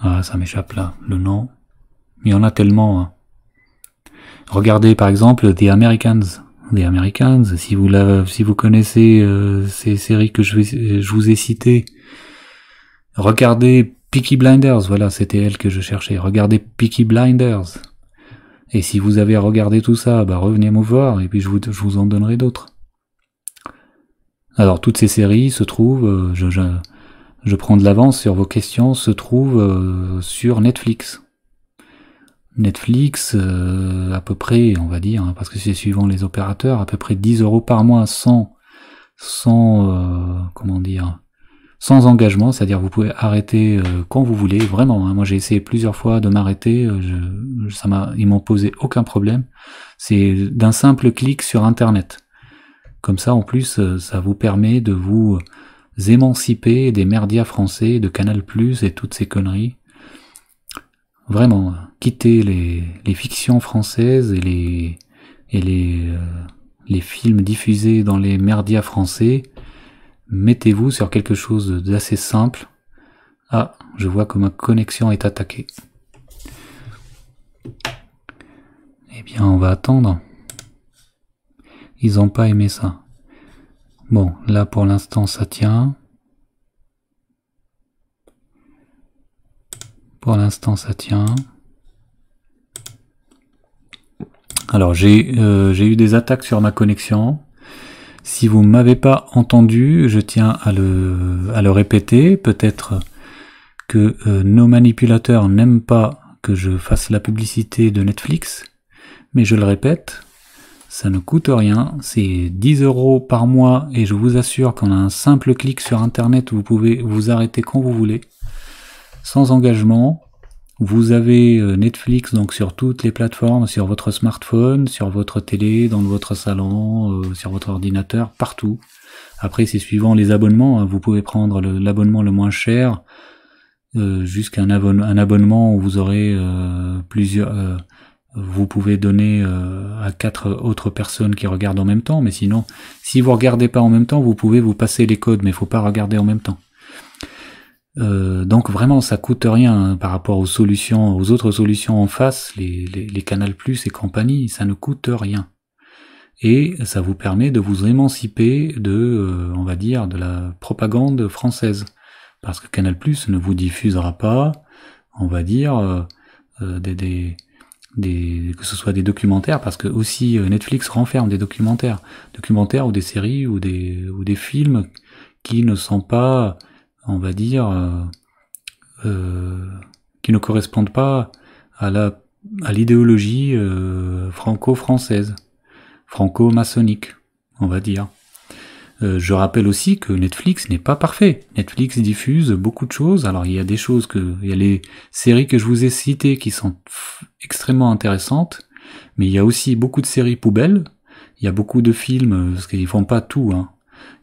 Ah, ça m'échappe là, le nom. Il y en a tellement. Hein. Regardez par exemple The Americans. The Americans, si vous, la, si vous connaissez ces séries que je, je vous ai citées, regardez Peaky Blinders, voilà, c'était elle que je cherchais. Regardez Peaky Blinders. Et si vous avez regardé tout ça, bah revenez me voir et puis je vous, en donnerai d'autres. Alors toutes ces séries se trouvent, euh, je, prends de l'avance sur vos questions, se trouvent euh, sur Netflix. Netflix, euh, à peu près, on va dire, hein, parce que c'est suivant les opérateurs, à peu près 10 euros par mois sans, sans, comment dire, sans engagement, c'est-à-dire vous pouvez arrêter euh, quand vous voulez, vraiment. Hein. moi j'ai essayé plusieurs fois de m'arrêter, euh, ça m'a, ils m'ont posé aucun problème. C'est d'un simple clic sur Internet. Comme ça, en plus, euh, ça vous permet de vous émanciper des merdias français, de Canal+ et toutes ces conneries. Vraiment, quitter les, les fictions françaises et les et les les films diffusés dans les merdias français mettez-vous sur quelque chose d'assez simple. Ah, je vois que ma connexion est attaquée. Eh bien, on va attendre. Ils n'ont pas aimé ça. Bon, là pour l'instant ça tient. Pour l'instant ça tient. Alors j'ai euh, eu des attaques sur ma connexion. Si vous ne m'avez pas entendu, je tiens à le, à le répéter. Peut-être que euh, nos manipulateurs n'aiment pas que je fasse la publicité de Netflix, mais je le répète, ça ne coûte rien, c'est 10 euros par mois et je vous assure qu'en un simple clic sur Internet, vous pouvez vous arrêter quand vous voulez, sans engagement, vous avez euh, Netflix donc sur toutes les plateformes, sur votre smartphone, sur votre télé, dans votre salon, euh, sur votre ordinateur, partout. Après, c'est suivant les abonnements. Hein. Vous pouvez prendre l'abonnement le, moins cher euh, jusqu'à un, abonnement où vous aurez plusieurs. vous pouvez donner à quatre autres personnes qui regardent en même temps. Mais sinon, si vous regardez pas en même temps, vous pouvez vous passer les codes, mais il faut pas regarder en même temps. Euh, donc vraiment, ça coûte rien hein, par rapport aux solutions, aux autres solutions en face, les, les, les Canal Plus et compagnie, ça ne coûte rien. Et ça vous permet de vous émanciper de, euh, on va dire, de la propagande française, parce que Canal Plus ne vous diffusera pas, on va dire, euh, des, des, que ce soit des documentaires, parce que aussi Netflix renferme des documentaires, documentaires ou des séries ou des ou des films qui ne sont pas on va dire, euh, euh, qui ne correspondent pas à la à l'idéologie euh, franco-française, franco-maçonnique, on va dire. je rappelle aussi que Netflix n'est pas parfait. Netflix diffuse beaucoup de choses. Alors il y a des choses que, il y a les séries que je vous ai citées qui sont extrêmement intéressantes, mais il y a aussi beaucoup de séries poubelles. Il y a beaucoup de films, parce qu'ils font pas tout. Hein.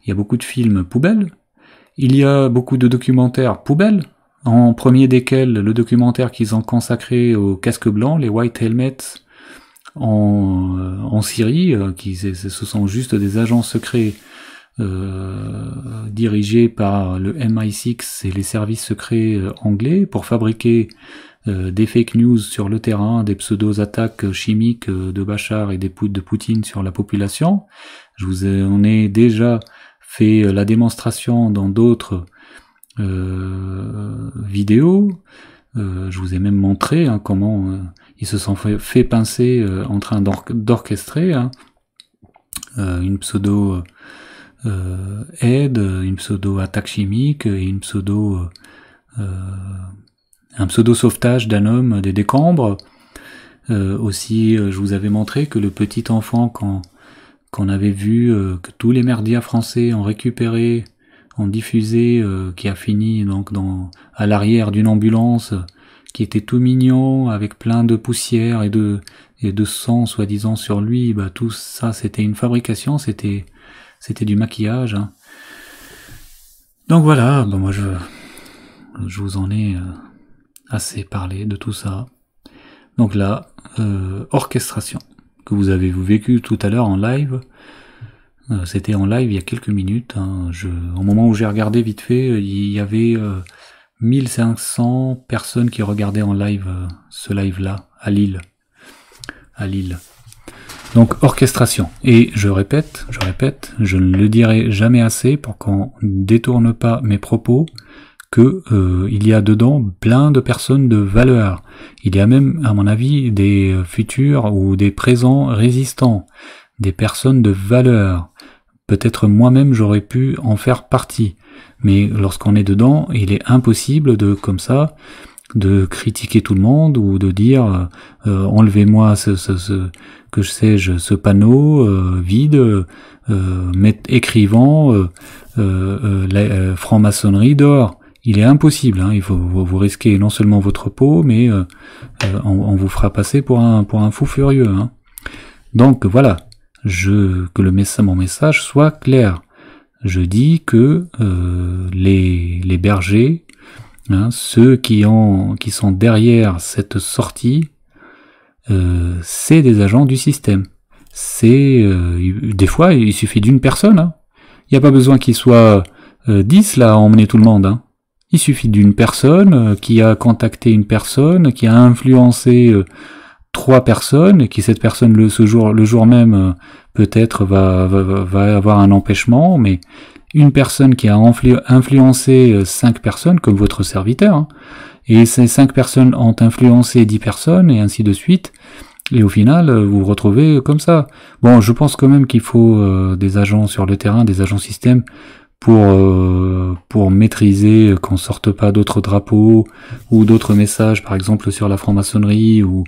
Il y a beaucoup de films poubelles il y a beaucoup de documentaires poubelles, en premier desquels le documentaire qu'ils ont consacré aux casques blancs, les White Helmets, en, euh, Syrie, euh, qui ce sont juste des agents secrets euh, dirigés par le MI6 et les services secrets anglais pour fabriquer des fake news sur le terrain, des pseudo-attaques chimiques de Bachar et des de Poutine sur la population. Je vous en ai déjà fait euh, la démonstration dans d'autres euh, vidéos. je vous ai même montré hein, comment ils se sont fait, pincer en train d'orchestrer hein. une pseudo aide, une pseudo attaque chimique et une pseudo un pseudo sauvetage d'un homme des décombres. aussi, je vous avais montré que le petit enfant quand qu'on avait vu que tous les merdias français ont récupéré diffusé, euh, qui a fini donc dans à l'arrière d'une ambulance, qui était tout mignon, avec plein de poussière et de sang soi-disant sur lui. Bah tout ça, c'était une fabrication, c'était c'était du maquillage. Hein. Donc voilà, bon moi je je vous en ai euh, assez parlé de tout ça. Donc là, euh, orchestration que vous avez vécu tout à l'heure en live. Euh, c'était en live il y a quelques minutes. Hein. Je, au moment où j'ai regardé vite fait, euh, il y avait 1500 euh, personnes qui regardaient en live ce live-là à Lille. À Lille. Donc orchestration. Et je répète, je répète, je ne le dirai jamais assez pour qu'on ne détourne pas mes propos que il y a dedans plein de personnes de valeur. Il y a même, à mon avis, des futurs ou des présents résistants, des personnes de valeur. Peut-être moi-même j'aurais pu en faire partie. Mais lorsqu'on est dedans, il est impossible de, comme ça, de critiquer tout le monde ou de dire euh, enlevez-moi ce, ce, que je sais je, ce panneau euh, vide euh, écrivant la franc-maçonnerie dehors il est impossible hein, il faut vous, risquer non seulement votre peau mais on, vous fera passer pour un pour un fou furieux hein. donc voilà je, que le message, mon message soit clair. Je dis que euh, les, les, bergers, hein, ceux qui, ont, qui sont derrière cette sortie, euh, c'est des agents du système. C'est euh, des fois il suffit d'une personne. Hein. Il n'y a pas besoin qu'il soit euh, dix là à emmener tout le monde. Hein. Il suffit d'une personne euh, qui a contacté une personne, qui a influencé trois personnes et qui cette personne le, ce jour, le jour même euh, peut-être va, va, va, avoir un empêchement, mais une personne qui a influencé euh, cinq personnes, comme votre serviteur, hein, et ces cinq personnes ont influencé dix personnes, et ainsi de suite, et au final, euh, vous vous retrouvez comme ça. Bon, je pense quand même qu'il faut des agents sur le terrain, des agents système, pour euh, pour maîtriser qu'on sorte pas d'autres drapeaux ou d'autres messages par exemple sur la franc-maçonnerie ou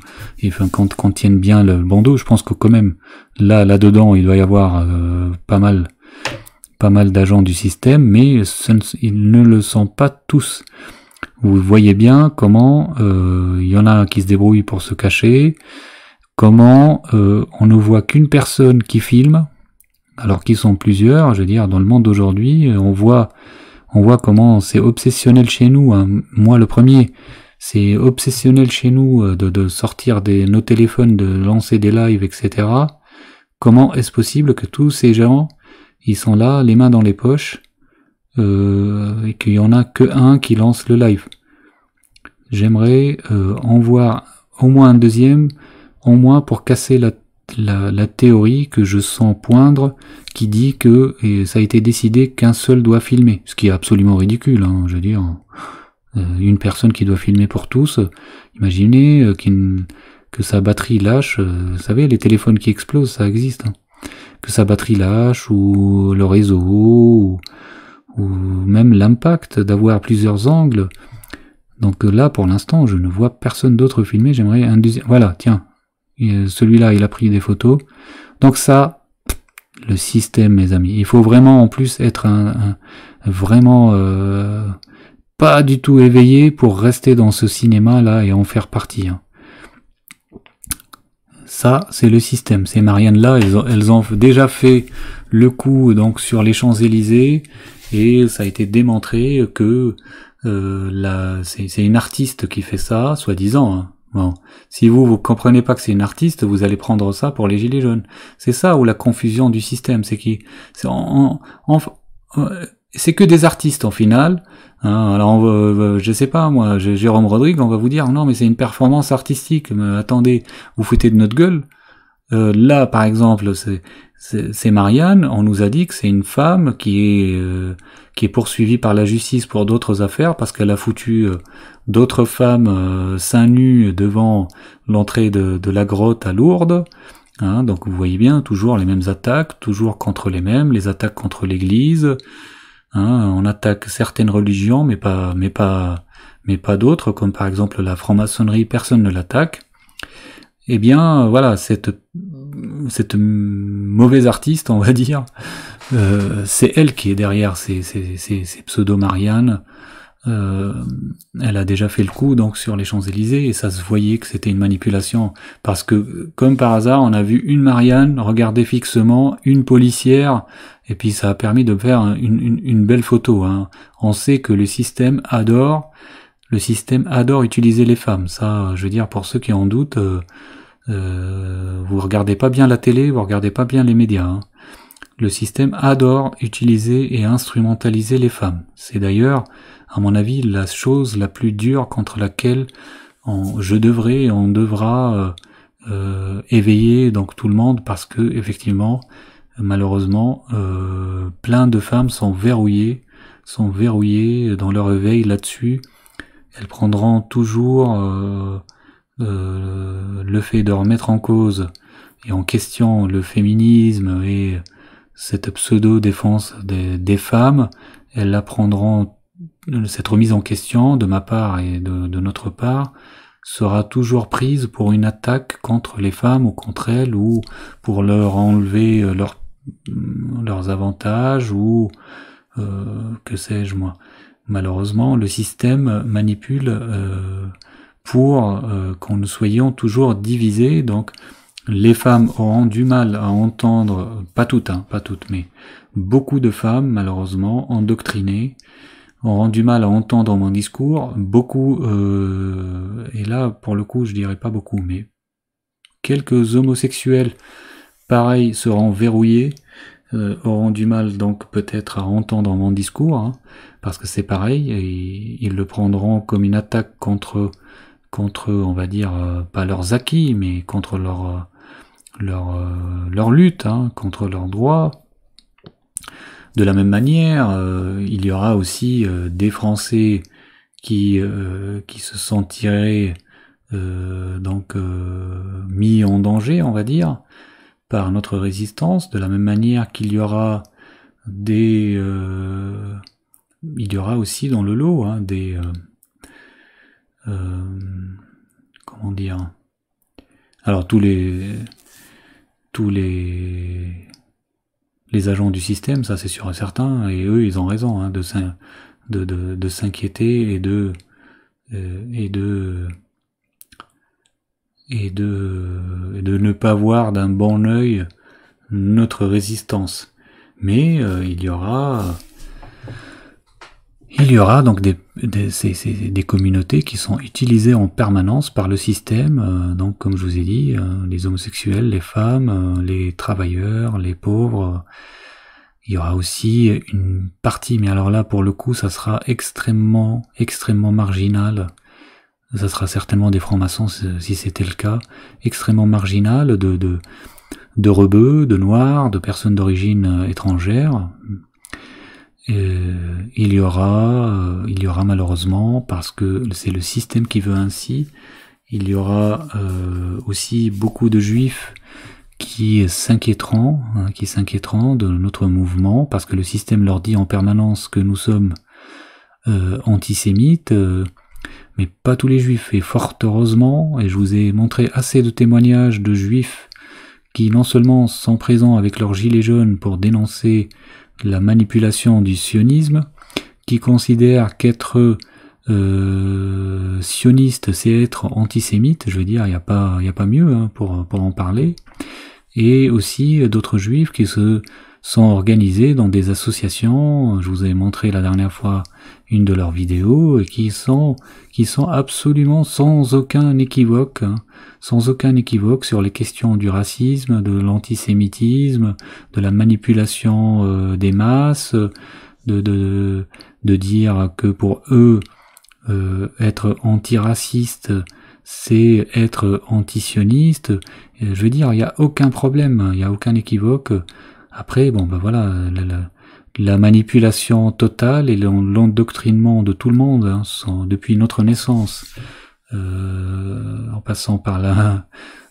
enfin quand contiennent bien le bandeau. Je pense que quand même là là dedans il doit y avoir euh, pas mal pas mal d'agents du système mais ils ne le sont pas tous. Vous voyez bien comment euh, il y en a qui se débrouillent pour se cacher comment on ne voit qu'une personne qui filme alors qu'ils sont plusieurs, je veux dire, dans le monde d'aujourd'hui, euh, on voit, on voit comment c'est obsessionnel chez nous. Hein. Moi, le premier, c'est obsessionnel chez nous euh, de, sortir des, nos téléphones, de lancer des lives, etc. Comment est-ce possible que tous ces gens, ils sont là, les mains dans les poches, euh, et qu'il y en a que un qui lance le live? J'aimerais en voir au moins un deuxième, au moins pour casser la la, théorie que je sens poindre qui dit que ça a été décidé qu'un seul doit filmer, ce qui est absolument ridicule. Hein, je veux dire, euh, une personne qui doit filmer pour tous. Imaginez euh, que sa batterie lâche. Euh, vous savez, les téléphones qui explosent, ça existe. Hein. que sa batterie lâche ou le réseau ou, ou même l'impact d'avoir plusieurs angles. Donc là, pour l'instant, je ne vois personne d'autre filmer. J'aimerais un deuxième. Voilà, tiens, celui-là, il a pris des photos. Donc ça, le système, mes amis. Il faut vraiment en plus être un, vraiment euh, pas du tout éveillé pour rester dans ce cinéma-là et en faire partie. Hein. Ça, c'est le système. Ces Marianne-là, elles, ont déjà fait le coup donc sur les Champs-Élysées et ça a été démontré que euh, c'est une artiste qui fait ça, soi-disant. Hein. Bon, si vous vous comprenez pas que c'est une artiste, vous allez prendre ça pour les gilets jaunes. C'est ça ou la confusion du système, c'est qui, c'est en, euh, c'est que des artistes en final. Hein, alors, euh, je sais pas moi, Jérôme Rodrigue, on va vous dire non mais c'est une performance artistique. Mais attendez, vous foutez de notre gueule. euh, là, par exemple, c'est Marianne, on nous a dit que c'est une femme qui est, euh, qui est poursuivie par la justice pour d'autres affaires parce qu'elle a foutu euh, d'autres femmes seins nus devant l'entrée de, de, la grotte à Lourdes. Hein, donc vous voyez bien, toujours les mêmes attaques, toujours contre les mêmes, les attaques contre l'Église. Hein, on attaque certaines religions, mais pas, mais pas, mais pas d'autres, comme par exemple la franc-maçonnerie, personne ne l'attaque eh bien voilà, cette, cette mauvaise artiste, on va dire, euh, c'est elle qui est derrière ces, ces, ces, pseudo-Marianne. Euh, elle a déjà fait le coup donc sur les Champs-Élysées et ça se voyait que c'était une manipulation parce que comme par hasard on a vu une Marianne regarder fixement une policière et puis ça a permis de faire une, une, belle photo. Hein. On sait que le système adore le système adore utiliser les femmes. Ça, je veux dire, pour ceux qui en doutent, euh, euh, vous regardez pas bien la télé, vous regardez pas bien les médias. Hein. Le système adore utiliser et instrumentaliser les femmes. C'est d'ailleurs, à mon avis, la chose la plus dure contre laquelle je devrais, on devra euh, euh, éveiller donc tout le monde parce que effectivement, malheureusement, plein de femmes sont verrouillées, sont verrouillées dans leur éveil là-dessus elles prendront toujours euh, euh, le fait de remettre en cause et en question le féminisme et cette pseudo-défense des, femmes, elles la prendront, cette remise en question de ma part et de, notre part, sera toujours prise pour une attaque contre les femmes ou contre elles ou pour leur enlever leur, leurs avantages ou euh, que sais-je moi malheureusement, le système manipule euh, pour euh, qu'on nous soyons toujours divisés. Donc, les femmes auront du mal à entendre, pas toutes, hein, pas toutes, mais beaucoup de femmes, malheureusement, endoctrinées, auront du mal à entendre mon discours. Beaucoup, euh, et là, pour le coup, je dirais pas beaucoup, mais quelques homosexuels, pareil, seront verrouillés euh, auront du mal donc peut-être à entendre mon discours, hein, parce que c'est pareil, et ils le prendront comme une attaque contre, contre on va dire, euh, pas leurs acquis, mais contre leur, euh, leur, leur lutte, hein, contre leurs droits. De la même manière, il y aura aussi des Français qui, qui se sentiraient donc mis en danger, on va dire, par notre résistance, de la même manière qu'il y aura des... Euh, il y aura aussi dans le lot hein, des... Euh, euh, comment dire Alors tous les... tous les... agents du système, ça c'est sûr et certain, et eux ils ont raison hein, de, s'inquiéter et de... et de et de, de ne pas voir d'un bon œil notre résistance. Mais euh, il y aura il y aura donc des, des, des, communautés qui sont utilisées en permanence par le système, euh, donc comme je vous ai dit, euh, les homosexuels, les femmes, les travailleurs, les pauvres. Il y aura aussi une partie, mais alors là pour le coup ça sera extrêmement, extrêmement marginal. Ça sera certainement des francs-maçons si c'était le cas, extrêmement marginal de, de, de rebeux, de noirs, de personnes d'origine euh, il y aura, euh, il y aura malheureusement, parce que c'est le système qui veut ainsi, il y aura euh, aussi beaucoup de juifs qui s'inquiéteront, hein, qui s'inquiéteront de notre mouvement, parce que le système leur dit en permanence que nous sommes antisémites mais pas tous les juifs. Et fort heureusement, et je vous ai montré assez de témoignages de juifs qui non seulement sont présents avec leur gilet jaune pour dénoncer la manipulation du sionisme, qui considèrent qu'être euh, sioniste, c'est être antisémite, je veux dire, il n'y a, pas, y a pas mieux hein, pour, en parler, et aussi d'autres juifs qui se sont organisés dans des associations, je vous ai montré la dernière fois une de leurs vidéos et qui sont qui sont absolument sans aucun équivoque, hein, sans aucun équivoque sur les questions du racisme, de l'antisémitisme, de la manipulation euh, des masses, de, de, de dire que pour eux euh, être antiraciste c'est être antisioniste. Je veux dire, il n'y a aucun problème, il n'y a aucun équivoque. Après, bon, ben voilà, la, manipulation totale et l'endoctrinement de tout le monde, hein, depuis notre naissance, euh, en passant par la,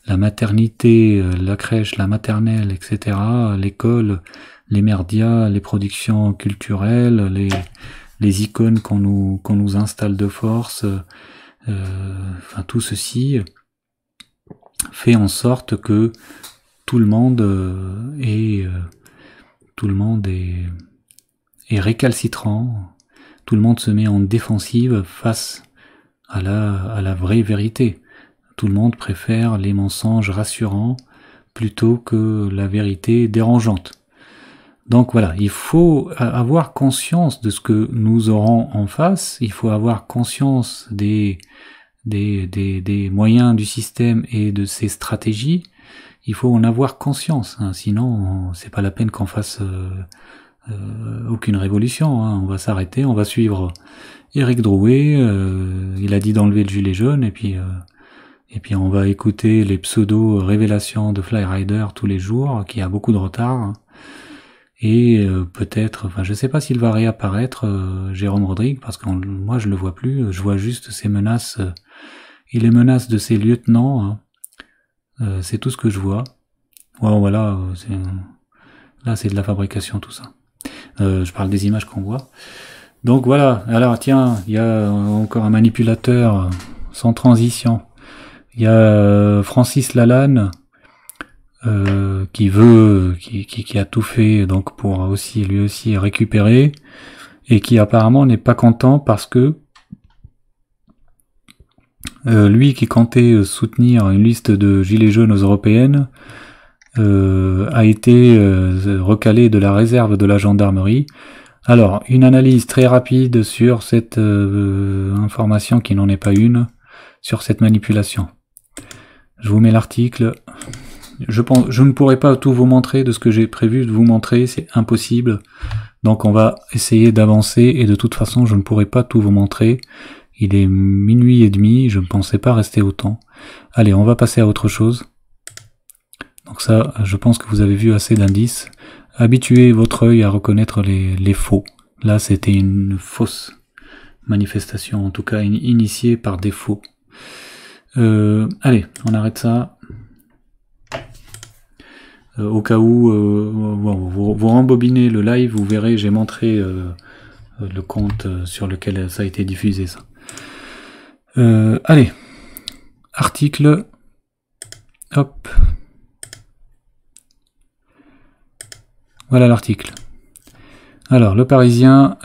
la maternité, la crèche, la maternelle, etc., l'école, les merdias, les productions culturelles, les, icônes qu'on nous, installe de force, euh, enfin tout ceci fait en sorte que tout le monde euh, est euh, tout le monde est récalcitrant, tout le monde se met en défensive face à la, vraie vérité. Tout le monde préfère les mensonges rassurants plutôt que la vérité dérangeante. Donc voilà, il faut avoir conscience de ce que nous aurons en face, il faut avoir conscience des, moyens du système et de ses stratégies, il faut en avoir conscience, hein. sinon c'est pas la peine qu'on fasse euh, euh, aucune révolution, hein. on va s'arrêter, on va suivre Eric Drouet, euh, il a dit d'enlever le gilet jaune, et puis et puis on va écouter les pseudo révélations de Flyrider tous les jours, qui a beaucoup de retard. Hein et euh, peut-être, enfin je sais pas s'il va réapparaître euh, Jérôme Rodrigue parce que moi je le vois plus, je vois juste ses menaces euh, et les menaces de ses lieutenants, hein. c'est tout ce que je vois. Ouais, voilà, là c'est de la fabrication tout ça. je parle des images qu'on voit. Donc voilà, alors tiens, il y a encore un manipulateur sans transition. Il y a Francis Lalanne euh, qui veut, qui, a tout fait donc pour aussi lui aussi récupérer et qui apparemment n'est pas content parce que euh, lui qui comptait soutenir une liste de gilets jaunes européennes euh, a été recalé de la réserve de la gendarmerie. Alors, une analyse très rapide sur cette information qui n'en est pas une, sur cette manipulation. Je vous mets l'article. Je, pense, je ne pourrai pas tout vous montrer de ce que j'ai prévu de vous montrer, c'est impossible. Donc on va essayer d'avancer et de toute façon je ne pourrai pas tout vous montrer. Il est minuit et demi, je ne pensais pas rester autant. Allez, on va passer à autre chose. Donc ça, je pense que vous avez vu assez d'indices. Habituez votre œil à reconnaître les, faux. Là, c'était une fausse manifestation, en tout cas initiée par défaut. Euh, allez, on arrête ça. Euh, au cas où euh, vous, rembobinez le live, vous verrez, j'ai montré le compte sur lequel ça a été diffusé. Allez, article. Hop. Voilà l'article. Alors, le Parisien,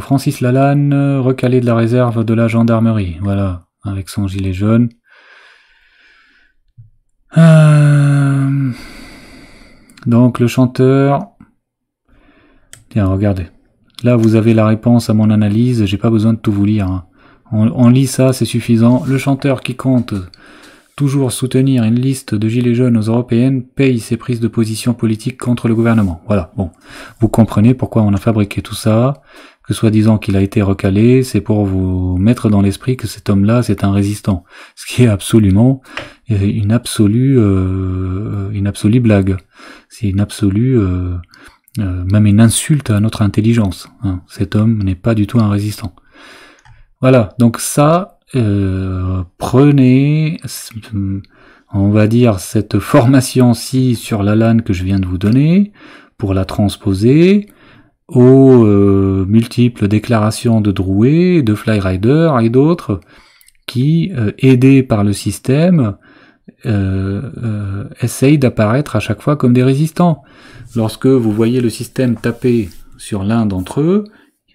Francis Lalanne, recalé de la réserve de la gendarmerie. Voilà, avec son gilet jaune. Euh... Donc le chanteur... Tiens, regardez. Là, vous avez la réponse à mon analyse, j'ai pas besoin de tout vous lire. Hein. On, lit ça, c'est suffisant. Le chanteur qui compte toujours soutenir une liste de gilets jaunes aux européennes paye ses prises de position politique contre le gouvernement. Voilà, bon. Vous comprenez pourquoi on a fabriqué tout ça, que soi-disant qu'il a été recalé, c'est pour vous mettre dans l'esprit que cet homme-là, c'est un résistant. Ce qui est absolument une absolue, euh, une absolue blague. C'est une absolue, euh, euh, même une insulte à notre intelligence. Hein. Cet homme n'est pas du tout un résistant. Voilà, donc ça, prenez, on va dire, cette formation-ci sur la LAN que je viens de vous donner, pour la transposer aux multiples déclarations de Drouet, de Flyrider et d'autres, qui, aidés par le système, euh, euh, essayent d'apparaître à chaque fois comme des résistants. Lorsque vous voyez le système taper sur l'un d'entre eux,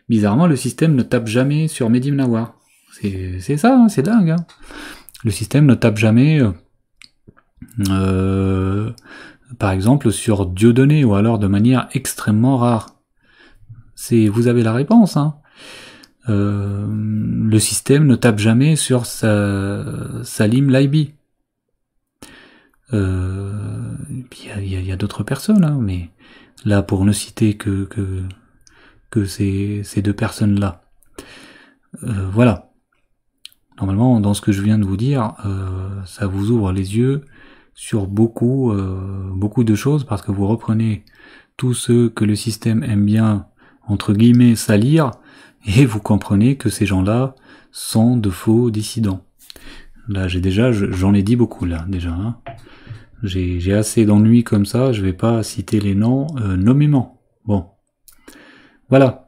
bizarrement le système ne tape jamais sur Mehdi Nawar. C'est ça, hein, c'est dingue. Hein. Le système ne tape jamais, euh, par exemple, sur Dieudonné, ou alors de manière extrêmement rare. C'est, vous avez la réponse. Hein. le système ne tape jamais sur Salim Laibi. Euh, il y a, d'autres personnes, hein, mais là, pour ne citer que, que, ces, ces deux personnes-là. Euh, voilà. Normalement, dans ce que je viens de vous dire, euh, ça vous ouvre les yeux sur beaucoup, euh, beaucoup de choses parce que vous reprenez tous ceux que le système aime bien, entre guillemets, salir, et vous comprenez que ces gens-là sont de faux dissidents. Là, j'ai déjà, j'en ai dit beaucoup là, déjà. Hein. J'ai assez d'ennuis comme ça, je vais pas citer les noms euh, nommément. Bon. Voilà.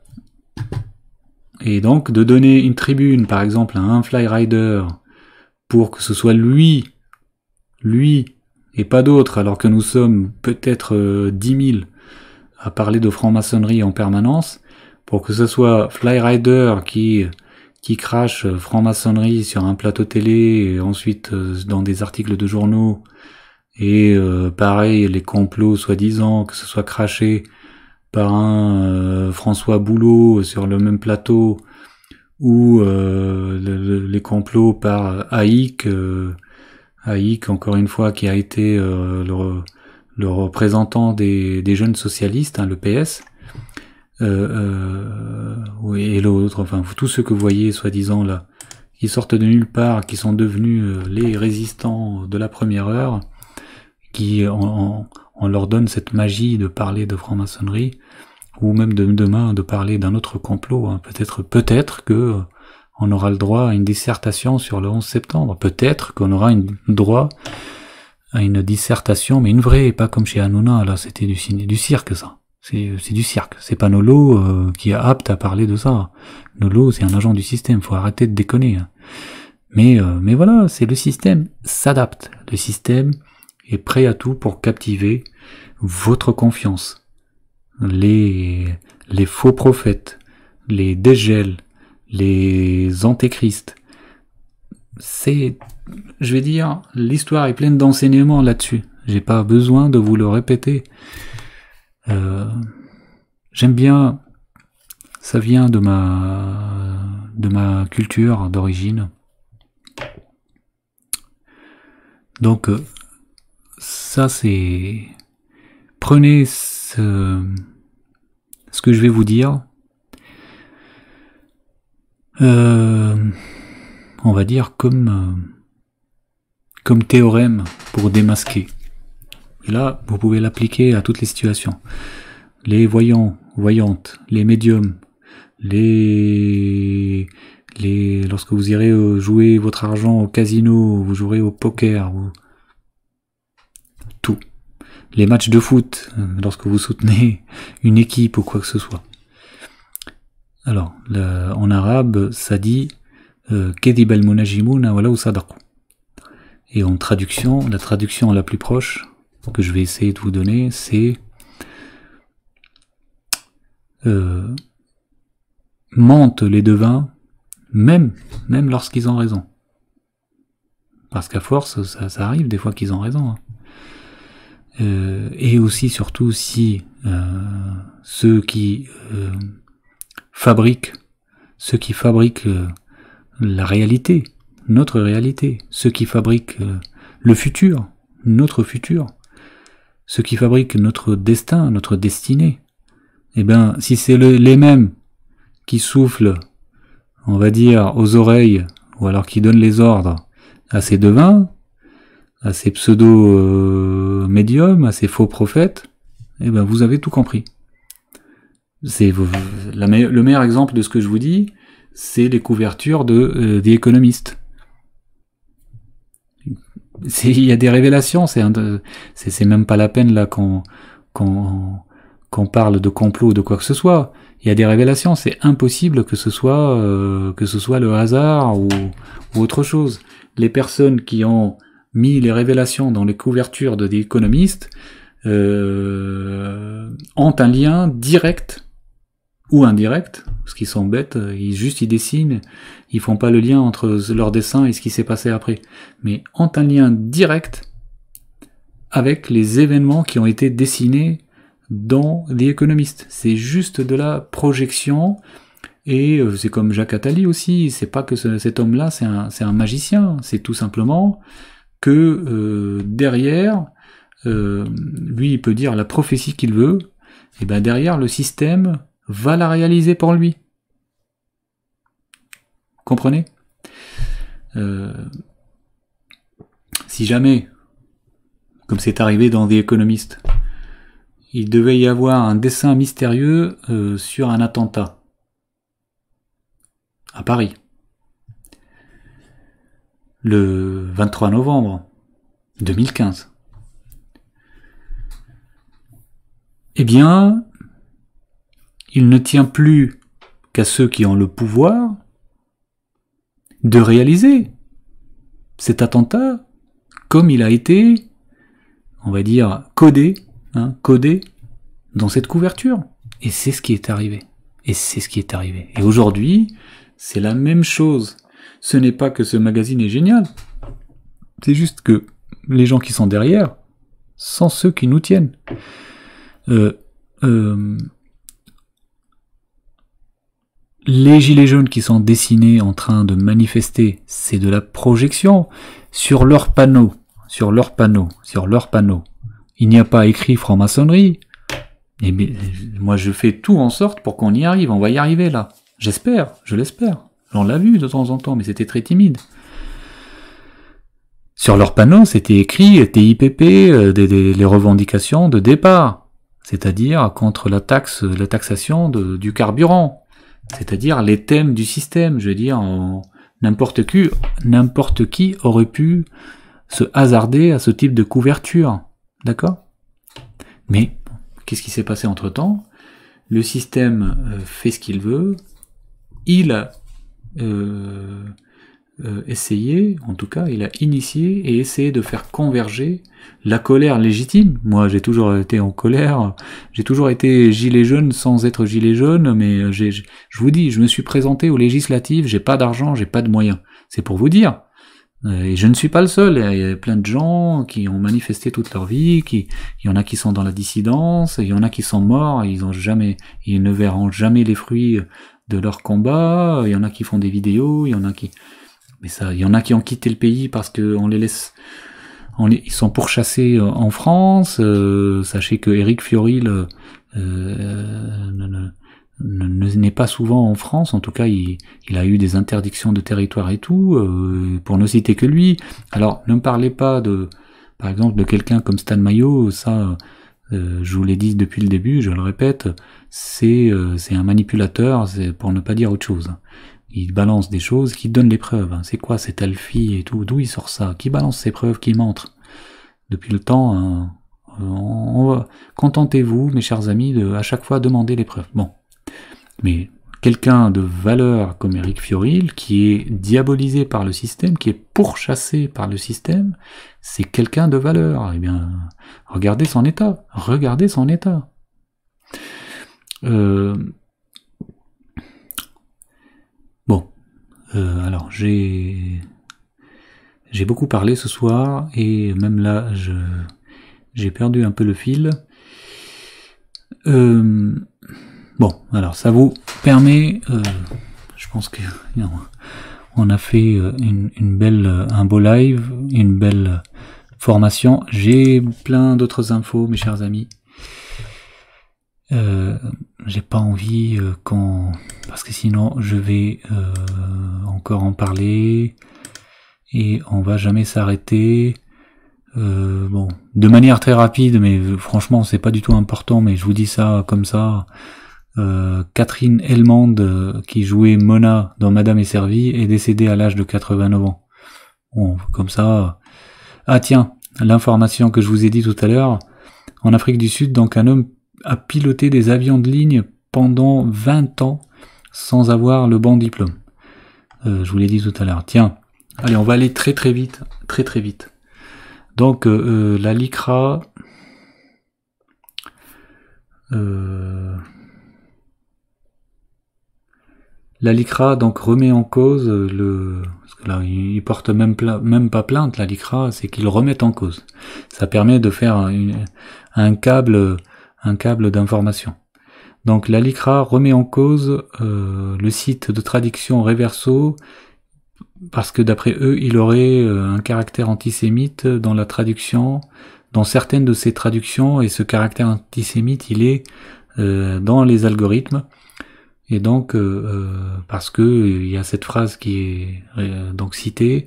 Et donc, de donner une tribune, par exemple, à un flyrider, pour que ce soit lui, lui, et pas d'autres, alors que nous sommes peut-être euh, dix 10 000 à parler de franc-maçonnerie en permanence, pour que ce soit Flyrider qui qui crache franc-maçonnerie sur un plateau télé et ensuite euh, dans des articles de journaux et euh, pareil les complots soi-disant que ce soit craché par un François Boulot sur le même plateau ou les complots par Haïk Haïk, encore une fois, qui a été euh, le, représentant des, jeunes socialistes, hein, le PS, euh, euh, et l'autre, enfin tous ceux que vous voyez, soi-disant là, qui sortent de nulle part, qui sont devenus les résistants de la première heure, qui on, leur donne cette magie de parler de franc-maçonnerie, ou même de demain de parler d'un autre complot. Hein. Peut-être, peut-être que on aura le droit à une dissertation sur le 11 septembre. Peut-être qu'on aura une droit à une dissertation, mais une vraie, pas comme chez Hanouna, là c'était du, du cirque ça. C'est du cirque. C'est pas Nolo euh, qui est apte à parler de ça. Nolo, c'est un agent du système, faut arrêter de déconner. Hein. Mais, euh, mais voilà, c'est le système s'adapte. Le système est prêt à tout pour captiver votre confiance. Les, les faux prophètes, les dégels, les antéchrists. C'est, je vais dire, l'histoire est pleine d'enseignements là-dessus. J'ai pas besoin de vous le répéter. Euh, j'aime bien, ça vient de ma, de ma culture d'origine. Donc, euh, ça c'est, prenez ce, que je vais vous dire, euh, on va dire comme, euh, comme théorème pour démasquer. Et là, vous pouvez l'appliquer à toutes les situations. Les voyants, voyantes, les médiums, les, les, lorsque vous irez jouer votre argent au casino, vous jouerez au poker. Les matchs de foot, lorsque vous soutenez une équipe ou quoi que ce soit. Alors, en arabe, ça dit euh, Kedib al ou Et en traduction, la traduction la plus proche que je vais essayer de vous donner, c'est euh, mentent les devins, même, même lorsqu'ils ont raison. Parce qu'à force, ça, arrive des fois qu'ils ont raison. Hein. Euh, et aussi, surtout, si ceux qui fabriquent, ceux qui fabriquent euh, la réalité, notre réalité, ceux qui fabriquent euh, le futur, notre futur, ceux qui fabriquent notre destin, notre destinée. Eh bien, si c'est les mêmes qui soufflent, on va dire, aux oreilles, ou alors qui donnent les ordres à ces devins, à ces pseudo-médiums, à ces faux prophètes, eh bien, vous avez tout compris. C'est le meilleur exemple de ce que je vous dis, c'est les couvertures de euh, des économistes. Il y a des révélations, c'est c'est même pas la peine là qu'on qu'on parle de complot ou de quoi que ce soit. Il y a des révélations, c'est impossible que ce soit euh, que ce soit le hasard ou, ou, autre chose. Les personnes qui ont mis les révélations dans les couvertures de économistes euh, ont un lien direct ou indirect, parce qu'ils sont bêtes, ils juste ils dessinent, ils font pas le lien entre leur dessin et ce qui s'est passé après, mais ont un lien direct avec les événements qui ont été dessinés dans les économistes. C'est juste de la projection, et euh, c'est comme Jacques Attali aussi, c'est pas que cet homme-là c'est un, un, magicien, c'est tout simplement que euh, derrière, euh, lui il peut dire la prophétie qu'il veut, et ben derrière le système va la réaliser pour lui. Comprenez? Euh, si jamais, comme c'est arrivé dans The Economist, il devait y avoir un dessin mystérieux sur un attentat à Paris, le 23 novembre 2015. Eh bien, il ne tient plus qu'à ceux qui ont le pouvoir de réaliser cet attentat comme il a été, on va dire, codé, hein, codé dans cette couverture. Et c'est ce qui est arrivé. Et c'est ce qui est arrivé. Et aujourd'hui, c'est la même chose. Ce n'est pas que ce magazine est génial. C'est juste que les gens qui sont derrière sont ceux qui nous tiennent. Euh, euh, les gilets jaunes qui sont dessinés en train de manifester, c'est de la projection sur leur panneau, sur leur panneau, sur leur panneau. Il n'y a pas écrit franc-maçonnerie. Et moi, je fais tout en sorte pour qu'on y arrive. On va y arriver là. J'espère, je l'espère. On l'a vu de temps en temps, mais c'était très timide. Sur leur panneau, c'était écrit TIPP, euh, les revendications de départ, c'est-à-dire contre la taxe, la taxation du carburant c'est-à-dire les thèmes du système. Je veux dire, n'importe qui, n'importe qui aurait pu se hasarder à ce type de couverture, d'accord? Mais qu'est-ce qui s'est passé entre temps Le système euh, fait ce qu'il veut. Il euh, euh, essayé, en tout cas, il a initié et essayé de faire converger la colère légitime. Moi, j'ai toujours été en colère, j'ai toujours été gilet jaune sans être gilet jaune, mais je vous dis, je me suis présenté aux législatives, j'ai pas d'argent, j'ai pas de moyens. C'est pour vous dire. Euh, et je ne suis pas le seul, il y a plein de gens qui ont manifesté toute leur vie, qui, il y en a qui sont dans la dissidence, il y en a qui sont morts, ils ont jamais, ils ne verront jamais les fruits de leur combat, il y en a qui font des vidéos, il y en a qui, mais ça, il y en a qui ont quitté le pays parce qu'on les laisse, on les, ils sont pourchassés euh, en France. Euh, sachez que Eric Fioril euh, n'est pas souvent en France. En tout cas, il, il, a eu des interdictions de territoire et tout, euh, pour ne citer que lui. Alors, ne me parlez pas de, par exemple, de quelqu'un comme Stan Mayo. Ça, je vous l'ai dit depuis le début, je le répète, c'est c'est un manipulateur, pour ne pas dire autre chose. Il balance des choses, qui donne les preuves. C'est quoi cette Alfie et tout? D'où il sort ça? Qui balance ces preuves? Qui montre Depuis le temps, on contentez-vous, mes chers amis, de à chaque fois demander les preuves. Bon, mais quelqu'un de valeur comme Eric Fioril, qui est diabolisé par le système, qui est pourchassé par le système, c'est quelqu'un de valeur. Eh bien, regardez son état. Regardez son état. Euh, Euh, alors j'ai j'ai beaucoup parlé ce soir et même là j'ai perdu un peu le fil. Euh, bon, alors ça vous permet, euh, je pense que on a fait une, une, belle, un beau live, une belle formation. J'ai plein d'autres infos, mes chers amis. Euh, j'ai pas envie euh, quand parce que sinon je vais euh, encore en parler et on va jamais s'arrêter. bon, de manière très rapide, mais franchement c'est pas du tout important, mais je vous dis ça comme ça. Catherine Helmand, qui jouait Mona dans Madame est servie, est décédée à l'âge de 89 ans. Bon, comme ça. Ah tiens, l'information que je vous ai dit tout à l'heure. En Afrique du Sud, donc un homme a piloté des avions de ligne pendant 20 ans sans avoir le bon diplôme. Euh, je vous l'ai dit tout à l'heure. Tiens, allez, on va aller très très vite, très très vite. Donc euh, euh, la LICRA, la LICRA donc remet en cause le, parce que là il porte même, même pas plainte la LICRA, c'est qu'ils remettent en cause. Ça permet de faire un câble un câble d'information. Donc la LICRA remet en cause euh, le site de traduction Reverso parce que d'après eux, il aurait euh, un caractère antisémite dans la traduction, dans certaines de ces traductions, et ce caractère antisémite, il est euh, dans les algorithmes. Et donc, parce que il y a cette phrase qui est donc citée,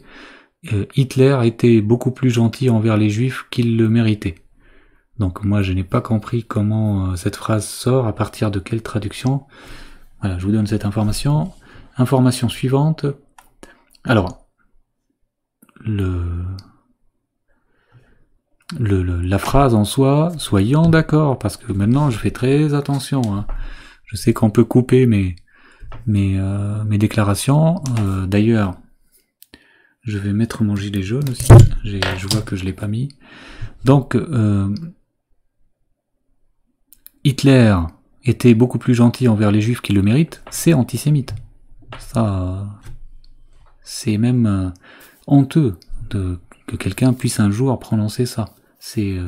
Hitler était beaucoup plus gentil envers les juifs qu'il le méritait. Donc moi, je n'ai pas compris comment cette phrase sort, à partir de quelle traduction. Voilà, je vous donne cette information. Information suivante. Alors, le, le, la phrase en soi, soyons d'accord, parce que maintenant je fais très attention. Hein. Je sais qu'on peut couper mes, mes, euh, déclarations. Euh, d'ailleurs, je vais mettre mon gilet jaune aussi. Je vois que je l'ai pas mis. Donc, euh, Hitler était beaucoup plus gentil envers les juifs qui le méritent, c'est antisémite. Ça, c'est même honteux que quelqu'un puisse un jour prononcer ça. C'est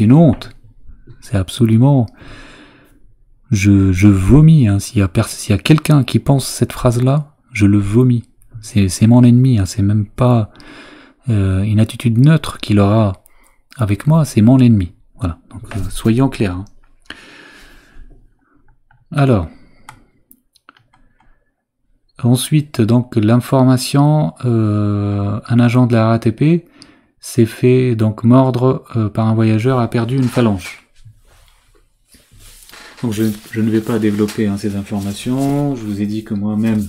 une honte. C'est absolument. Je, vomis. Hein. S'il y a, quelqu'un qui pense cette phrase-là, je le vomis. C'est mon ennemi. Hein. C'est même pas euh, une attitude neutre qu'il aura avec moi. C'est mon ennemi. Voilà. Donc euh, soyons clairs. Hein. Alors. Ensuite, donc l'information, euh, un agent de la RATP s'est fait donc mordre par un voyageur, a perdu une phalange. Donc je, ne vais pas développer hein, ces informations. Je vous ai dit que moi-même,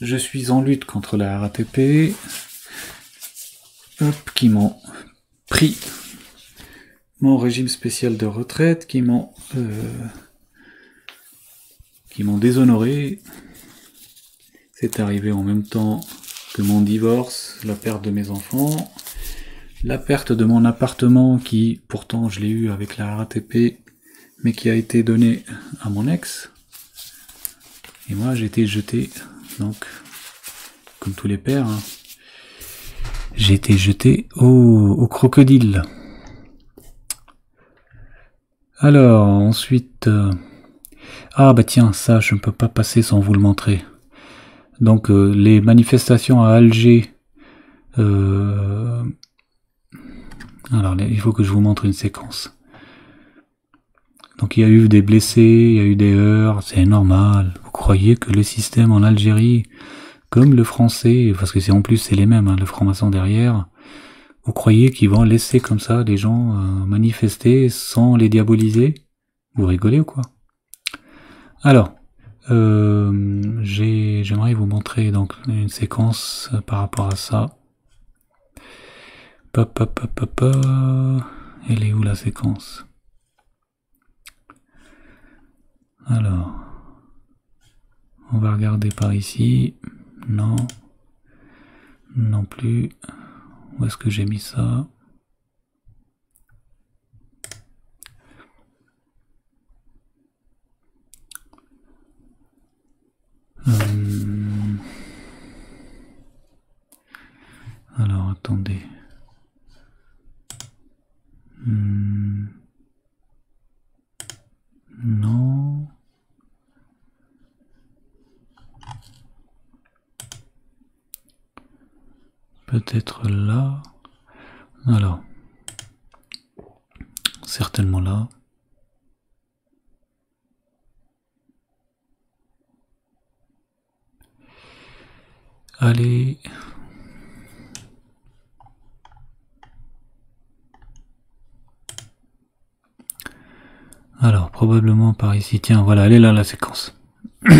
je suis en lutte contre la RATP, hop, qui m'ont pris mon régime spécial de retraite, qui euh, qui m'ont déshonoré. C'est arrivé en même temps que mon divorce, la perte de mes enfants, la perte de mon appartement qui pourtant je l'ai eu avec la RATP mais qui a été donné à mon ex. Et moi j'ai été jeté, donc comme tous les pères, hein, j'ai été jeté au, crocodile. Alors ensuite... Euh, ah bah tiens, ça je ne peux pas passer sans vous le montrer. Donc euh, les manifestations à Alger euh, alors, il faut que je vous montre une séquence. Donc il y a eu des blessés, il y a eu des heurts, c'est normal. Vous croyez que le système en Algérie, comme le français, parce que c'est en plus c'est les mêmes, hein, le franc-maçon derrière, vous croyez qu'ils vont laisser comme ça les gens euh, manifester sans les diaboliser? Vous rigolez ou quoi? Alors, euh, j'aimerais vous montrer donc une séquence par rapport à ça. Elle est où la séquence? Alors, on va regarder par ici. Non. Non plus. Où est-ce que j'ai mis ça? Euh, Alors, attendez. Hmm. Non. Peut-être là. Alors. Certainement là. Allez. Alors, probablement par ici. Tiens, voilà, elle est là la séquence.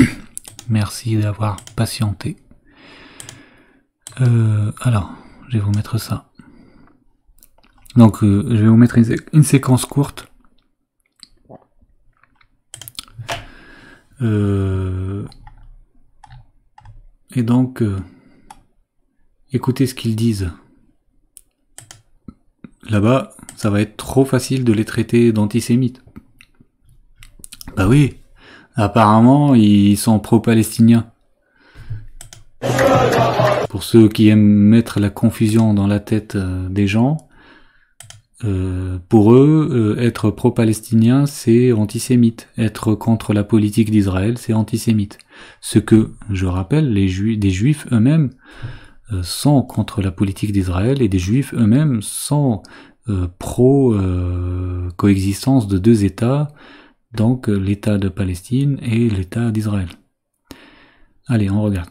Merci d'avoir patienté. Euh, alors, je vais vous mettre ça. Donc, euh, je vais vous mettre une, séquence courte. Euh, et donc, écoutez ce qu'ils disent. Là-bas, ça va être trop facile de les traiter d'antisémites. Bah oui, apparemment ils sont pro-palestiniens. Pour ceux qui aiment mettre la confusion dans la tête euh, des gens, euh, pour eux, euh, être pro-palestinien, c'est antisémite. Être contre la politique d'Israël, c'est antisémite. Ce que, je rappelle, les juifs, des juifs eux-mêmes sont contre la politique d'Israël et des juifs eux-mêmes sont pro-coexistence de deux États donc l'État de Palestine et l'État d'Israël. Allez, on regarde.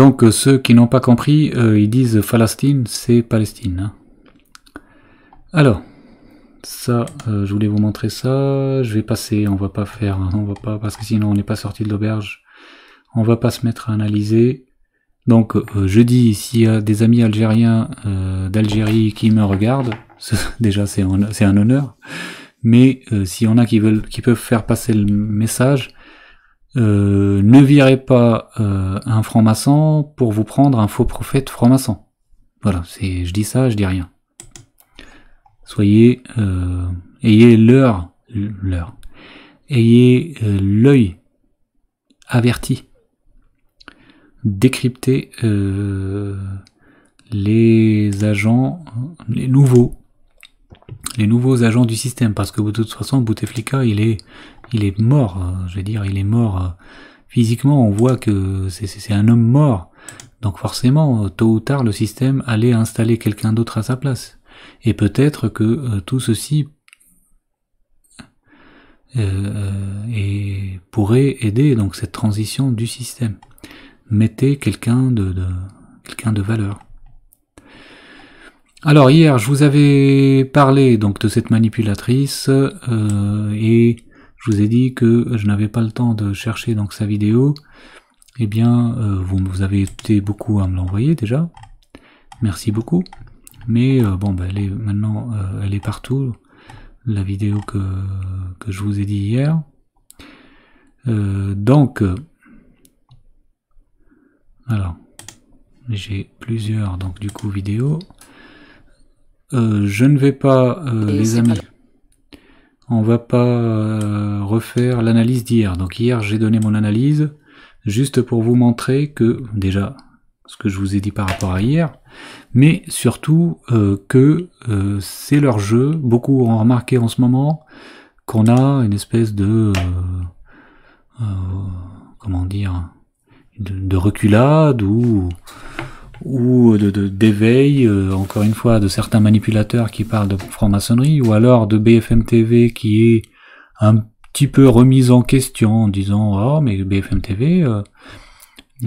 Donc euh, ceux qui n'ont pas compris, euh, ils disent Palestine, c'est Palestine. Hein. Alors, ça, euh, je voulais vous montrer ça. Je vais passer, on va pas faire, on va pas, parce que sinon on n'est pas sorti de l'auberge. On va pas se mettre à analyser. Donc je dis, s'il y a des amis algériens d'Algérie qui me regardent, déjà c'est un, honneur. Mais s'il y en a qui veulent, qui peuvent faire passer le message, euh, ne virez pas euh, un franc-maçon pour vous prendre un faux prophète franc-maçon. Voilà, c'est, je dis ça, je dis rien. Soyez, euh, ayez l'heure, ayez l'œil averti. Décryptez les agents, les nouveaux, les nouveaux agents du système, parce que de toute façon, Bouteflika, il est il est mort, euh, je veux dire, il est mort euh, physiquement, on voit que c'est un homme mort. Donc forcément, euh, tôt ou tard, le système allait installer quelqu'un d'autre à sa place. Et peut-être que tout ceci pourrait aider donc cette transition du système. Mettez quelqu'un de, quelqu'un de valeur. Alors hier, je vous avais parlé donc de cette manipulatrice et je vous ai dit que je n'avais pas le temps de chercher donc sa vidéo. Eh bien, euh, vous, vous, avez été beaucoup à me l'envoyer déjà. Merci beaucoup. Mais euh, bon, ben, elle est maintenant, euh, elle est partout. La vidéo que, que je vous ai dit hier. donc, alors, j'ai plusieurs donc du coup vidéos. je ne vais pas, les amis on va pas euh, refaire l'analyse d'hier. Donc hier j'ai donné mon analyse juste pour vous montrer que déjà ce que je vous ai dit par rapport à hier, mais surtout euh, que euh, c'est leur jeu. Beaucoup ont remarqué en ce moment qu'on a une espèce de comment dire de reculade ou ou de d'éveil, euh, encore une fois, de certains manipulateurs qui parlent de franc-maçonnerie, ou alors de BFM TV qui est un petit peu remise en question en disant oh mais BFM TV euh,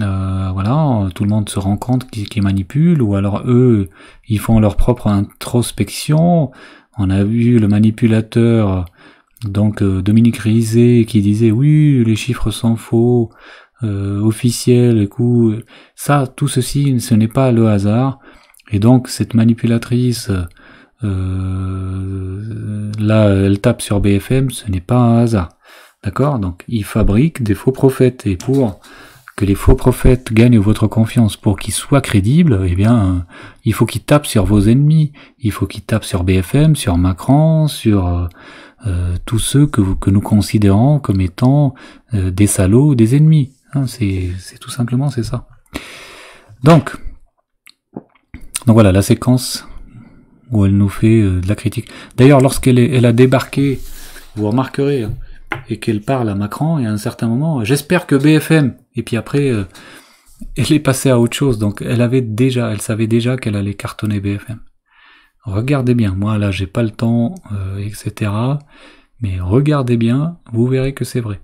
euh, voilà tout le monde se rend compte qu'ils manipulent ou alors eux ils font leur propre introspection. On a vu le manipulateur donc Dominique Rizet qui disait oui les chiffres sont faux euh, officiel, coup, ça, tout ceci, ce n'est pas le hasard. Et donc cette manipulatrice, euh, là, elle tape sur BFM, ce n'est pas un hasard. D'accord? Donc il fabrique des faux prophètes. Et pour que les faux prophètes gagnent votre confiance, pour qu'ils soient crédibles, eh bien, il faut qu'ils tapent sur vos ennemis. Il faut qu'ils tapent sur BFM, sur Macron, sur euh, tous ceux que, que nous considérons comme étant des salauds, des ennemis. Hein, c'est tout simplement c'est ça. Donc, voilà la séquence où elle nous fait euh, de la critique. D'ailleurs, lorsqu'elle elle a débarqué, vous remarquerez, hein, et qu'elle parle à Macron, et à un certain moment, j'espère que BFM, et puis après, euh, elle est passée à autre chose. Donc, elle avait déjà, elle savait déjà qu'elle allait cartonner BFM. Regardez bien, moi là, j'ai pas le temps, euh, etc. Mais regardez bien, vous verrez que c'est vrai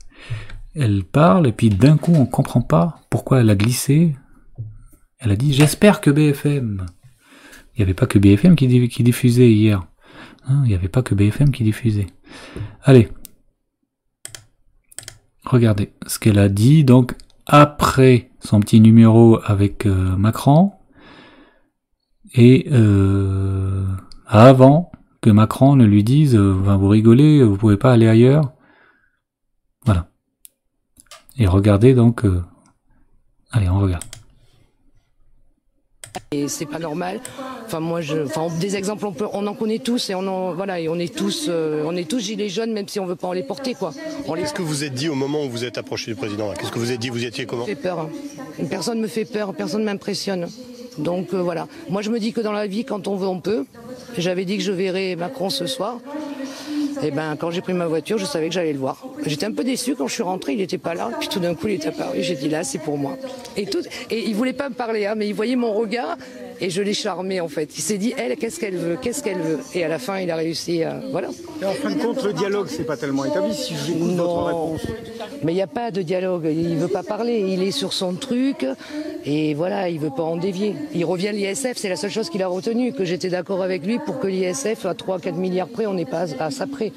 elle parle et puis d'un coup on comprend pas pourquoi elle a glissé. Elle a dit j'espère que BFM. Il n'y avait pas que BFM qui, diffusait hier. Hein, il n'y avait pas que BFM qui diffusait. Allez. Regardez ce qu'elle a dit donc après son petit numéro avec euh, Macron et euh, avant que Macron ne lui dise euh, vous rigolez, vous pouvez pas aller ailleurs. Voilà. Et regardez donc... Euh, allez, on regarde. Et c'est pas normal. Enfin moi je, enfin des exemples on peut, on en connaît tous et on en, voilà et on est tous, euh, on est tous gilets jaunes même si on veut pas en les porter quoi. Qu'est-ce que vous êtes dit au moment où vous êtes approché du président Qu'est-ce que vous êtes dit? Vous étiez comment? Fait peur. Personne me fait peur, personne m'impressionne. Donc euh, voilà. Moi je me dis que dans la vie quand on veut on peut. J'avais dit que je verrais Macron ce soir. Et ben quand j'ai pris ma voiture, je savais que j'allais le voir. J'étais un peu déçu quand je suis rentrée, il n'était pas là. Puis tout d'un coup, il est apparu. J'ai dit là, c'est pour moi. Et tout, et il voulait pas me parler, hein, mais il voyait mon regard et je l'ai charmé en fait. Il s'est dit elle, qu'est-ce qu'elle veut, qu'est-ce qu'elle veut? Et à la fin, il a réussi. À... Voilà. Et en fin de compte, le dialogue, c'est pas tellement établi. Si j'écoute votre réponse. Mais il n'y a pas de dialogue. Il veut pas parler. Il est sur son truc. Et voilà, il veut pas en dévier. Il revient à l'ISF, c'est la seule chose qu'il a retenue, que j'étais d'accord avec lui pour que l'ISF, à 3-4 milliards près, on n'est pas à ça près.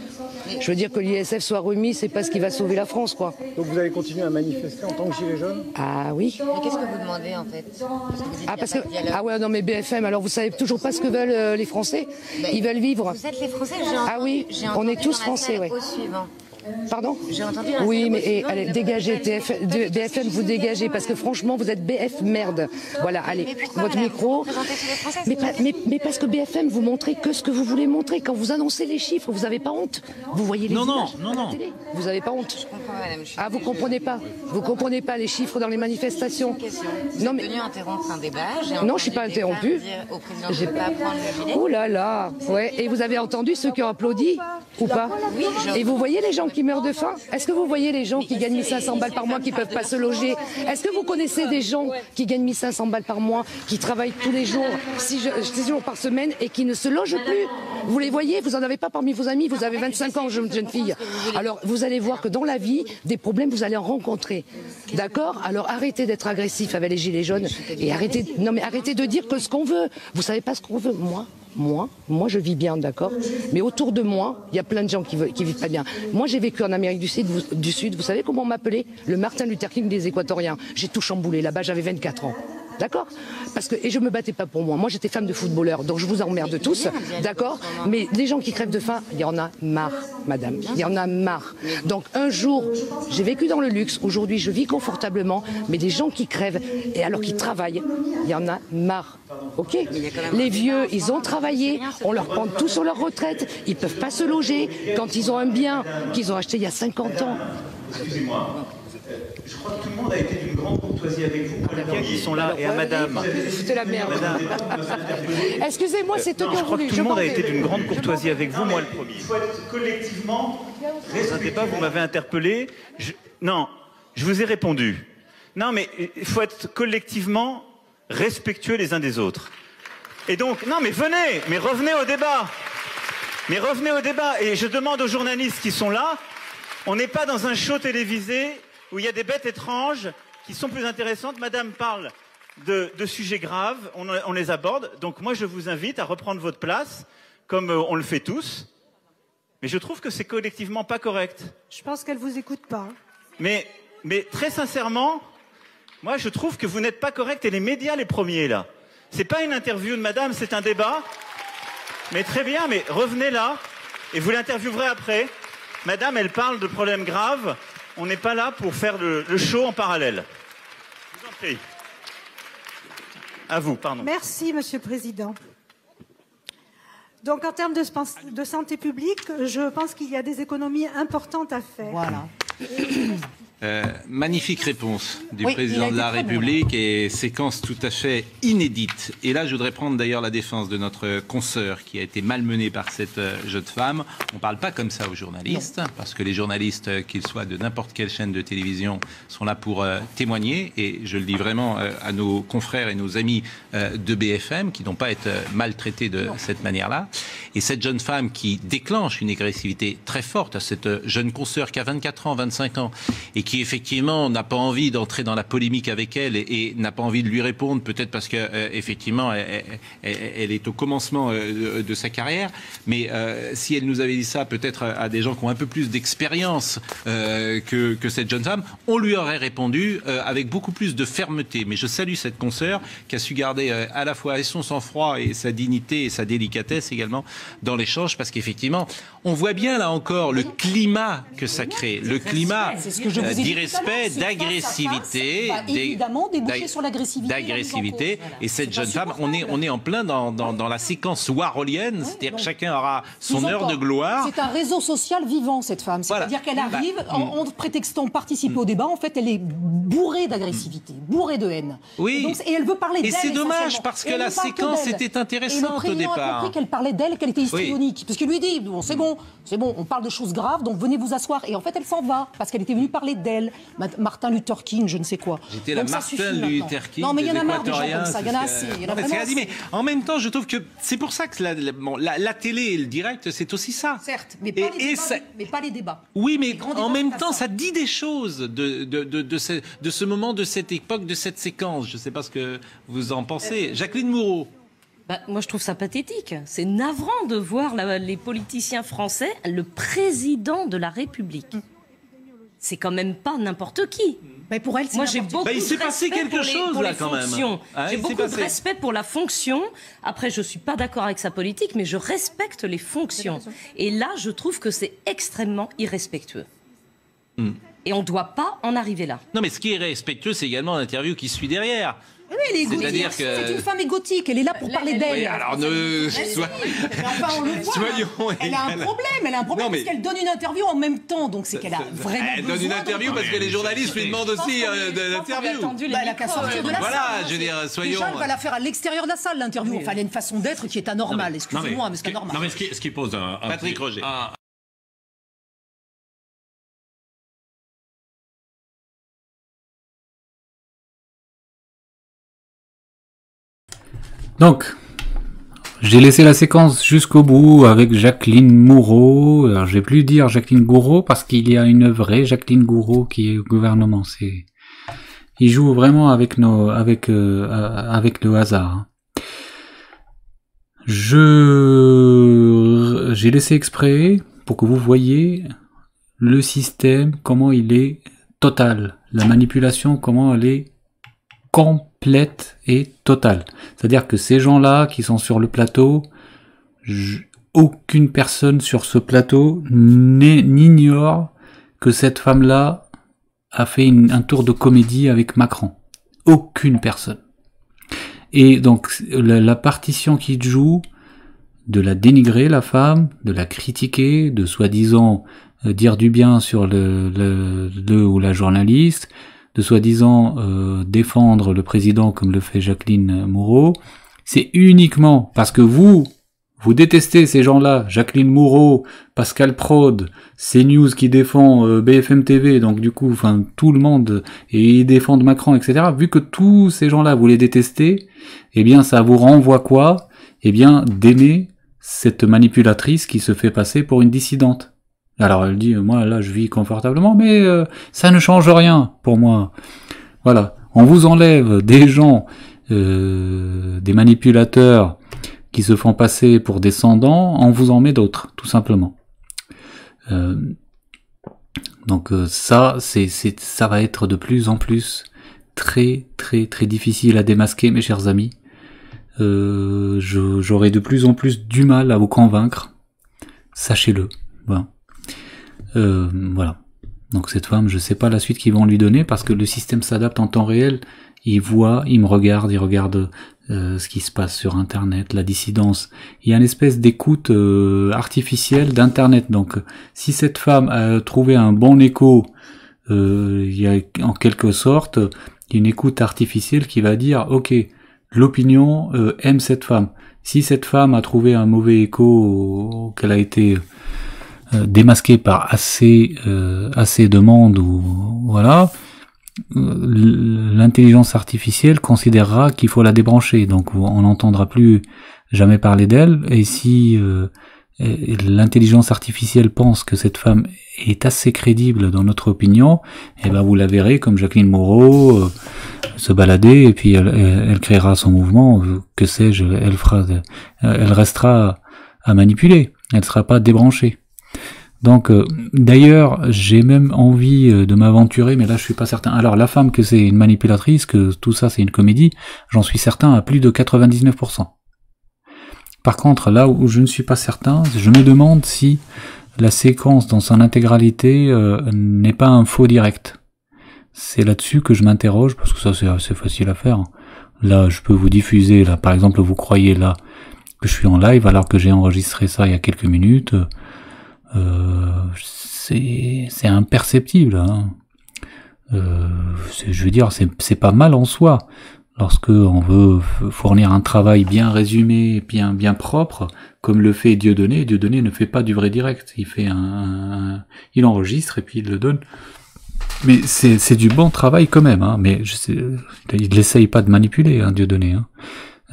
Je veux dire que l'ISF soit remis, c'est pas ce qui va sauver la France, quoi. Donc vous allez continuer à manifester en tant que gilet jaune? Ah oui. Mais qu'est-ce que vous demandez en fait? Parce que vous dites Ah parce que dialogue. ah ouais non mais BFM alors vous savez toujours pas ce que veulent euh, les Français Ils veulent vivre. Vous êtes les Français, j'ai Ah oui, j'ai on est tous français, ouais. Au suivant. Pardon J'ai entendu Oui, mais et, allez, dégagez, TF, de- BFM, vous dégagez, parce que franchement, vous êtes BF merde. Voilà, allez, votre micro. Mais, c'est pas- une mais, mais parce que BFM, vous montrez que ce que vous voulez montrer. Quand vous annoncez les chiffres, vous n'avez pas honte. Vous voyez les Non, non, images non, non. télé. Vous n'avez pas honte. Je comprends, madame. je suis Ah, vous comprenez pas Vous comprenez pas les chiffres dans les manifestations Non, mais. interrompre un débat. j'ai Non, je suis pas gilet. Ouh là là Ouais, et vous avez entendu ceux qui ont applaudi Ou pas Oui, je- Et vous voyez les gens qui meurent de faim Est-ce que vous voyez les gens qui gagnent 1500 balles par mois qui peuvent pas se loger Est-ce que vous connaissez des gens qui gagnent 1500 balles par mois, qui travaillent tous les jours, 6 jours par semaine et qui ne se logent plus Vous les voyez Vous en avez pas parmi vos amis Vous avez 25 ans, jeune, jeune fille. Alors vous allez voir que dans la vie, des problèmes, vous allez en rencontrer. D'accord Alors arrêtez d'être agressif avec les gilets jaunes et arrêtez, non mais arrêtez de dire que ce qu'on veut. Vous savez pas ce qu'on veut. Moi, moi, moi je vis bien, d'accord Mais autour de moi, il y a plein de gens qui, vivent pas bien. Moi j'ai vécu en Amérique du Sud, vous, du Sud. Vous savez comment on m'appelait Le Martin Luther King des Équatoriens. J'ai tout chamboulé là-bas, j'avais 24 ans. D'accord Parce que et je me battais pas pour moi. Moi j'étais femme de footballeur, donc je vous emmerde tous, d'accord Mais les gens qui crèvent de faim, il y en a marre, madame. Il y en a marre. Donc un jour, j'ai vécu dans le luxe. Aujourd'hui, je vis confortablement, mais des gens qui crèvent et alors qu'ils travaillent, il y en a marre. Ok Les vieux, ils ont travaillé, on leur prend tout sur leur retraite, ils peuvent pas se loger quand ils ont un bien qu'ils ont acheté il y a 50 ans. Excusez-moi. Je crois que tout le monde a été d'une grande courtoisie avec vous pour les biens qui sont là et à madame. C'était la merde. Excusez-moi, c'est qui je crois que tout le monde a été d'une grande courtoisie avec vous, moi le premier. Il faut être collectivement. Dans un débat, vous m'avez interpellé. Je- Non, je vous ai répondu. Non, mais il faut être collectivement respectueux les uns des autres. Et donc, non, mais venez, mais revenez au débat. Mais revenez au débat. Et je demande aux journalistes qui sont là, on n'est pas dans un show télévisé où il y a des bêtes étranges qui sont plus intéressantes. Madame parle de, de sujets graves, on, on les aborde. Donc moi, je vous invite à reprendre votre place, comme euh, on le fait tous. Mais je trouve que c'est collectivement pas correct. Je pense qu'elle vous écoute pas. Mais, mais très sincèrement, moi, je trouve que vous n'êtes pas correct et les médias les premiers là. C'est pas une interview de madame, c'est un débat. Mais très bien, mais revenez là et vous l'interviewerez après. Madame, elle parle de problèmes graves. On n'est pas là pour faire le, le show en parallèle. Je vous en prie. À vous, pardon. Merci, Monsieur le Président. Donc, en termes de, santé publique, je pense qu'il y a des économies importantes à faire. Voilà. Euh, magnifique réponse du Oui, président de la bon, République et séquence tout à fait inédite. Et là, je voudrais prendre d'ailleurs la défense de notre consoeur qui a été malmenée par cette euh, jeune femme. On ne parle pas comme ça aux journalistes, parce que les journalistes, euh, qu'ils soient de n'importe quelle chaîne de télévision, sont là pour euh, témoigner. Et je le dis vraiment euh, à nos confrères et nos amis de BFM qui n'ont pas été maltraités de cette manière-là. Et cette jeune femme qui déclenche une agressivité très forte à cette jeune consoeur qui a 24 ans, 25 ans, et qui effectivement n'a pas envie d'entrer dans la polémique avec elle et, et n'a pas envie de lui répondre, peut-être parce que euh, effectivement elle, elle- elle est au commencement euh, de, de sa carrière. Mais euh, si elle nous avait dit ça, peut-être à, à des gens qui ont un peu plus d'expérience euh, que, que cette jeune femme, on lui aurait répondu euh, avec beaucoup plus de fermeté. Mais je salue cette consoeur qui a su garder euh, à la fois son sang-froid et sa dignité et sa délicatesse également dans l'échange, parce qu'effectivement, on voit bien là encore le climat que ça crée, le climat. C'est ce que je vous ai d'irrespect, d'agressivité, des- évidemment déboucher sur l'agressivité. et d'agressivité. Et cette jeune femme, on est, on est en plein dans, dans, dans la séquence warholienne, c'est-à-dire que chacun aura son heure de gloire. C'est un réseau social vivant, cette femme. Voilà. C'est-à-dire qu'elle Bah, arrive, en, mm. en prétextant participer au débat, en fait, elle est bourrée d'agressivité, bourrée de haine. Oui. Et, donc, et elle veut parler Et d'elle. c'est dommage, parce Et que la séquence était intéressante Et au départ. compris qu'elle parlait d'elle, qu'elle était histrionique. Parce qu'il lui dit, bon, c'est bon, c'est bon, on parle de choses graves, donc venez vous asseoir. Et en fait, elle s'en va, parce qu'elle était venue parler Martin Luther King, je ne sais quoi. J'étais la Martin. Luther King. Non, mais il y en a marre des gens Équatoriens, comme ça. Il y en a assez. que- Il y en a Non, mais assez. en même temps, je trouve que c'est pour ça que la, la- bon, la- la télé et le direct, c'est aussi ça. Certes, mais Et- pas, les et débats, ça- mais pas les débats. Oui, mais en débats, même temps, ça dit des choses de, de, de, de ce, de ce moment, de cette époque, de cette séquence. Je ne sais pas ce que vous en pensez. Jacqueline Moureau. Bah, moi, je trouve ça pathétique. C'est navrant de voir la- les politiciens français, le président de la République. C'est quand même pas n'importe qui. Mais pour elle, c'est Moi, j'ai beaucoup Bah, il s'est de passé respect quelque pour les- chose, pour là, les quand même. fonctions. Ah, j'ai beaucoup de respect pour la fonction. Après, je suis pas d'accord avec sa politique, mais je respecte les fonctions. Et là, je trouve que c'est extrêmement irrespectueux. Hmm. Et on ne doit pas en arriver là. Non, mais ce qui est respectueux, c'est également l'interview qui suit derrière. Oui, elle est égotique. C'est-à-dire que- C'est une femme égotique. Elle est là pour parler d'elle. Oui, alors ne. Sois- enfin, on le voit. Soyons Elle a un problème. Elle a un problème mais- parce qu'elle donne une interview en même temps. Donc c'est qu'elle a vraiment Elle donne une interview parce que les journalistes lui demandent aussi euh, de l'interview. Bah, elle a qu'à sortir de la Voilà, salle. je veux dire, soyons- Déjà, elle va la faire à l'extérieur de la salle, l'interview. Enfin, elle a une façon d'être qui est anormale. Excusez-moi, mais c'est ce qui- anormal. Non, mais ce qui, pose un, Patrick Roger. Donc, j'ai laissé la séquence jusqu'au bout avec Jacqueline Moureau. Alors, je vais plus dire Jacqueline Gouraud parce qu'il y a une vraie Jacqueline Gouraud qui est au gouvernement. C'est, il joue vraiment avec nos, avec, euh, avec le hasard. Je, j'ai laissé exprès pour que vous voyez le système, comment il est total. La manipulation, comment elle est complète et totale. C'est-à-dire que ces gens-là qui sont sur le plateau, aucune personne sur ce plateau n'ignore que cette femme-là a fait un tour de comédie avec Macron. Aucune personne. Et donc la, partition qu'il joue, de la dénigrer la femme, de la critiquer, de soi-disant euh, dire du bien sur le ou la journaliste, de soi-disant euh, défendre le président comme le fait Jacqueline Moureau, c'est uniquement parce que vous, vous détestez ces gens-là, Jacqueline Moureau, Pascal Prod, CNews qui défend euh, BFM TV, donc du coup, enfin tout le monde, et ils défendent Macron, etc. Vu que tous ces gens-là, vous les détestez, eh bien ça vous renvoie quoi? Eh bien d'aimer cette manipulatrice qui se fait passer pour une dissidente. Alors elle dit, moi là je vis confortablement, mais euh, ça ne change rien pour moi. Voilà, on vous enlève des gens, euh, des manipulateurs qui se font passer pour descendants, on vous en met d'autres, tout simplement. Euh, donc ça, c'est, ça va être de plus en plus très très très difficile à démasquer, mes chers amis. J'aurai de plus en plus du mal à vous convaincre. Sachez-le. Voilà. Euh, voilà. Donc cette femme, je sais pas la suite qu'ils vont lui donner parce que le système s'adapte en temps réel. Il voit, il me regarde, il regarde euh, ce qui se passe sur Internet, la dissidence. Il y a une espèce d'écoute euh, artificielle d'Internet. Donc si cette femme a trouvé un bon écho, euh, il y a en quelque sorte une écoute artificielle qui va dire, ok, l'opinion euh, aime cette femme. Si cette femme a trouvé un mauvais écho, qu'elle a été euh, démasquée par assez euh, assez de monde ou voilà, euh, l'intelligence artificielle considérera qu'il faut la débrancher. Donc on n'entendra plus jamais parler d'elle. Et si euh, l'intelligence artificielle pense que cette femme est assez crédible dans notre opinion, et ben vous la verrez comme Jacqueline Moreau euh, se balader et puis elle, elle- elle créera son mouvement, que sais-je, elle fera, elle restera à manipuler, elle sera pas débranchée. Donc euh, d'ailleurs j'ai même envie euh, de m'aventurer, mais là je suis pas certain. Alors la femme que c'est une manipulatrice, que tout ça c'est une comédie, j'en suis certain à plus de 99%. Par contre, là où je ne suis pas certain, je me demande si la séquence dans son intégralité euh, n'est pas un faux direct. c'est là-dessus que je m'interroge, parce que ça c'est assez facile à faire. Là, je peux vous diffuser, là, par exemple, vous croyez là que je suis en live alors que j'ai enregistré ça il y a quelques minutes. Euh, c'est imperceptible. Hein. Euh, je veux dire, c'est pas mal en soi. Lorsque on veut fournir un travail bien résumé, bien bien propre, comme le fait Dieudonné, Dieudonné ne fait pas du vrai direct. Il fait un, il enregistre et puis il le donne. Mais c'est c'est du bon travail quand même. Hein. Mais je sais, il n'essaye pas de manipuler hein, Dieudonné hein,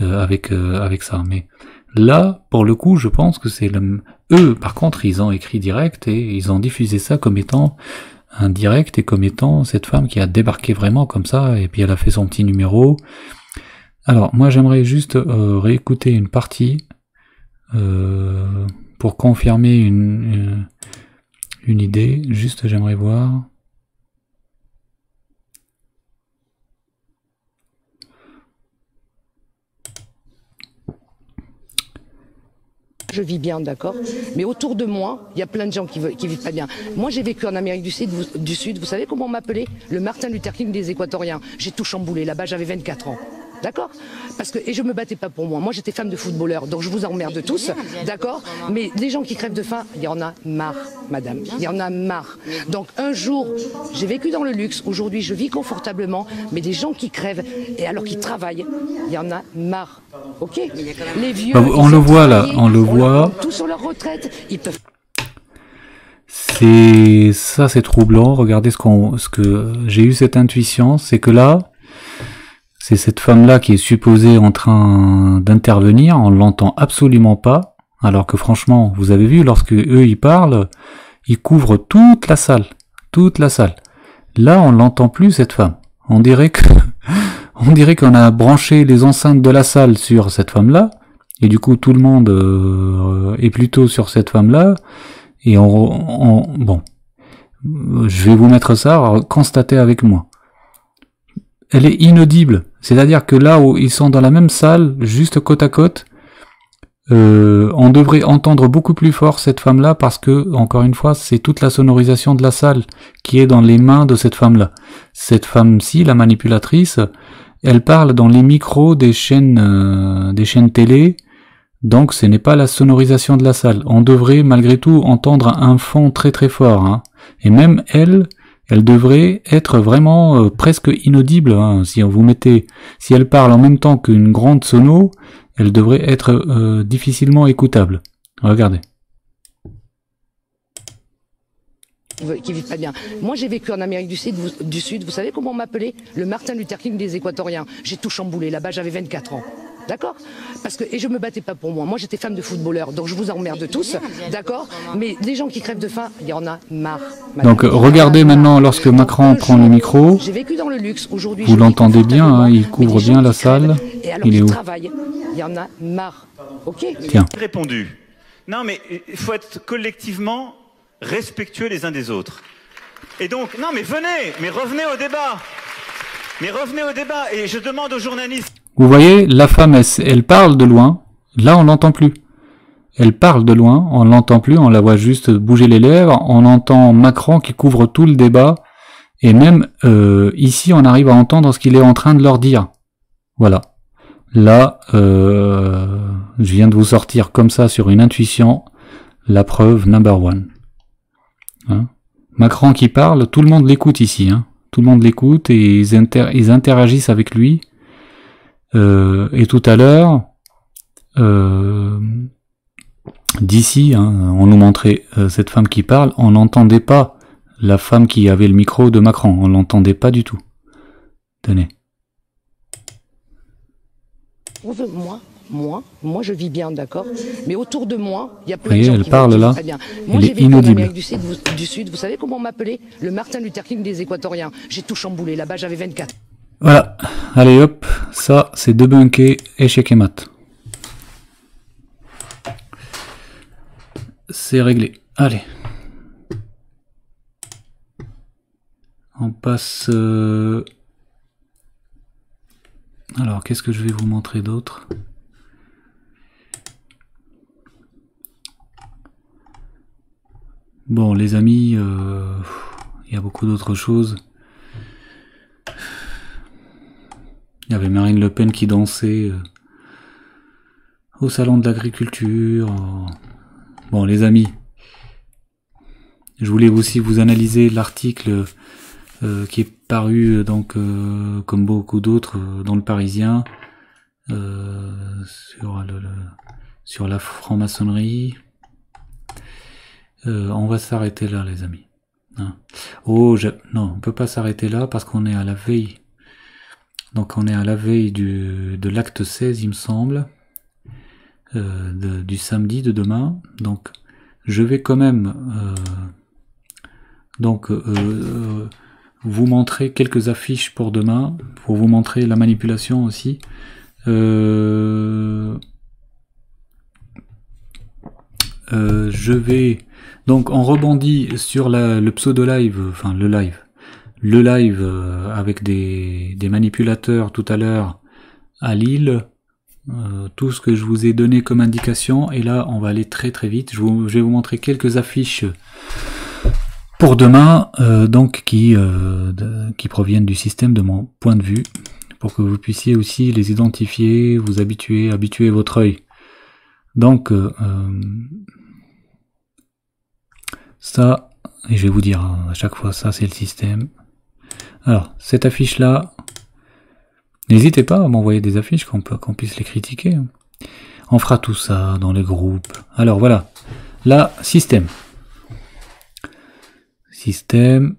euh, avec euh, avec ça. Mais là, pour le coup, je pense que c'est le eux. Par contre, ils ont écrit direct et ils ont diffusé ça comme étant un direct et comme étant cette femme qui a débarqué vraiment comme ça et puis elle a fait son petit numéro. Alors moi j'aimerais juste euh, réécouter une partie euh, pour confirmer une, une, une idée. Juste j'aimerais voir. Je vis bien, d'accord. Mais autour de moi, il y a plein de gens qui, qui vivent pas bien. Moi, j'ai vécu en Amérique du Sud. Vous, du Sud. Vous savez comment on m'appelait? Le Martin Luther King des Équatoriens. J'ai tout chamboulé. Là-bas, j'avais 24 ans. D'accord Parce que et je me battais pas pour moi. Moi, j'étais femme de footballeur, donc je vous emmerde tous, d'accord Mais les gens qui crèvent de faim, il y en a marre, madame. Il y en a marre. Donc un jour, j'ai vécu dans le luxe. Aujourd'hui, je vis confortablement, mais des gens qui crèvent et alors qu'ils travaillent, il y en a marre. Ok Les vieux, Bah, on le voit, là, on le voit. Tout sur leur retraite, ils peuvent C'est ça, c'est troublant. Regardez ce qu'on, ce que j'ai eu cette intuition, c'est que là, c'est cette femme-là qui est supposée en train d'intervenir. On l'entend absolument pas, alors que franchement, vous avez vu, lorsque eux ils parlent, ils couvrent toute la salle, toute la salle. Là, on l'entend plus cette femme. On dirait qu'on a branché les enceintes de la salle sur cette femme-là, et du coup tout le monde euh, est plutôt sur cette femme-là. Et on, on- bon, je vais vous mettre ça, constatez avec moi. Elle est inaudible, c'est-à-dire que là où ils sont dans la même salle, juste côte à côte, euh, on devrait entendre beaucoup plus fort cette femme-là parce que, encore une fois, c'est toute la sonorisation de la salle qui est dans les mains de cette femme-là. Cette femme-ci, la manipulatrice, elle parle dans les micros des chaînes, euh, des chaînes télé, donc ce n'est pas la sonorisation de la salle. On devrait malgré tout entendre un fond très très fort. hein. Et même elle, elle devrait être vraiment euh, presque inaudible. hein. Si vous mettez, si elle parle en même temps qu'une grande sono, elle devrait être euh, difficilement écoutable. Regardez. vivent pas bien. Moi, j'ai vécu en Amérique du Sud. Vous, du Sud. Vous savez comment on m'appelait? Le Martin Luther King des Équatoriens. J'ai tout chamboulé. Là-bas, j'avais 24 ans. D'accord Parce que et je me battais pas pour moi. Moi, j'étais femme de footballeur, donc je vous emmerde tous. D'accord Mais les gens qui crèvent de faim, il y en a marre. madame. Donc regardez maintenant lorsque Macron prend le micro. J'ai vécu dans le luxe. Aujourd'hui, Vous l'entendez bien, hein, il couvre bien la salle. Et alors Il est où il y en a marre. Ok Tiens. Répondu. Non, mais il faut être collectivement respectueux les uns des autres. Et donc, non, mais venez, mais revenez au débat. Mais revenez au débat. Et je demande aux journalistes. Vous voyez, la femme, elle, parle de loin. Là, on l'entend plus. Elle parle de loin, on l'entend plus, on la voit juste bouger les lèvres. On entend Macron qui couvre tout le débat. Et même euh, ici, on arrive à entendre ce qu'il est en train de leur dire. Voilà. Là, euh, je viens de vous sortir comme ça sur une intuition la preuve number one. Hein Macron qui parle, tout le monde l'écoute ici. Hein tout le monde l'écoute et ils interagissent avec lui. Euh, et tout à l'heure, euh, d'ici, hein, on nous montrait euh, cette femme qui parle, on n'entendait pas la femme qui avait le micro de Macron, on l'entendait pas du tout. Tenez. On veut- Moi, moi, moi, je vis bien, d'accord. Mais autour de moi, il y a plein de gens elle qui parle là. très bien. Moi, Elle j'ai est vécu en inaudible. Amérique du Sud, vous, du Sud. Vous savez comment on m'appelait Le Martin Luther King des Équatoriens. J'ai tout chamboulé. Là-bas, j'avais 24. Voilà. Allez hop, ça c'est débunké, échec et mat. C'est réglé. Allez. On passe... euh, Alors, qu'est-ce que je vais vous montrer d'autre? Bon, les amis, euh, il y a beaucoup d'autres choses. Il y avait Marine Le Pen qui dansait euh, au salon de l'agriculture. Bon, les amis, je voulais aussi vous analyser l'article euh, qui est paru euh, donc euh, comme beaucoup d'autres euh, dans le Parisien euh, sur la franc-maçonnerie. Euh, on va s'arrêter là, les amis. Hein. Oh, je- non, on peut pas s'arrêter là parce qu'on est à la veille. Donc on est à la veille du, de l'acte 16, il me semble, euh, du samedi de demain. Donc je vais quand même euh, donc euh, vous montrer quelques affiches pour demain, pour vous montrer la manipulation aussi. Je vais donc on rebondit sur la- le pseudo live, enfin le live, le live euh, avec des, manipulateurs tout à l'heure à Lille. Euh, tout ce que je vous ai donné comme indication et là on va aller très très vite. Je, vous- je vais vous montrer quelques affiches pour demain, euh, donc qui, qui proviennent du système de mon point de vue, pour que vous puissiez aussi les identifier, vous habituer, habituer votre œil. Donc, ça, et je vais vous dire hein, à chaque fois, ça c'est le système. Alors, cette affiche-là, n'hésitez pas à m'envoyer des affiches qu'on puisse les critiquer. hein. On fera tout ça dans les groupes. Alors voilà, là, système. Système.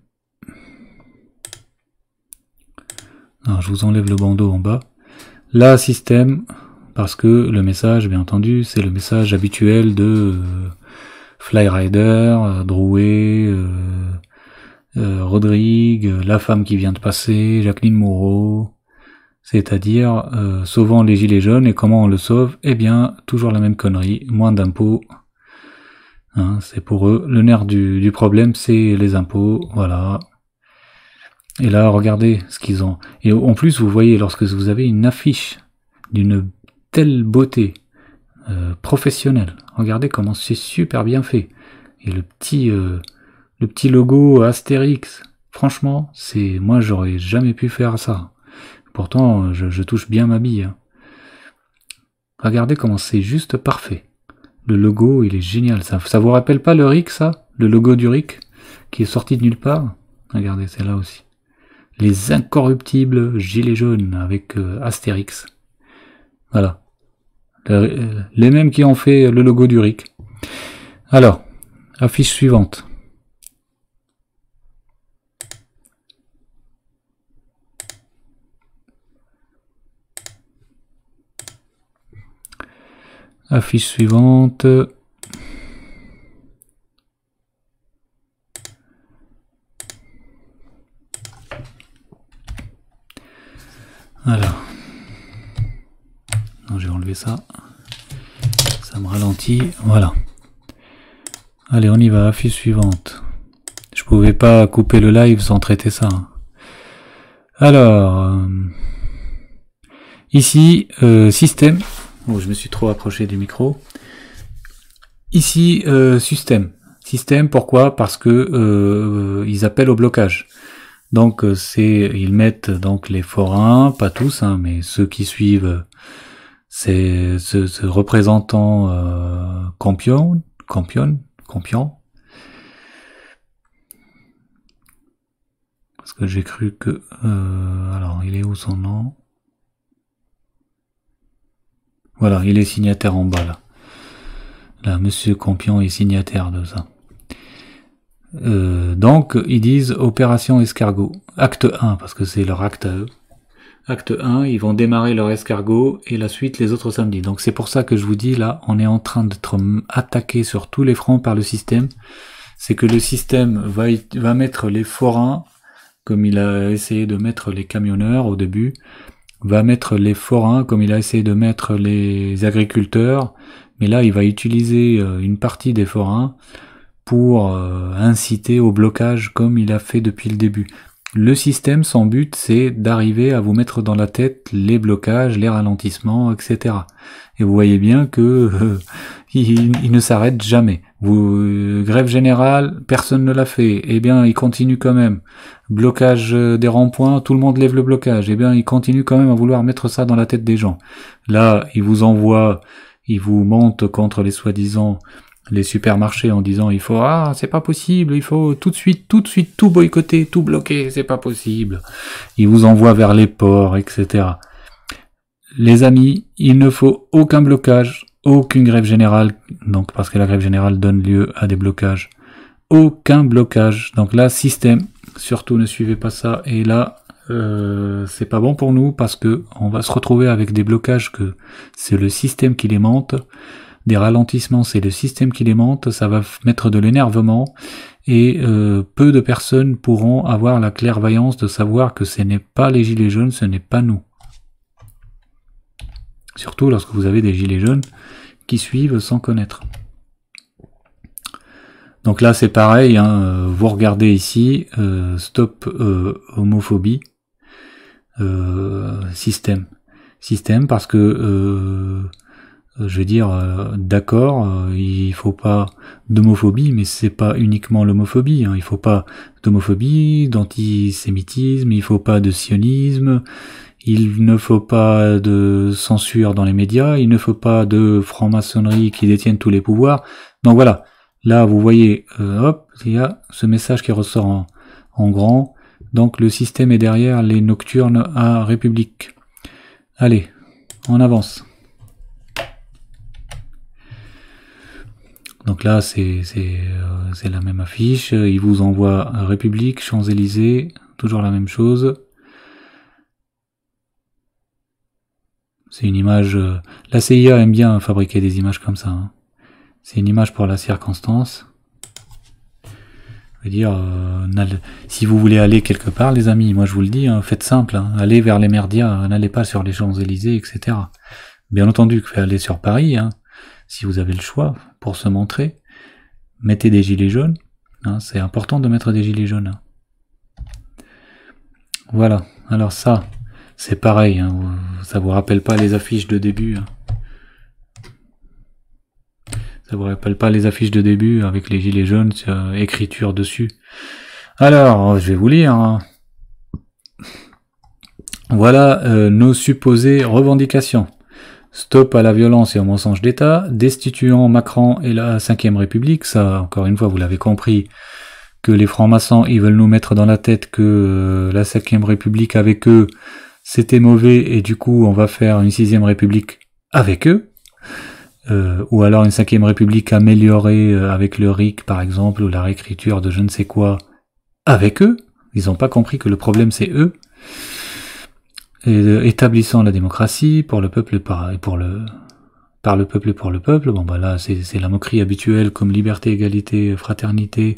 Alors, je vous enlève le bandeau en bas. Là, système, parce que le message, bien entendu, c'est le message habituel de Flyrider, euh, Drouet, euh, euh, Rodrigue, euh, la femme qui vient de passer, Jacqueline Moreau, c'est-à-dire euh, sauvant les gilets jaunes et comment on le sauve? Eh bien, toujours la même connerie, moins d'impôts, Hein, c'est pour eux. Le nerf du, problème, c'est les impôts. Voilà. Et là, regardez ce qu'ils ont. Et en plus, vous voyez, lorsque vous avez une affiche d'une telle beauté professionnelle, regardez comment c'est super bien fait. Et le petit, le petit logo Astérix, franchement, c'est moi, j'aurais jamais pu faire ça. Pourtant, je, touche bien ma bille. hein. Regardez comment c'est juste parfait. Le logo, il est génial. Ça, ça vous rappelle pas le RIC, ça? Le logo du RIC Qui est sorti de nulle part? Regardez, c'est là aussi. Les incorruptibles gilets jaunes avec euh, Astérix. Voilà. Euh, les mêmes qui ont fait le logo du RIC. Alors, affiche suivante. Affiche suivante. Alors. Non, j'ai enlevé ça. Ça me ralentit. Voilà. Allez, on y va. Affiche suivante. Je pouvais pas couper le live sans traiter ça. Alors. euh, ici, euh, système. Oh, je me suis trop approché du micro. Ici, euh, système. Système, pourquoi? Parce que euh, ils appellent au blocage. Donc euh, c'est, ils mettent donc les forains, pas tous, hein, mais ceux qui suivent, c'est ce, ce représentant euh, Campion, Campion, Campion. Parce que j'ai cru que, euh, alors il est où son nom? Voilà, il est signataire en bas là. Là, Monsieur Campion est signataire de ça. Euh, donc, ils disent opération escargot. Acte 1, parce que c'est leur acte à. Acte 1, ils vont démarrer leur escargot et la suite les autres samedis. Donc c'est pour ça que je vous dis là, on est en train d'être attaqué sur tous les fronts par le système. C'est que le système va, va mettre les forains, comme il a essayé de mettre les camionneurs au début, va mettre les forains comme il a essayé de mettre les agriculteurs, mais là il va utiliser euh, une partie des forains pour euh, inciter au blocage comme il a fait depuis le début. Le système, son but, c'est d'arriver à vous mettre dans la tête les blocages, les ralentissements, etc. Et vous voyez bien que euh, il, ne s'arrête jamais. Euh, grève générale, personne ne l'a fait. Eh bien, il continue quand même. Blocage euh, des ronds-points, tout le monde lève le blocage. Eh bien, il continue quand même à vouloir mettre ça dans la tête des gens. Là, il vous envoie, il vous monte contre les soi-disant les supermarchés en disant il faut ah c'est pas possible il faut tout de suite tout de suite tout boycotter tout bloquer c'est pas possible il vous envoie vers les ports etc les amis il ne faut aucun blocage aucune grève générale. Donc parce que la grève générale donne lieu à des blocages. Aucun blocage. Donc là système surtout ne suivez pas ça. Et là euh, c'est pas bon pour nous parce que on va se retrouver avec des blocages que c'est le système qui les monte des ralentissements, c'est le système qui les monte, ça va mettre de l'énervement, et euh, peu de personnes pourront avoir la clairvoyance de savoir que ce n'est pas les gilets jaunes, ce n'est pas nous. Surtout lorsque vous avez des gilets jaunes qui suivent sans connaître. Donc là c'est pareil, hein, vous regardez ici, euh, stop euh, homophobie, système. Système parce que euh, je veux dire, euh, d'accord, euh, il faut pas d'homophobie, mais c'est pas uniquement l'homophobie. Hein. Il faut pas d'homophobie, d'antisémitisme, il faut pas de sionisme, il ne faut pas de censure dans les médias, il ne faut pas de franc-maçonnerie qui détienne tous les pouvoirs. Donc voilà, là vous voyez, hop, il y a ce message qui ressort en, en grand. Donc le système est derrière les nocturnes à République. Allez, on avance. Donc là, c'est euh, la même affiche. Il vous envoie République, Champs-Élysées, toujours la même chose. C'est une image... Euh, la CIA aime bien fabriquer des images comme ça. Hein. C'est une image pour la circonstance. Je veux dire, euh, si vous voulez aller quelque part, les amis, moi je vous le dis, hein, faites simple, hein. allez vers les merdias, n'allez pas sur les Champs-Élysées, etc. Bien entendu, que aller sur Paris, hein, si vous avez le choix, pour se montrer, mettez des gilets jaunes. Hein, c'est important de mettre des gilets jaunes. Voilà, alors ça, c'est pareil, hein, ça vous rappelle pas les affiches de début. Hein. Ça vous rappelle pas les affiches de début avec les gilets jaunes, sur, écriture dessus. Alors, je vais vous lire. Voilà euh, nos supposées revendications. Stop à la violence et au mensonge d'État, destituant Macron et la 5ème République, ça encore une fois vous l'avez compris, que les francs-maçons ils veulent nous mettre dans la tête que euh, la 5ème République avec eux c'était mauvais et du coup on va faire une 6ème République avec eux, euh, ou alors une 5ème République améliorée euh, avec le RIC par exemple, ou la réécriture de je ne sais quoi avec eux, ils n'ont pas compris que le problème c'est eux. Et établissant la démocratie pour le peuple par, pour le, par le peuple et pour le peuple. Bon bah là c'est la moquerie habituelle comme liberté, égalité, fraternité,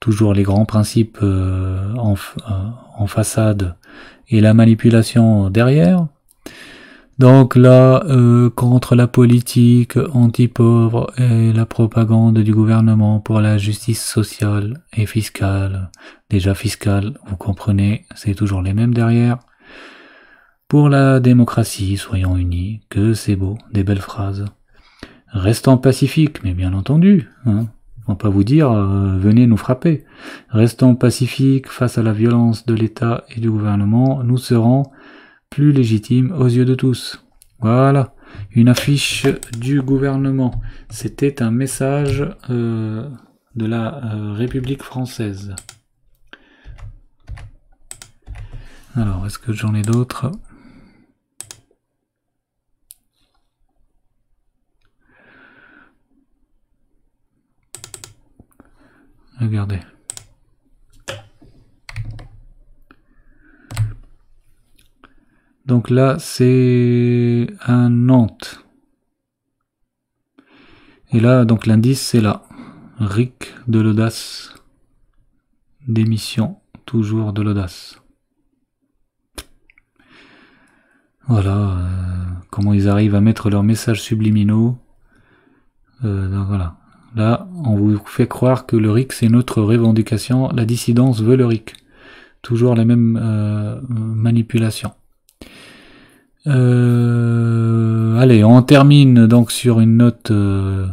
toujours les grands principes euh, en, euh, en façade et la manipulation derrière. Donc là, euh, contre la politique anti-pauvre et la propagande du gouvernement pour la justice sociale et fiscale, déjà fiscale, vous comprenez, c'est toujours les mêmes derrière. Pour la démocratie, soyons unis, que c'est beau, des belles phrases. Restons pacifiques, mais bien entendu, hein. On va pas vous dire euh, venez nous frapper. Restons pacifiques face à la violence de l'État et du gouvernement, nous serons plus légitimes aux yeux de tous. Voilà, une affiche du gouvernement. C'était un message euh, de la euh, République française. Alors, est-ce que j'en ai d'autres? Regardez. Donc là, c'est un Nantes. Et là, donc l'indice, c'est là. RIC de l'audace. Démission, toujours de l'audace. Voilà, euh, comment ils arrivent à mettre leurs messages subliminaux. Euh, voilà, Là, on vous fait croire que le RIC, c'est notre revendication, la dissidence veut le RIC. toujours les mêmes euh, manipulations. Euh, allez, on termine donc sur une note, euh,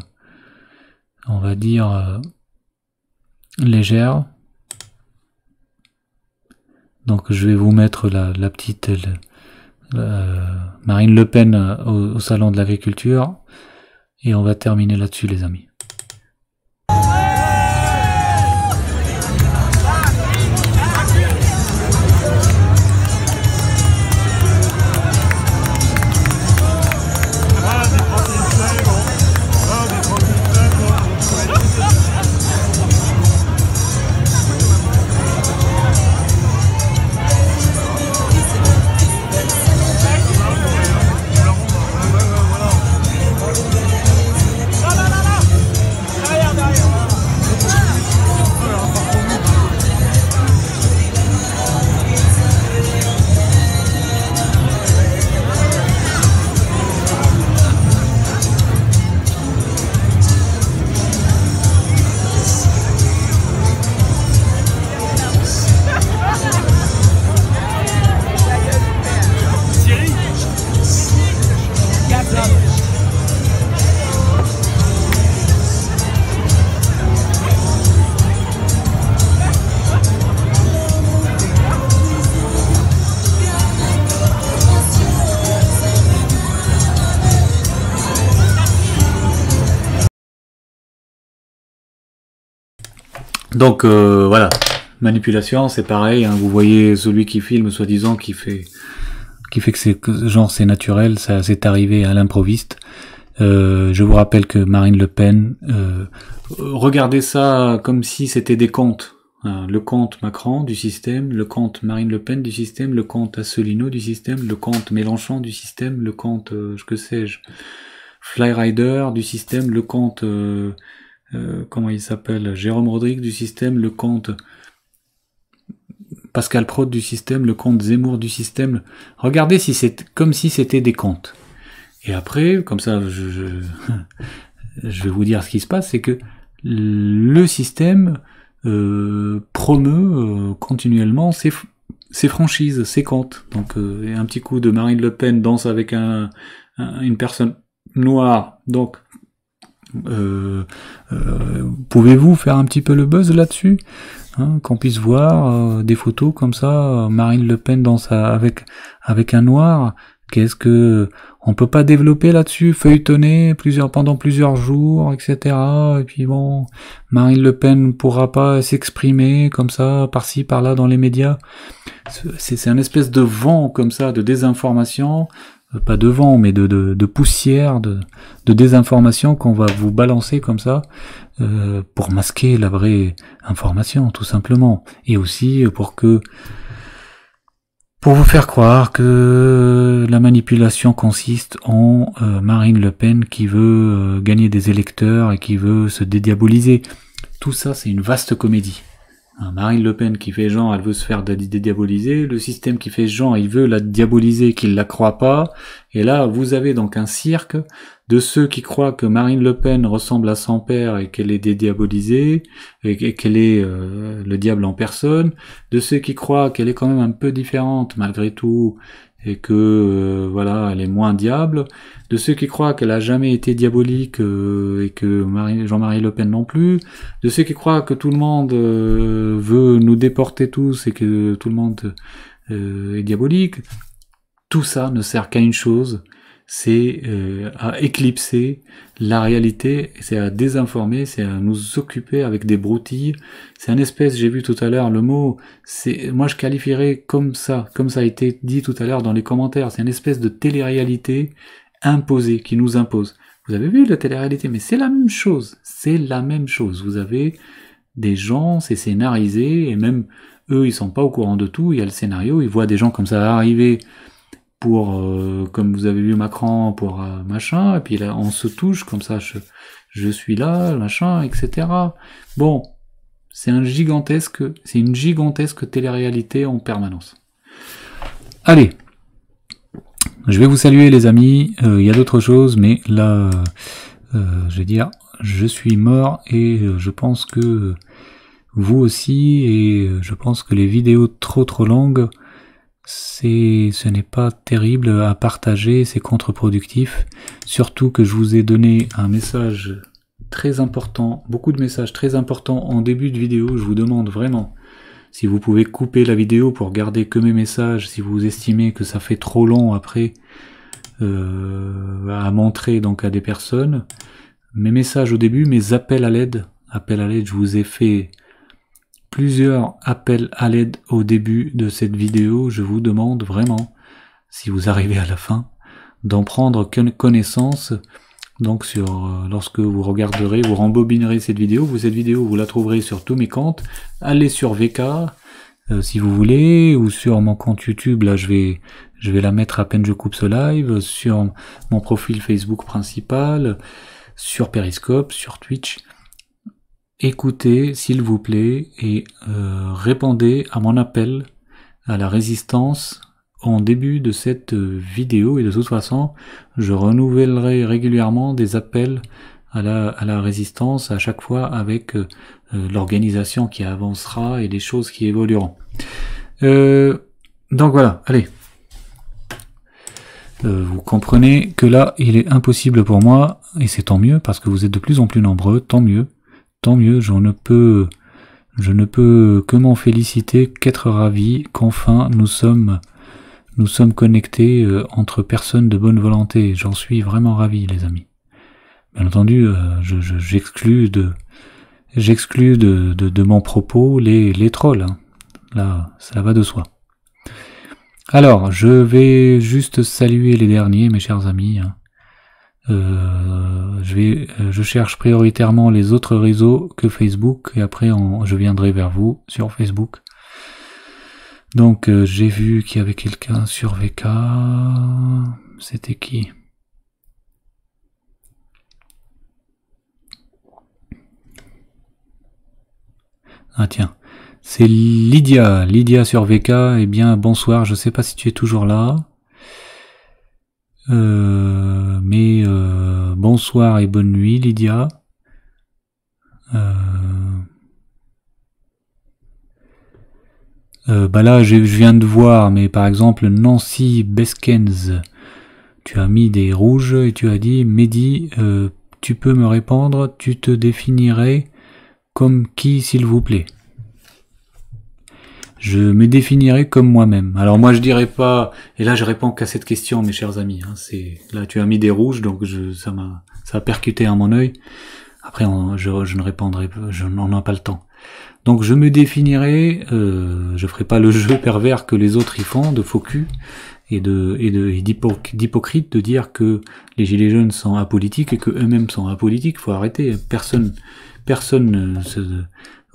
on va dire, légère. Donc je vais vous mettre la, petite Marine Le Pen au salon de l'agriculture. Et on va terminer là-dessus les amis. Donc euh, voilà, manipulation, c'est pareil. hein, vous voyez celui qui filme, soi-disant, qui fait, qui fait que c'est genre c'est naturel, ça c'est arrivé à l'improviste. Euh, je vous rappelle que Marine Le Pen, euh, regardez ça comme si c'était des comptes. hein, le compte Macron du système, le compte Marine Le Pen du système, le compte Asselineau du système, le compte Mélenchon du système, le compte, euh, que sais-je, Flyrider du système, le compte, euh, comment il s'appelle, Jérôme Rodrigue du système, le compte Pascal Prod du système, le compte Zemmour du système. Regardez si c'est comme si c'était des comptes. Et après, comme ça, je, vais vous dire ce qui se passe, c'est que le système euh, promeut euh, continuellement ses, franchises, ses comptes. Donc, un petit coup de Marine Le Pen danse avec un, un- une personne noire. Donc, euh, euh, pouvez-vous faire un petit peu le buzz là-dessus hein, Qu'on puisse voir euh, des photos comme ça, Marine Le Pen danse à- avec avec un noir? Qu'est-ce que on peut pas développer là-dessus, feuilletonner plusieurs pendant plusieurs jours, etc. Et puis bon, Marine Le Pen pourra pas s'exprimer comme ça par-ci par-là dans les médias. C'est un espèce de vent comme ça de désinformation, pas de vent mais de, de, poussière, de, de désinformation qu'on va vous balancer comme ça euh, pour masquer la vraie information tout simplement et aussi pour que pour vous faire croire que la manipulation consiste en euh, Marine Le Pen qui veut euh, gagner des électeurs et qui veut se dédiaboliser. Tout ça, c'est une vaste comédie. Marine Le Pen qui fait genre, elle veut se faire dé- dédiaboliser. Le système qui fait genre, il veut la diaboliser, qu'il la croit pas. Et là, vous avez donc un cirque de ceux qui croient que Marine Le Pen ressemble à son père et qu'elle est dédiabolisée et et qu'elle est euh, le diable en personne, de ceux qui croient qu'elle est quand même un peu différente malgré tout et que euh, voilà elle est moins diable, de ceux qui croient qu'elle a jamais été diabolique euh, et que Marie- Jean-Marie Le Pen non plus, de ceux qui croient que tout le monde euh, veut nous déporter tous et que tout le monde euh, est diabolique, tout ça ne sert qu'à une chose, c'est euh, à éclipser la réalité, c'est à désinformer, c'est à nous occuper avec des broutilles. C'est un espèce, j'ai vu tout à l'heure le mot, c'est moi je qualifierais comme ça, comme ça a été dit tout à l'heure dans les commentaires, c'est une espèce de télé-réalité imposée qui nous impose. Vous avez vu la télé-réalité, mais c'est la même chose, c'est la même chose. Vous avez des gens, c'est scénarisé, et même eux, ils sont pas au courant de tout. Il y a le scénario, ils voient des gens comme ça arriver euh, comme vous avez vu Macron, pour euh, machin, et puis là, on se touche comme ça, je, suis là, machin, etc. Bon, c'est un gigantesque, c'est une gigantesque télé-réalité en permanence. Allez, je vais vous saluer les amis. Euh, Il y a d'autres choses, mais là, je vais dire, je suis mort et je pense que vous aussi, et je pense que les vidéos trop trop longues, c'est, ce n'est pas terrible à partager, c'est contre-productif. Surtout que je vous ai donné un message très important, beaucoup de messages très importants en début de vidéo. Je vous demande vraiment si vous pouvez couper la vidéo pour garder que mes messages, si vous estimez que ça fait trop long après euh, à montrer donc à des personnes. Mes messages au début, mes appels à l'aide, appels à l'aide, je vous ai fait plusieurs appels à l'aide au début de cette vidéo. Je vous demande vraiment, si vous arrivez à la fin, d'en prendre connaissance. Donc sur euh, lorsque vous regarderez, vous rembobinerez cette vidéo, vous cette vidéo vous la trouverez sur tous mes comptes. Allez sur VK euh, si vous voulez, ou sur mon compte YouTube, là je vais je vais la mettre à peine je coupe ce live, sur mon profil Facebook principal, sur Periscope, sur Twitch écoutez s'il vous plaît et euh, répondez à mon appel à la résistance en début de cette vidéo et de toute façon je renouvellerai régulièrement des appels à la, à la résistance à chaque fois avec euh, l'organisation qui avancera et les choses qui évolueront. Euh, donc voilà, allez. vous comprenez que là, il est impossible pour moi, et c'est tant mieux, parce que vous êtes de plus en plus nombreux, tant mieux, tant mieux, je ne peux, je ne peux que m'en féliciter, qu'être ravi qu'enfin nous sommes, nous sommes connectés euh, entre personnes de bonne volonté. J'en suis vraiment ravi, les amis. Bien entendu, euh, j'exclus de, j'exclus de, de, mon propos les, les trolls. Hein. Là, ça va de soi. Alors, je vais juste saluer les derniers, mes chers amis. Hein. Euh, je, vais, euh, je cherche prioritairement les autres réseaux que Facebook et après je viendrai vers vous sur Facebook. Donc euh, j'ai vu qu'il y avait quelqu'un sur VK. C'était qui? Ah tiens, c'est Lydia, Lydia sur VK. Eh bien bonsoir, je sais pas si tu es toujours là. Euh, mais euh, bonsoir et bonne nuit Lydia. Euh, bah là je, viens de voir, mais par exemple Nancy Beskens, tu as mis des rouges et tu as dit Mehdi, tu peux me répondre, tu te définirais comme qui s'il vous plaît? Je me définirais comme moi-même. Alors moi je dirais pas, et là je réponds qu'à cette question, mes chers amis. Hein, c'est là tu as mis des rouges, donc ça m'a ça a percuté à mon œil. Après je, ne répondrai, je n'en ai pas le temps. Donc je me définirais, euh, je ferai pas le jeu pervers que les autres y font de faux cul et de et de d'hypocrite de dire que les gilets jaunes sont apolitiques et que eux-mêmes sont apolitiques. Faut arrêter. Personne personne ne se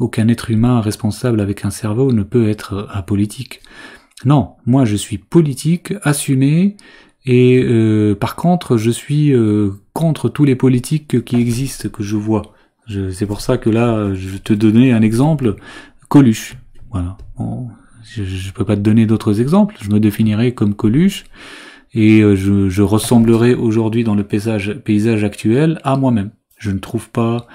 aucun être humain responsable avec un cerveau ne peut être apolitique. Non, moi je suis politique, assumé, et euh, par contre je suis euh, contre tous les politiques qui existent, que je vois. C'est pour ça que là, je te donner un exemple, Coluche. Voilà. je ne peux pas te donner d'autres exemples, je me définirai comme Coluche, et euh, je, je ressemblerai aujourd'hui dans le paysage actuel à moi-même. Je ne trouve pas,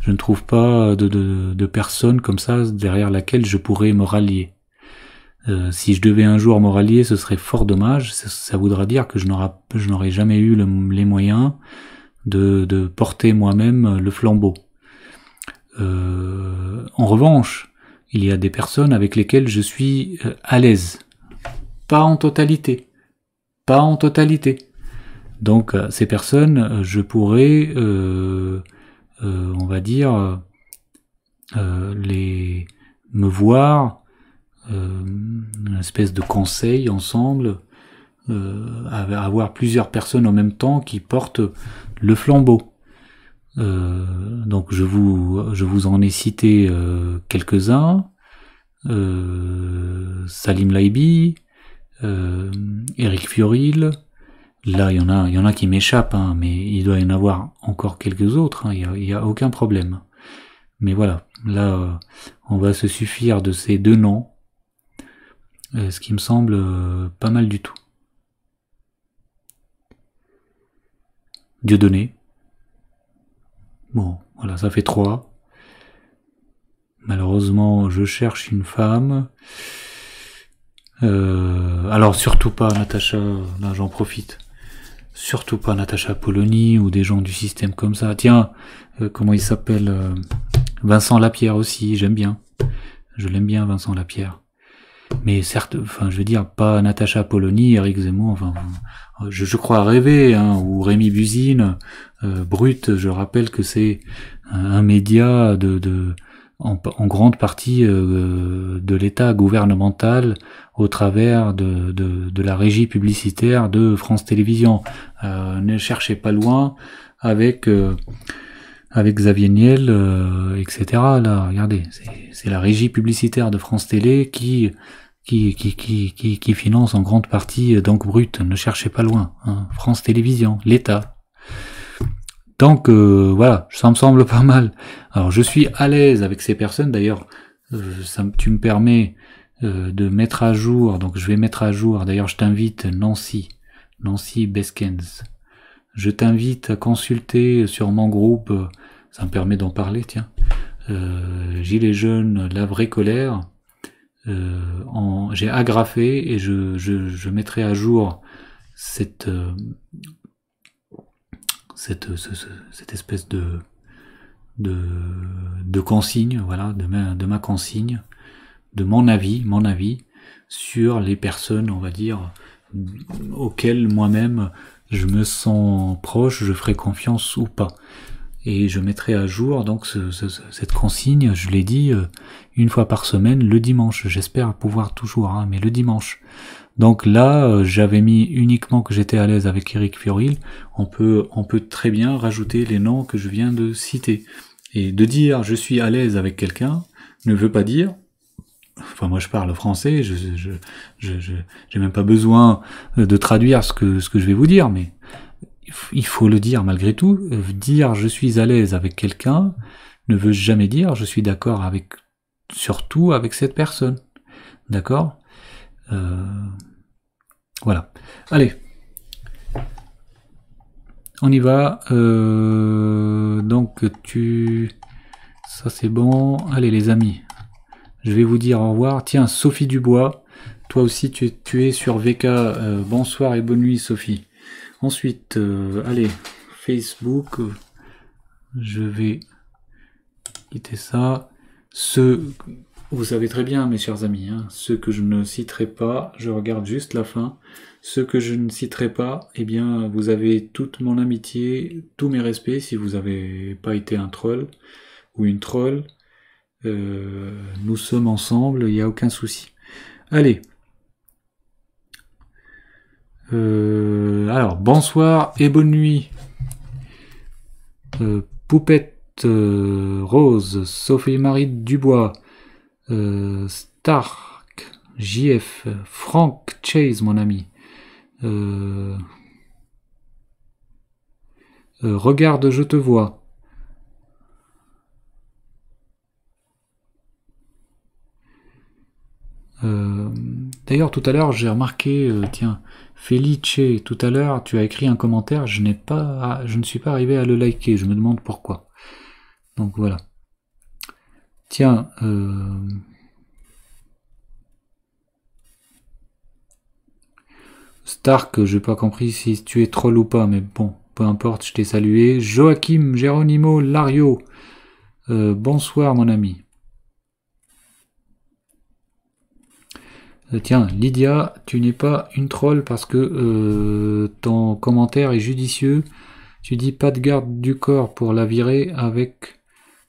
je ne trouve pas de, de, personne comme ça derrière laquelle je pourrais me rallier. Euh, si je devais un jour me rallier, ce serait fort dommage. Ça, voudra dire que je n'aurais jamais eu les moyens de, de porter moi-même le flambeau. Euh, en revanche, il y a des personnes avec lesquelles je suis euh, à l'aise. Pas en totalité. Pas en totalité. Donc euh, ces personnes, euh, je pourrais, euh, on va dire, les me voir, une espèce de conseil ensemble, avoir plusieurs personnes en même temps qui portent le flambeau. donc je vous, je vous en ai cité quelques-uns. Salim Laibi, Eric Fioril, Là, il y en a, il y en a qui m'échappent, hein, mais il doit y en avoir encore quelques autres. Hein, il n'y a, aucun problème. Mais voilà, là, on va se suffire de ces deux noms, euh, ce qui me semble euh, pas mal du tout. Dieudonné. Bon, voilà, ça fait trois. Malheureusement, je cherche une femme. Euh, alors surtout pas Natacha, là j'en profite. Surtout pas Natacha Polony ou des gens du système comme ça. Tiens, euh, comment il s'appelle euh, Vincent Lapierre aussi, j'aime bien. Je l'aime bien Vincent Lapierre. Mais certes, enfin je veux dire, pas Natacha Polony, Eric Zemmour, enfin je, crois rêver, hein, ou Rémi Buzine, Brut, je rappelle que c'est un, média de en, en, grande partie euh, de l'État gouvernemental au travers de, de, de, la régie publicitaire de France Télévisions. Euh, ne cherchez pas loin avec euh, avec Xavier Niel, euh, etc. Là, regardez, c'est la régie publicitaire de France Télé qui qui, qui, qui, qui, finance en grande partie donc brut. Ne cherchez pas loin. Hein. France Télévisions, l'État. Donc euh, voilà, ça me semble pas mal. Alors je suis à l'aise avec ces personnes. D'ailleurs, euh, tu me permets euh, de mettre à jour. Donc je vais mettre à jour. D'ailleurs, je t'invite Nancy, Nancy Beskens. Je t'invite à consulter sur mon groupe. Ça me permet d'en parler, tiens. Euh, Gilets la vraie colère. J'ai agrafé et je, je, mettrai à jour cette cette, espèce de, de, de consigne, voilà, de ma, de ma consigne, de mon avis, mon avis sur les personnes, on va dire, auxquelles moi-même je me sens proche, je ferai confiance ou pas. Et je mettrai à jour donc ce, cette consigne, je l'ai dit, euh, une fois par semaine, le dimanche. J'espère pouvoir toujours, hein, mais le dimanche. Donc là, euh, j'avais mis uniquement que j'étais à l'aise avec Eric Fioril. On peut, on peut très bien rajouter les noms que je viens de citer. Et de dire je suis à l'aise avec quelqu'un ne veut pas dire enfin moi je parle français, je je je j'ai même pas besoin de traduire ce que ce que je vais vous dire, mais il faut le dire malgré tout. Dire je suis à l'aise avec quelqu'un ne veut jamais dire je suis d'accord avec surtout avec cette personne, d'accord? Euh, voilà. Allez. On y va. Euh, donc tu... Ça c'est bon. Allez les amis. Je vais vous dire au revoir. Tiens, Sophie Dubois. Toi aussi tu, tu es sur VK. Euh, bonsoir et bonne nuit Sophie. Ensuite, allez, Facebook. Je vais quitter ça. Ce vous savez très bien, mes chers amis, hein, ceux que je ne citerai pas, je regarde juste la fin. Ceux que je ne citerai pas, eh bien, vous avez toute mon amitié, tous mes respects si vous n'avez pas été un troll ou une troll. Euh, nous sommes ensemble, il n'y a aucun souci. Allez. Euh, alors, bonsoir et bonne nuit. Euh, Poupette Rose, Sophie-Marie Dubois, euh, Stark, JF, Frank Chase, mon ami. Euh, euh, regarde, je te vois. D'ailleurs, tout à l'heure, j'ai remarqué, tiens, Felice, tout à l'heure, tu as écrit un commentaire, je n'ai pas, je ne suis pas arrivé à le liker, je me demande pourquoi. Donc voilà. Tiens, euh... Stark, j'ai pas compris si tu es troll ou pas, mais bon, peu importe, je t'ai salué. Joachim, Geronimo, Lario, euh, bonsoir mon ami. Tiens, Lydia, tu n'es pas une troll parce que euh, ton commentaire est judicieux. Tu dis pas de garde du corps pour la virer avec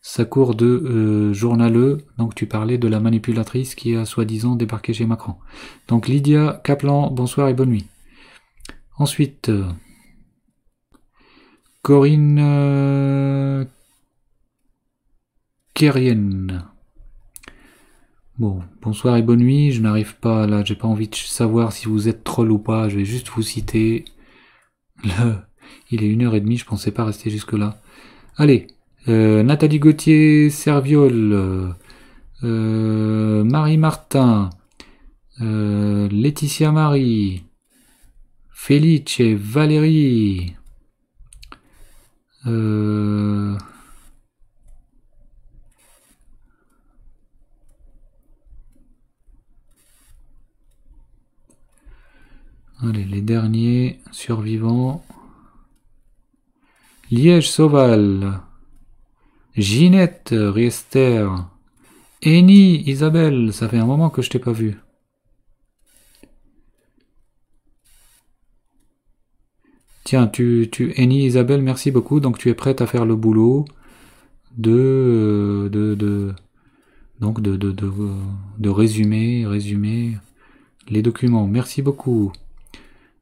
sa cour de euh, journaleux, donc tu parlais de la manipulatrice qui a soi-disant débarqué chez Macron. Donc Lydia Kaplan, bonsoir et bonne nuit. Ensuite, euh, Corinne euh, Bon, bonsoir et bonne nuit. Je n'arrive pas là, j'ai pas envie de savoir si vous êtes troll ou pas. Je vais juste vous citer. Le... Il est une heure et demie, je pensais pas rester jusque là. Allez, euh, Nathalie Gauthier Serviol, euh, Marie Martin, euh, Laetitia Marie, Felice, Valérie, Allez, les derniers survivants. Liège Sauval. Ginette Riester. Eni Isabelle, ça fait un moment que je t'ai pas vu. Tiens, tu, tu, Eni Isabelle, merci beaucoup. Donc tu es prête à faire le boulot de, de, de donc de, de, de, de résumer, résumer les documents. Merci beaucoup.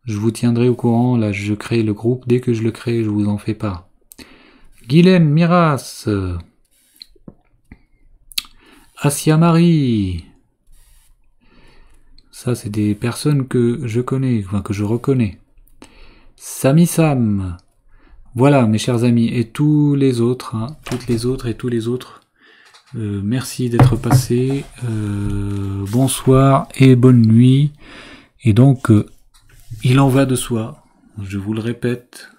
Je vous tiendrai au courant. Là, je crée le groupe. Dès que je le crée, je vous en fais pas. Guylaine Miras. Asia Marie. Ça, c'est des personnes que je connais, que je reconnais. Sami Sam. Voilà, mes chers amis, et tous les autres, hein, toutes les autres et tous les autres. Euh, merci d'être passés. Euh, bonsoir et bonne nuit. Et donc, euh, il en va de soi. Je vous le répète.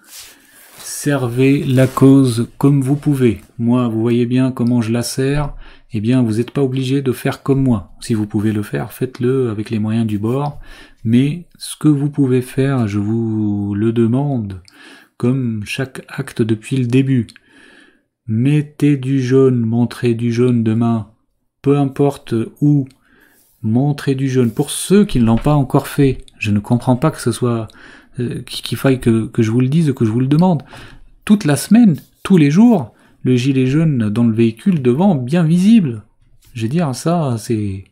Servez la cause comme vous pouvez. Moi, vous voyez bien comment je la sers. Eh bien, vous n'êtes pas obligé de faire comme moi. Si vous pouvez le faire, faites-le avec les moyens du bord. Mais ce que vous pouvez faire, je vous le demande, comme chaque acte depuis le début. Mettez du jaune, montrez du jaune demain, peu importe où, montrez du jaune. Pour ceux qui ne l'ont pas encore fait, je ne comprends pas que ce soit euh, qu'il faille que, que je vous le dise, que je vous le demande. Toute la semaine, tous les jours, le gilet jaune dans le véhicule devant, bien visible. Je veux dire, ça, c'est...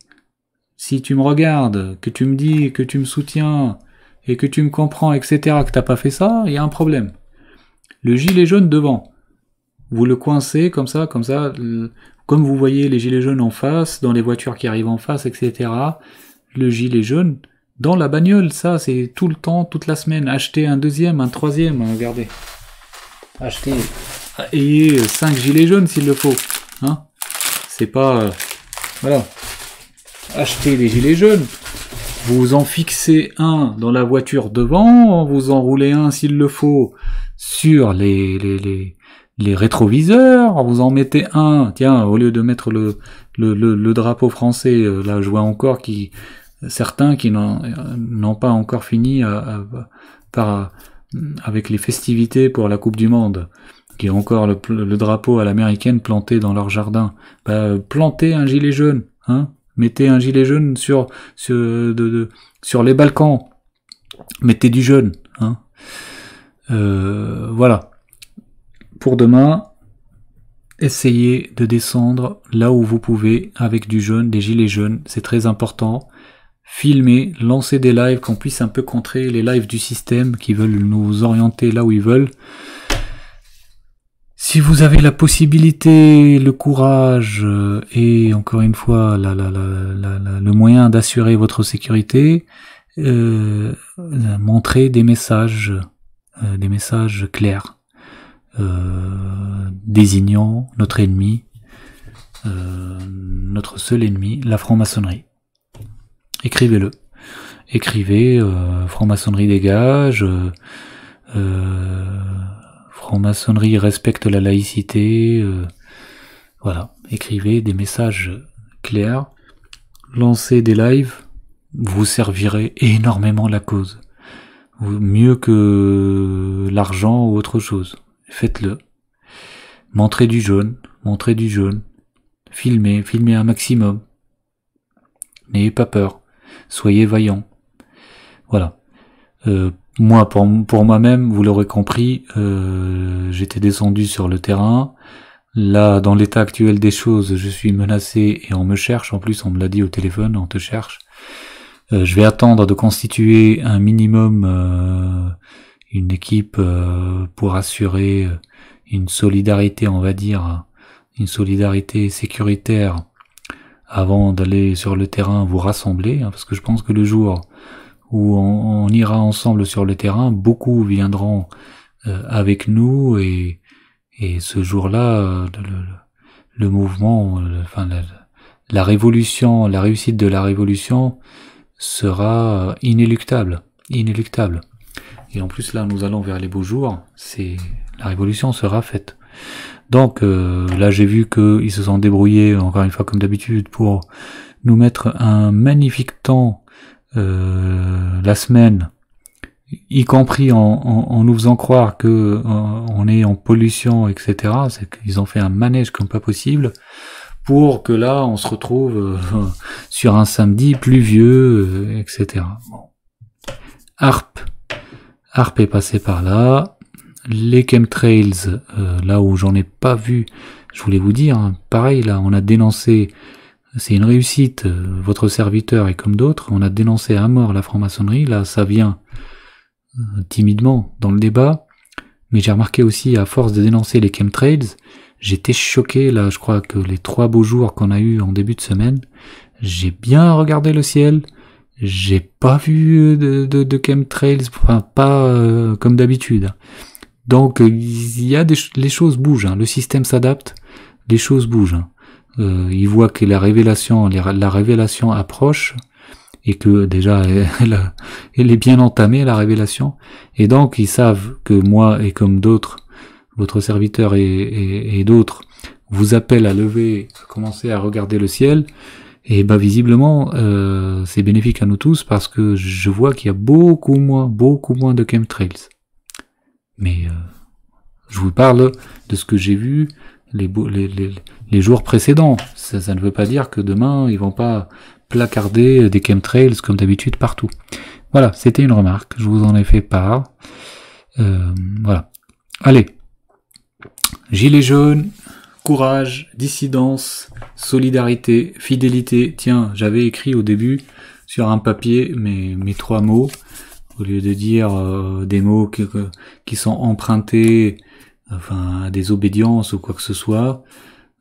Si tu me regardes, que tu me dis que tu me soutiens, et que tu me comprends, etc., que t'as pas fait ça, il y a un problème. Le gilet jaune devant. Vous le coincez comme ça, comme ça, comme vous voyez les gilets jaunes en face, dans les voitures qui arrivent en face, etc. Le gilet jaune dans la bagnole, ça c'est tout le temps, toute la semaine. Achetez un deuxième, un troisième, hein, regardez. Achetez, ayez cinq gilets jaunes s'il le faut. Hein c'est pas, euh, voilà. Achetez des gilets jaunes. Vous en fixez un dans la voiture devant, vous en roulez un s'il le faut sur les, les, les, les rétroviseurs, vous en mettez un, tiens, au lieu de mettre le, le, le, drapeau français, euh, là je vois encore qui certains qui n'ont pas encore fini à, par, avec les festivités pour la Coupe du Monde, qui ont encore le, le drapeau à l'américaine planté dans leur jardin. Bah, plantez un gilet jaune, hein, mettez un gilet jaune sur, sur, de, sur les Balkans, mettez du jaune, hein. Euh, voilà. Pour demain, essayez de descendre là où vous pouvez avec du jaune, des gilets jaunes, c'est très important. Filmez, lancez des lives, qu'on puisse un peu contrer les lives du système qui veulent nous orienter là où ils veulent. Si vous avez la possibilité, le courage euh, et encore une fois la, la, le moyen d'assurer votre sécurité, euh, montrez des messages, euh, des messages clairs, euh, désignant notre ennemi, euh, notre seul ennemi, la franc-maçonnerie. Écrivez-le. Écrivez euh, franc-maçonnerie dégage. franc-maçonnerie respecte la laïcité. voilà. Écrivez des messages clairs. Lancez des lives. Vous servirez énormément la cause. Mieux que l'argent ou autre chose faites-le. Montrez du jaune, montrez du jaune. Filmez, filmez un maximum. N'ayez pas peur. Soyez vaillant. Voilà. Euh, moi, pour, pour moi-même, vous l'aurez compris, euh, j'étais descendu sur le terrain. Là, dans l'état actuel des choses, je suis menacé et on me cherche. En plus, on me l'a dit au téléphone, on te cherche. Euh, je vais attendre de constituer un minimum une équipe euh, pour assurer euh, une solidarité, on va dire, une solidarité sécuritaire avant d'aller sur le terrain vous rassembler, hein, parce que je pense que le jour où on, ira ensemble sur le terrain, beaucoup viendront euh, avec nous et, et ce jour-là, le, le, mouvement, enfin la, la révolution, la réussite de la révolution sera inéluctable, inéluctable. Et en plus là, nous allons vers les beaux jours. C'est la révolution sera faite. Donc euh, là, j'ai vu qu'ils se sont débrouillés encore une fois comme d'habitude pour nous mettre un magnifique temps euh, la semaine y compris en, en, en nous faisant croire que euh, on est en pollution, etc. C'est qu'ils ont fait un manège comme pas possible pour que là on se retrouve euh, sur un samedi pluvieux, euh, etc. Bon. Harp est passé par là. Les chemtrails, euh, là où j'en ai pas vu, je voulais vous dire, hein, pareil là, on a dénoncé, c'est une réussite, euh, votre serviteur et comme d'autres, on a dénoncé à mort la franc-maçonnerie, là ça vient euh, timidement dans le débat, mais j'ai remarqué aussi à force de dénoncer les chemtrails, j'étais choqué là, je crois que les trois beaux jours qu'on a eu en début de semaine, j'ai bien regardé le ciel, j'ai pas vu de, de, de chemtrails, enfin pas euh, comme d'habitude. Donc il y a des les choses bougent, hein. le système s'adapte, les choses bougent. Hein. Euh, voit que la révélation, la révélation approche et que déjà elle, est bien entamée la révélation, et donc ils savent que moi et comme d'autres, votre serviteur et d'autres vous appellent à lever, à commencer à regarder le ciel. Et bah visiblement, euh, c'est bénéfique à nous tous parce que je vois qu'il y a beaucoup moins, beaucoup moins de chemtrails. Mais euh, je vous parle de ce que j'ai vu les, jours précédents. Ça, ça, ne veut pas dire que demain, ils vont pas placarder des chemtrails comme d'habitude partout. Voilà, c'était une remarque. Je vous en ai fait part. Euh, voilà. Allez. Gilets jaunes, courage, dissidence, solidarité, fidélité. Tiens, j'avais écrit au début sur un papier mes, trois mots, au lieu de dire euh, des mots qui, sont empruntés enfin, à des obédiences ou quoi que ce soit.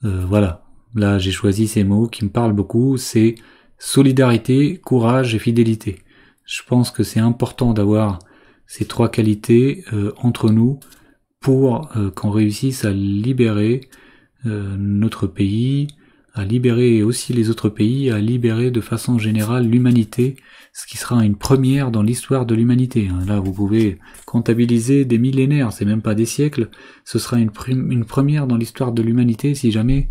Euh, voilà, là j'ai choisi ces mots qui me parlent beaucoup, c'est solidarité, courage et fidélité. Je pense que c'est important d'avoir ces trois qualités euh, entre nous pour qu'on réussisse à libérer notre pays, à libérer aussi les autres pays, à libérer de façon générale l'humanité, ce qui sera une première dans l'histoire de l'humanité. Hein. Là, vous pouvez comptabiliser des millénaires, c'est même pas des siècles, ce sera une, une première dans l'histoire de l'humanité si jamais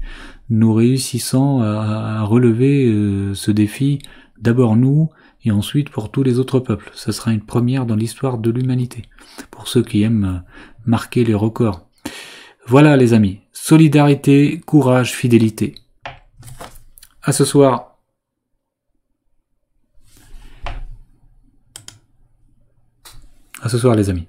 nous réussissons à, relever euh, ce défi, d'abord nous, et ensuite pour tous les autres peuples. Ce sera une première dans l'histoire de l'humanité, pour ceux qui aiment marquer les records. Voilà les amis, solidarité, courage, fidélité. À ce soir. À ce soir les amis.